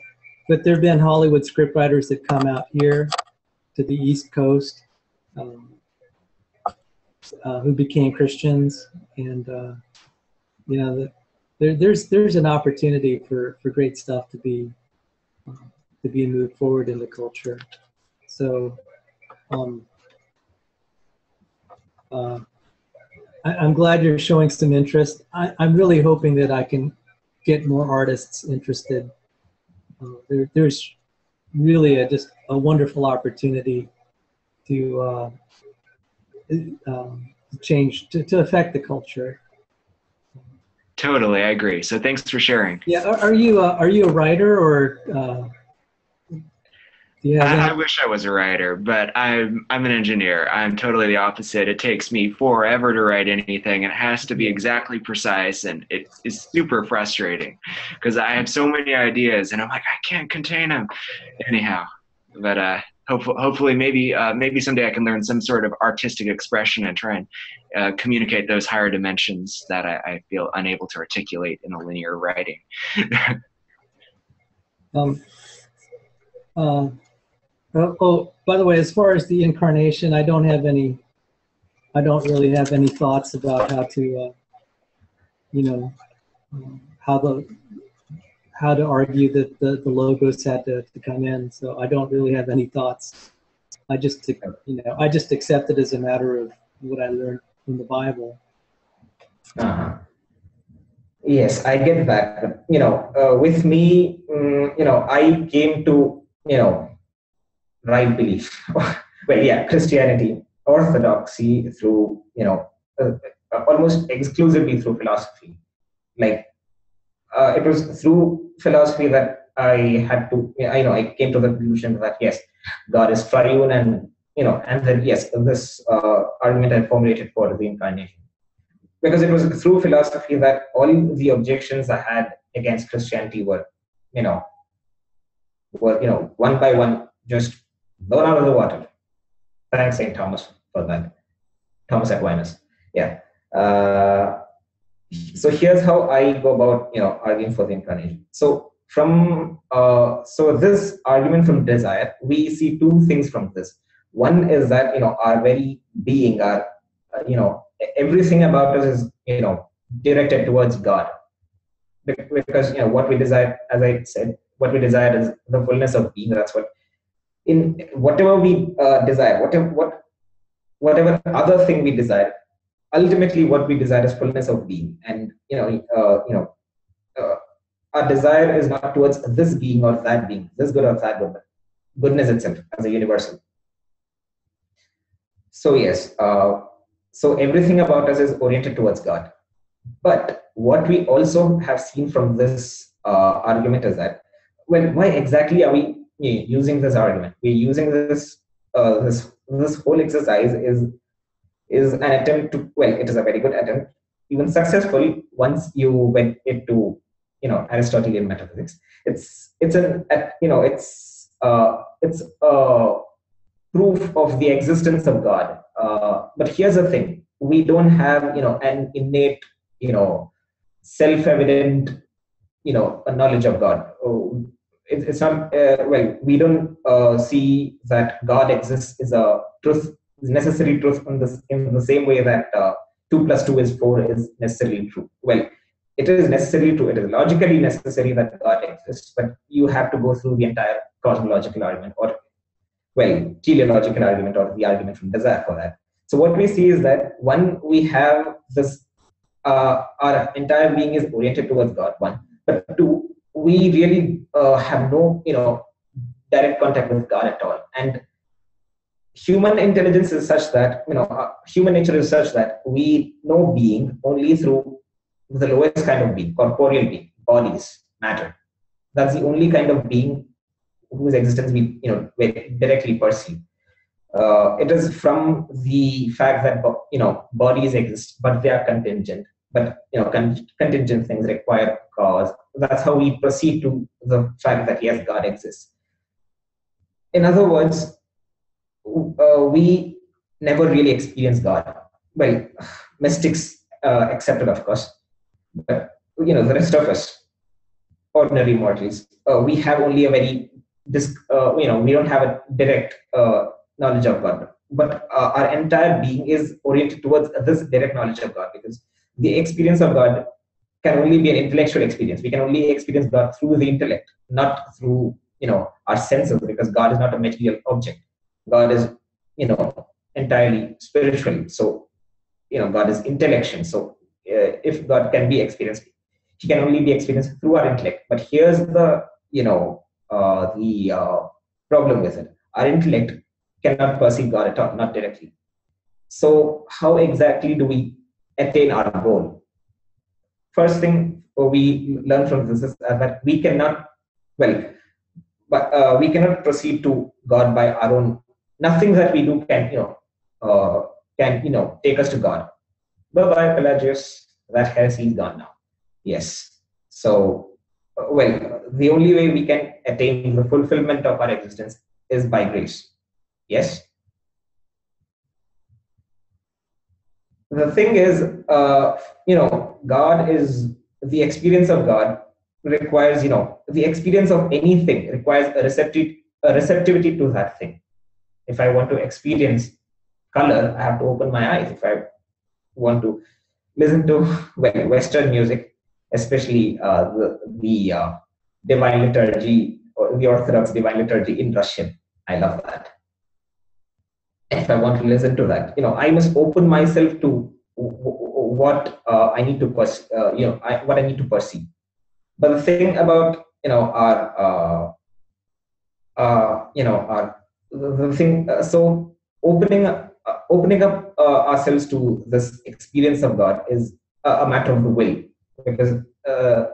But there have been Hollywood scriptwriters that come out here to the East Coast um, uh, who became Christians, and uh, you know, the, there, there's there's an opportunity for for great stuff to be to be moved forward in the culture. So, um, uh, I, am glad you're showing some interest. I, am really hoping that I can get more artists interested. Uh, there, there's really a, just a wonderful opportunity to uh, um, change to, to affect the culture. Totally, I agree. So thanks for sharing. Yeah, are, are you uh, are you a writer or? Uh, I, I, wish I was a writer, but I'm I'm an engineer. I'm totally the opposite. It takes me forever to write anything. It has to be exactly precise, and it is super frustrating because I have so many ideas, and I'm like I can't contain them. Anyhow, but uh, hopefully, hopefully maybe uh, maybe someday I can learn some sort of artistic expression and try and uh, communicate those higher dimensions that I, I, feel unable to articulate in a linear writing. um, uh, Oh, oh, by the way, as far as the incarnation, I don't have any. I don't really have any thoughts about how to, uh, you know, um, how the how to argue that the, the logos had to, to come in. So I don't really have any thoughts. I just, you know, I just accept it as a matter of what I learned from the Bible. Uh-huh. Yes, I get that. You know, uh, with me, um, you know, I came to, you know, right belief. well, yeah, Christianity, orthodoxy through, you know, uh, almost exclusively through philosophy. Like, uh, it was through philosophy that I had to, I know, I came to the conclusion that yes, God is triune, and you know, and then yes, this uh, argument I formulated for the incarnation, because it was through philosophy that all the objections I had against Christianity were, you know, were you know one by one just blown out of the water. Thanks, Saint Thomas, for that. Thomas Aquinas. Yeah. Uh, so here's how I go about, you know, arguing for the incarnation. So from uh, so this argument from desire, we see two things from this. One is that you know our very being, our you know everything about us is you know directed towards God, because you know what we desire, as I said, what we desire is the fullness of being. That's what in whatever we uh, desire, whatever what whatever other thing we desire, ultimately what we desire is fullness of being. And you know uh, you know uh, our desire is not towards this being or that being this good or that good. Goodness itself as a universal. So yes uh, so everything about us is oriented towards god. But what we also have seen from this uh, argument is that well why exactly are we using this argument. We're using this uh, this this whole exercise is is an attempt to well it is a very good attempt. Even successful once you went into you know aristotelian metaphysics it's it's an you know it's uh it's a proof of the existence of god. Uh, but here's the thing. We don't have you know an innate you know self-evident you know a knowledge of god. Oh, it, it's not uh, well we don't uh, see that god exists is a truth necessary truth in, this, in the same way that uh, 2 plus 2 is 4 is necessarily true. Well, it is necessary true. It is logically necessary that God exists, but you have to go through the entire cosmological argument or, well, teleological argument or the argument from desire for that. So what we see is that one, we have this, uh, our entire being is oriented towards God, one. But two, we really uh, have no, you know, direct contact with God at all. And human intelligence is such that you know uh, human nature is such that we know being only through the lowest kind of being corporeal being bodies matter. That's the only kind of being whose existence we you know directly perceive. Uh, it is from the fact that you know bodies exist but they are contingent. But you know con- contingent things require cause that's how we proceed to the fact that yes god exists. In other words uh, we never really experience God. Well, mystics uh, accepted, of course, but you know the rest of us, ordinary mortals, uh, we have only a very this uh, you know we don't have a direct uh, knowledge of God, but uh, our entire being is oriented towards this direct knowledge of God because the experience of God can only be an intellectual experience. We can only experience God through the intellect, not through you know our senses, because God is not a material object. God is, you know, entirely spiritual. So, you know, God is intellection. So, uh, if God can be experienced, He can only be experienced through our intellect. But here's the, you know, uh, the uh, problem with it. Our intellect cannot perceive God at all, not directly. So, how exactly do we attain our goal? First thing we learn from this is that we cannot, well, but uh, we cannot proceed to God by our own nothing that we do can you know uh, can you know take us to God. Bye bye, Pelagius. That heresy is gone now. Yes. So, uh, well, the only way we can attain the fulfillment of our existence is by grace. Yes. The thing is, uh, you know, God is the experience of God requires, you know, the experience of anything requires a receptive a receptivity to that thing. If I want to experience color, I have to open my eyes. If I want to listen to Western music, especially uh, the, the uh, Divine Liturgy or the Orthodox Divine Liturgy in Russian, I love that. If I want to listen to that, you know, I must open myself to what uh, I need to pers- uh, you know I, what I need to perceive. But the thing about you know our uh, uh, you know our the, thing uh, so opening uh, opening up ourselves to this experience of God is a, matter of the will because uh,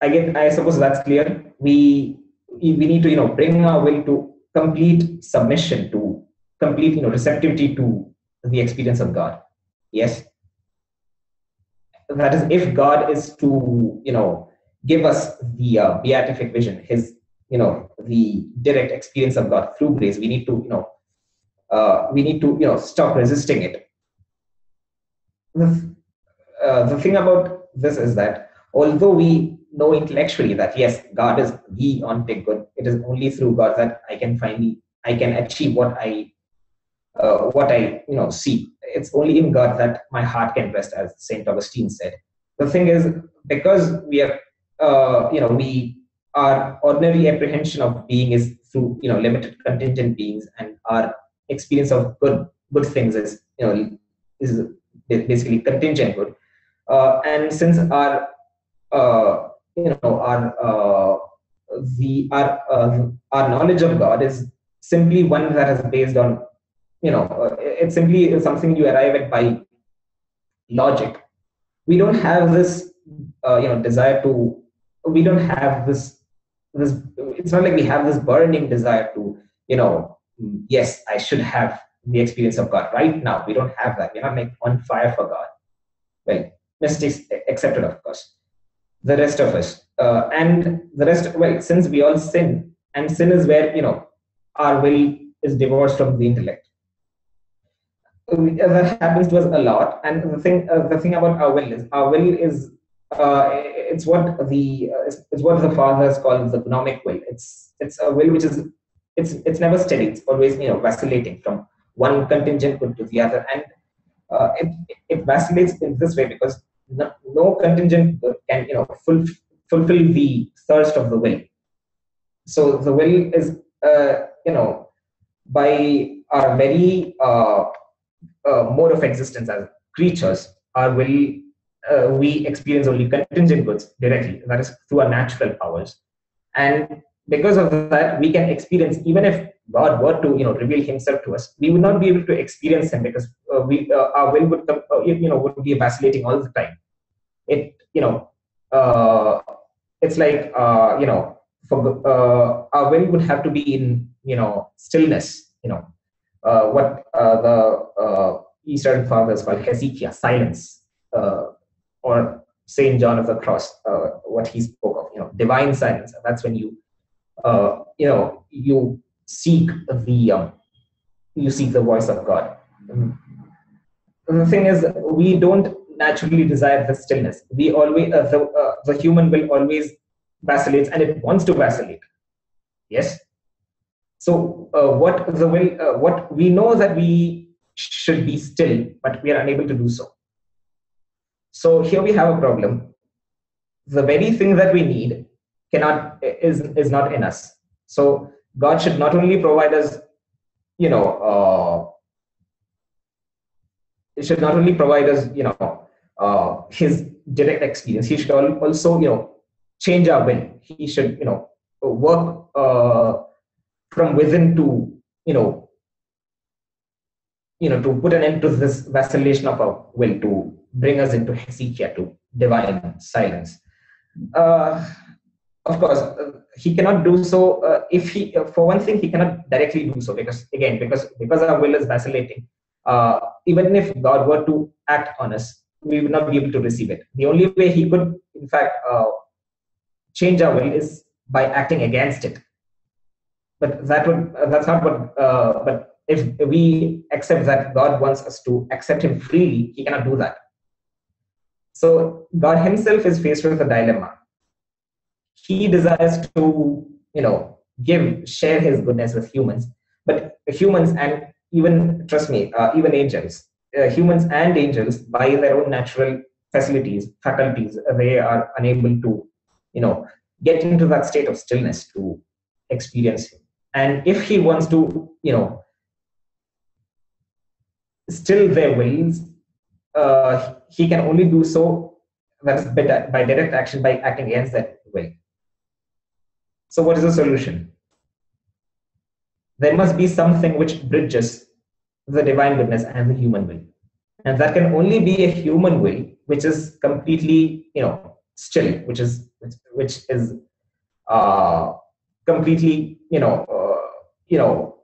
again I suppose that's clear. We we need to you know bring our will to complete submission to complete you know receptivity to the experience of God. Yes. That is, if God is to, you know, give us the uh, beatific vision, His, you know, the direct experience of God through grace, we need to, you know, uh, we need to, you know, stop resisting it. The, uh, the thing about this is that although we know intellectually that yes, God is the on good, it is only through God that I can finally, I can achieve what I uh, what I you know see. It's only in God that my heart can rest, as Saint Augustine said. The thing is, because we are uh, you know we our ordinary apprehension of being is through you know limited contingent beings, and our experience of good good things is you know is basically contingent good. Uh, and since our uh, you know our uh, the our uh, our knowledge of God is simply one that is based on you know, uh, it's simply something you arrive at by logic. We don't have this, uh, you know, desire to. We don't have this. This. It's not like we have this burning desire to, you know, yes, I should have the experience of God right now. We don't have that. We're not like on fire for God. Well, mystics accepted, of course. The rest of us, uh, and the rest. Well, since we all sin, and sin is where you know our will is divorced from the intellect that happens to us a lot. And the thing, uh, the thing about our will is, our will is, uh, it's what the, uh, it's, what the fathers call the gnomic will. It's, it's a will which is, it's, it's never steady. It's always, you know, vacillating from one contingent good to the other, and uh, it, it vacillates in this way because no, no contingent can, you know, fulfill the thirst of the will. So the will is, uh, you know, by our very uh, mode of existence as creatures are very uh, we experience only contingent goods directly. That is through our natural powers. And because of that we can experience even if god were to you know reveal himself to us we would not be able to experience him because uh, we uh, our will would uh, you know would be vacillating all the time. It you know uh, it's like you know for our will would have to be in you know stillness you know uh, what uh, the uh, Eastern fathers call hesychia, silence, or Saint John of the Cross, what he spoke of, you know, divine silence. That's when you, you know, you seek the um, you seek the voice of God. And the thing is, we don't naturally desire the stillness. We always uh, the uh, the human will always vacillates and it wants to vacillate. Yes, so uh, what the will, uh, what we know that we should be still, but we are unable to do so. So here we have a problem. The very thing that we need cannot is is not in us. So God should not only provide us, you know, uh, should not only provide us, you know, uh, His direct experience. He should also, you know, change our will. He should, you know, work. Uh, from within to you know you know to put an end to this vacillation of our will to bring us into hesychia to divine silence. Uh, of course uh, he cannot do so uh, if he uh, for one thing he cannot directly do so because again because because our will is vacillating uh, even if god were to act on us we would not be able to receive it. The only way he could in fact uh, change our will is by acting against it but that would uh, that's not what uh, but if we accept that god wants us to accept him freely he cannot do that so god himself is faced with a dilemma he desires to, you know, give, share his goodness with humans. But humans and even, trust me, uh, even angels, uh, humans and angels, by their own natural facilities, faculties, they are unable to, you know, get into that state of stillness to experience him. And if he wants to, you know, still their wills, uh, he can only do so that's by, by direct action by acting against that will. So what is the solution? There must be something which bridges the divine goodness and the human will. And that can only be a human will, which is completely, you know, still, which is which, which is uh, completely, you know, uh, you know,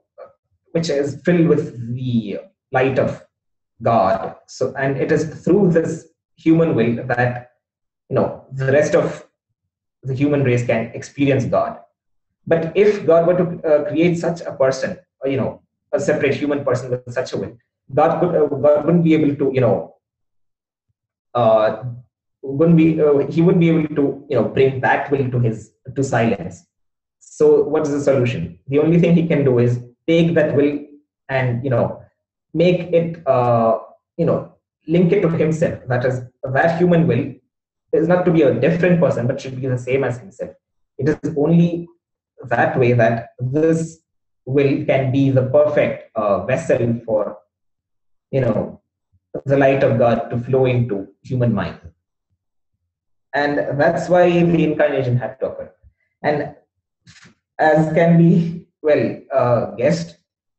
which is filled with the light of God. So, and it is through this human will that you know the rest of the human race can experience God. But if God were to uh, create such a person, uh, you know, a separate human person with such a will, God could uh, God wouldn't be able to, you know, uh, wouldn't be uh, he wouldn't be able to, you know, bring that will to his to silence. So what is the solution? The only thing he can do is take that will and you know make it uh, you know link it to himself. That is that human will is not to be a different person, but should be the same as himself. It is only that way that this will can be the perfect uh, vessel for you know the light of God to flow into human mind. And that's why the incarnation had to occur. And as can be well uh, guessed,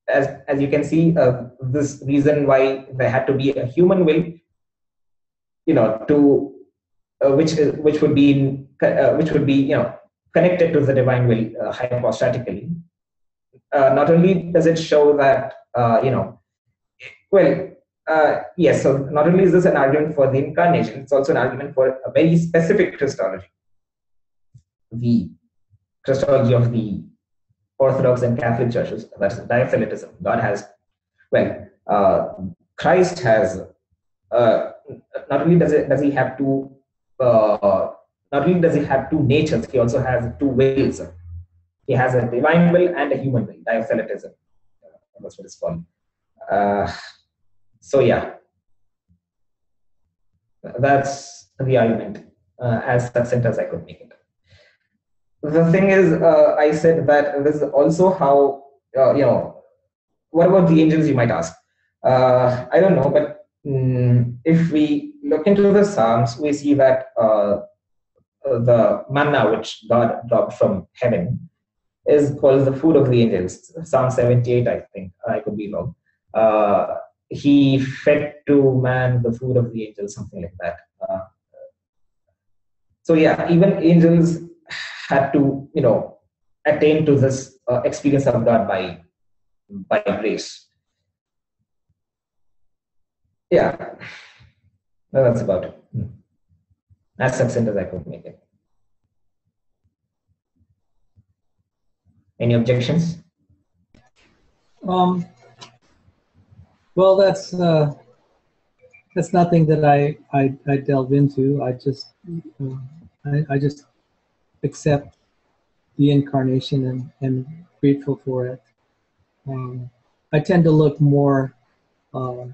as as you can see, uh, this reason why there had to be a human will, you know, to uh, which which would be uh, which would be you know connected to the divine will uh, hypostatically. Uh, not only does it show that uh, you know, well, uh, yes. So not only is this an argument for the incarnation, it's also an argument for a very specific Christology, the Christology of the Orthodox and Catholic churches. That's dyothelitism. God has, well, Christ has. not only does it does he have two uh, not only does he have two natures, he also has two wills. He has a divine will and a human will, dyothelitism. That's what it's called. Uh, so yeah, that's the argument uh, as succinct as I could make it. The thing is, uh, I said that this is also how, uh, you know, what about the angels, you might ask? Uh, I don't know, but mm, if we look into the Psalms, we see that uh, the manna which God dropped from heaven is called the food of the angels. Psalm 78, I think. I could be wrong. Uh, he fed to man the food of the angels, something like that. Uh, so yeah, even angels had to, you know, attain to this uh, experience of God by by grace. Yeah. No, that's about it. Hmm. As succinct as I could make it. Any objections? Um, well, that's uh, that's nothing that I, I, I delve into. I just uh, I, I just accept the incarnation and, and grateful for it. Um, I tend to look more uh,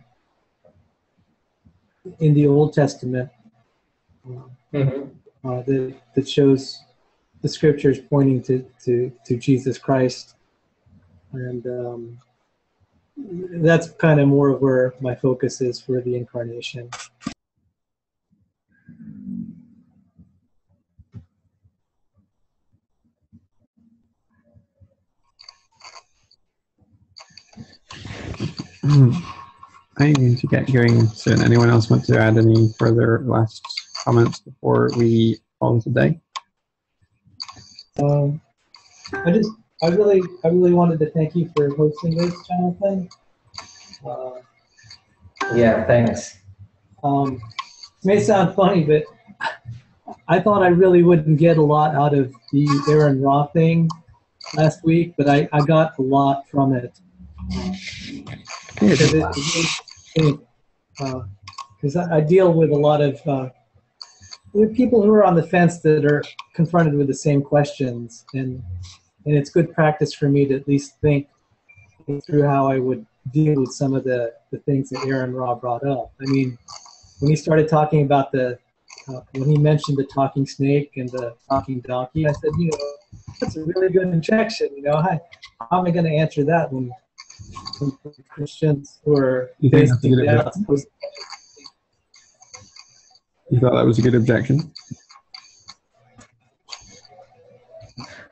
in the Old Testament mm-hmm. uh, that, that shows the scriptures pointing to, to, to Jesus Christ. And um, that's kind of more of where my focus is for the incarnation. I need to get going soon. Anyone else want to add any further last comments before we call it a day? Um, I just, I really, I really wanted to thank you for hosting this, Jonathan. Uh, yeah, thanks. Um, it may sound funny, but I thought I really wouldn't get a lot out of the Aaron Ra thing last week, but I, I got a lot from it. Because uh, I, deal with a lot of uh, with people who are on the fence that are confronted with the same questions, and and it's good practice for me to at least think through how I would deal with some of the the things that Aaron Ra brought up. I mean, when he started talking about the uh, when he mentioned the talking snake and the talking donkey, I said, you know, that's a really good injection. You know, how, am I going to answer that when Christians who are You think that's a facing good objection? pose- You thought that was a good objection?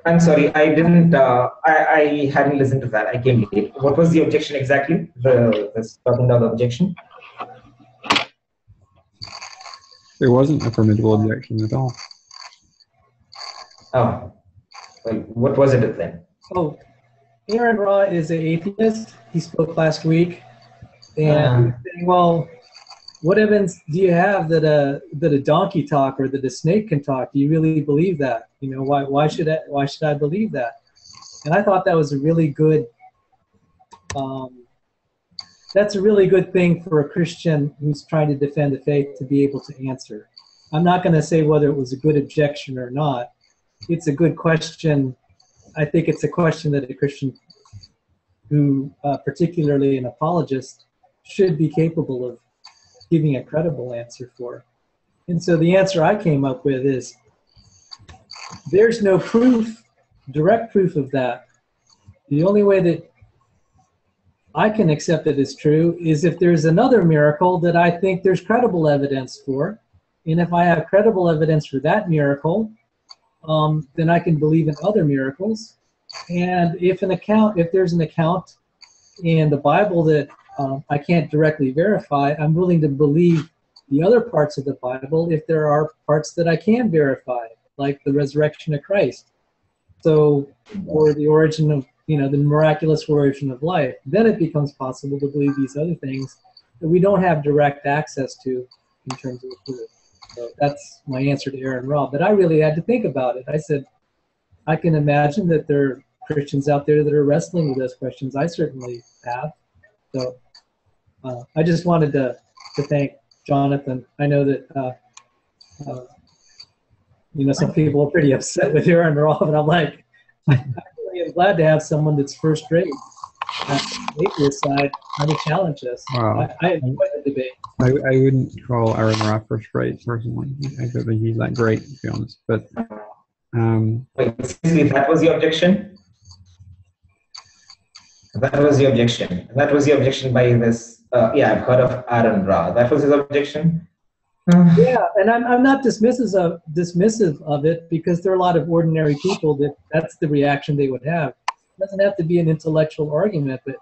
I'm sorry, I didn't. Uh, I, I hadn't listened to that. I came late. What was the objection exactly? The this talking down the objection. There wasn't a formidable objection at all. Oh, well, what was it then? Oh, Aaron Ra is an atheist. He spoke last week, and saying, well, what evidence do you have that a that a donkey talk or that a snake can talk? Do you really believe that? You know, why why should I why should I believe that? And I thought that was a really good. Um, that's a really good thing for a Christian who's trying to defend the faith to be able to answer. I'm not going to say whether it was a good objection or not. It's a good question I think it's a question that a Christian who, uh, particularly an apologist, should be capable of giving a credible answer for. And so the answer I came up with is there's no proof, direct proof of that. The only way that I can accept it as true is if there's another miracle that I think there's credible evidence for. And if I have credible evidence for that miracle, um, then I can believe in other miracles. And if an account, if there's an account in the Bible that um, I can't directly verify, I'm willing to believe the other parts of the Bible if there are parts that I can verify, like the resurrection of Christ. So, or the origin of, you know, the miraculous origin of life. Then it becomes possible to believe these other things that we don't have direct access to in terms of proof. So that's my answer to Aaron Ra. But I really had to think about it. I said, I can imagine that there are Christians out there that are wrestling with those questions. I certainly have. So uh, I just wanted to, to thank Jonathan. I know that, uh, uh, you know, some people are pretty upset with Aaron Ra, and I'm like, I really am glad to have someone that's first rate. Uh, atheist side, trying to challenge us. Wow. I, I enjoy the debate. I, I wouldn't call Aaron Ra first rate personally. I don't think he's that great, to be honest. But um, Wait, seriously, that was the objection? That was the objection. That was the objection by this. Uh, yeah, I've heard of Aaron Ra. That was his objection. Yeah, and I'm, I'm not dismissive of dismissive of it because there are a lot of ordinary people that that's the reaction they would have. It doesn't have to be an intellectual argument, but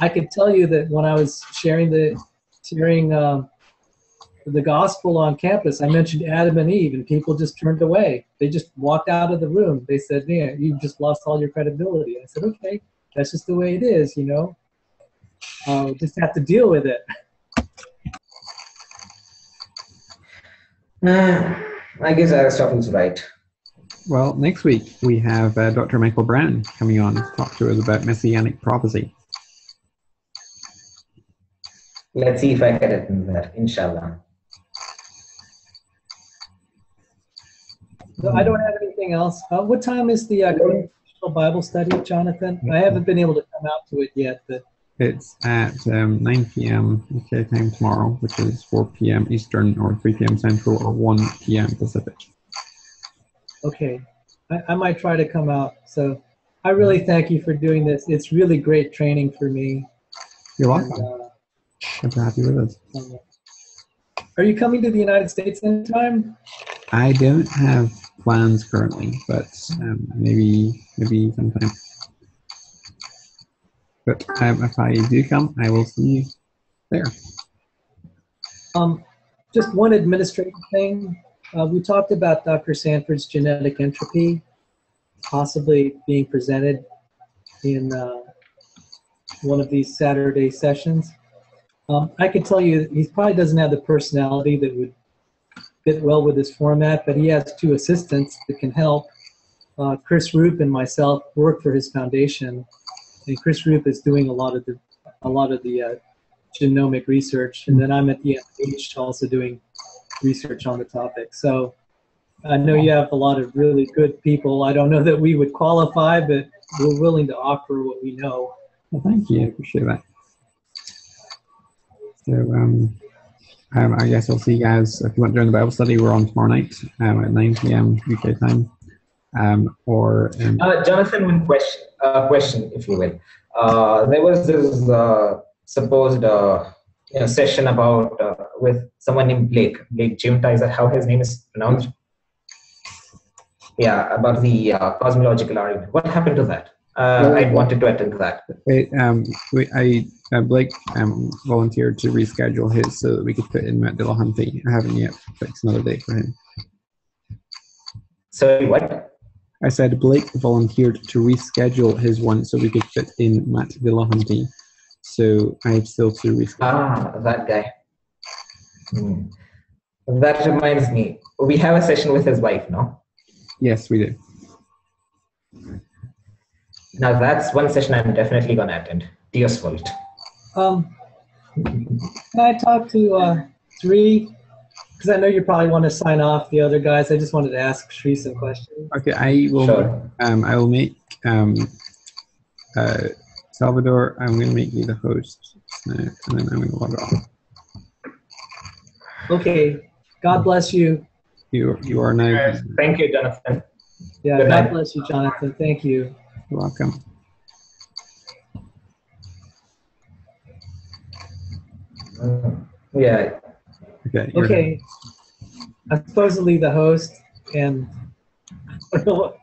I could tell you that when I was sharing the sharing um, the gospel on campus, I mentioned Adam and Eve, and people just turned away. They just walked out of the room. They said, "Yeah, you've just lost all your credibility." I said, "Okay, that's just the way it is, you know. Uh, just have to deal with it." Uh, I guess Aristotle's right. well, next week we have uh, Dr. Michael Brown coming on to talk to us about messianic prophecy. Let's see if I get it in there, inshallah. No, I don't have anything else. Uh, what time is the uh, Bible study, Jonathan? I haven't been able to come out to it yet, but It's at um, 9 p.m. UK time tomorrow, which is 4 p.m. Eastern or 3 p.m. Central or 1 p.m. Pacific. okay. I, I might try to come out. So I really thank you for doing this. It's really great training for me. You're And, welcome. uh, Good to have you with us. um, are you coming to the United States anytime? I don't have plans currently, but um, maybe maybe sometime. But um, if I do come, I will see you there. Um, just one administrative thing. Uh, we talked about Dr. Sanford's genetic entropy possibly being presented in uh, one of these Saturday sessions. Um, I can tell you he probably doesn't have the personality that would fit well with this format, but he has two assistants that can help. Uh, Chris Rupe and myself work for his foundation, and Chris Rupe is doing a lot of the a lot of the uh, genomic research, and then I'm at the NIH also doing research on the topic. So I know you have a lot of really good people. I don't know that we would qualify, but we're willing to offer what we know. Well, thank you. Appreciate that. So, um, um, I guess I'll see you guys if you want to join the Bible study. We're on tomorrow night um, at 9 p.m. UK time. Um, or um, Uh, Jonathan, one question, uh, question, if you will. Uh, there was this uh, supposed uh, you know, session about uh, with someone named Blake, Blake Jim that how his name is pronounced? Yeah, about the cosmological argument. What happened to that? Uh, I wanted to attend that. Wait, um, I uh, Blake um, volunteered to reschedule his so that we could fit in Matt Dillahunty. I haven't yet fixed another date for him. Sorry, what? I said Blake volunteered to reschedule his one so we could fit in Matt Dillahunty. So I have still to reschedule. Ah, that guy. Hmm. That reminds me, we have a session with his wife, no? Yes, we do. Now that's one session I'm definitely gonna attend. Dear's fault. Um, can I talk to uh, three? Because I know you probably want to sign off the other guys. I just wanted to ask Sri some questions. Okay, I will. Sure. Um, I will make um, uh, Salvador. I'm going to make you the host and then I'm going to log off. Okay. God bless you. You you are now. Thank you, Jonathan. Yeah. Good God night. bless you, Jonathan. Thank you. You're welcome. Yeah. Okay. Okay. I'm supposedly the host, and don't know what.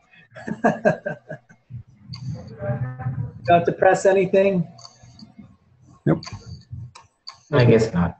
Do I have to press anything? Nope. I guess not.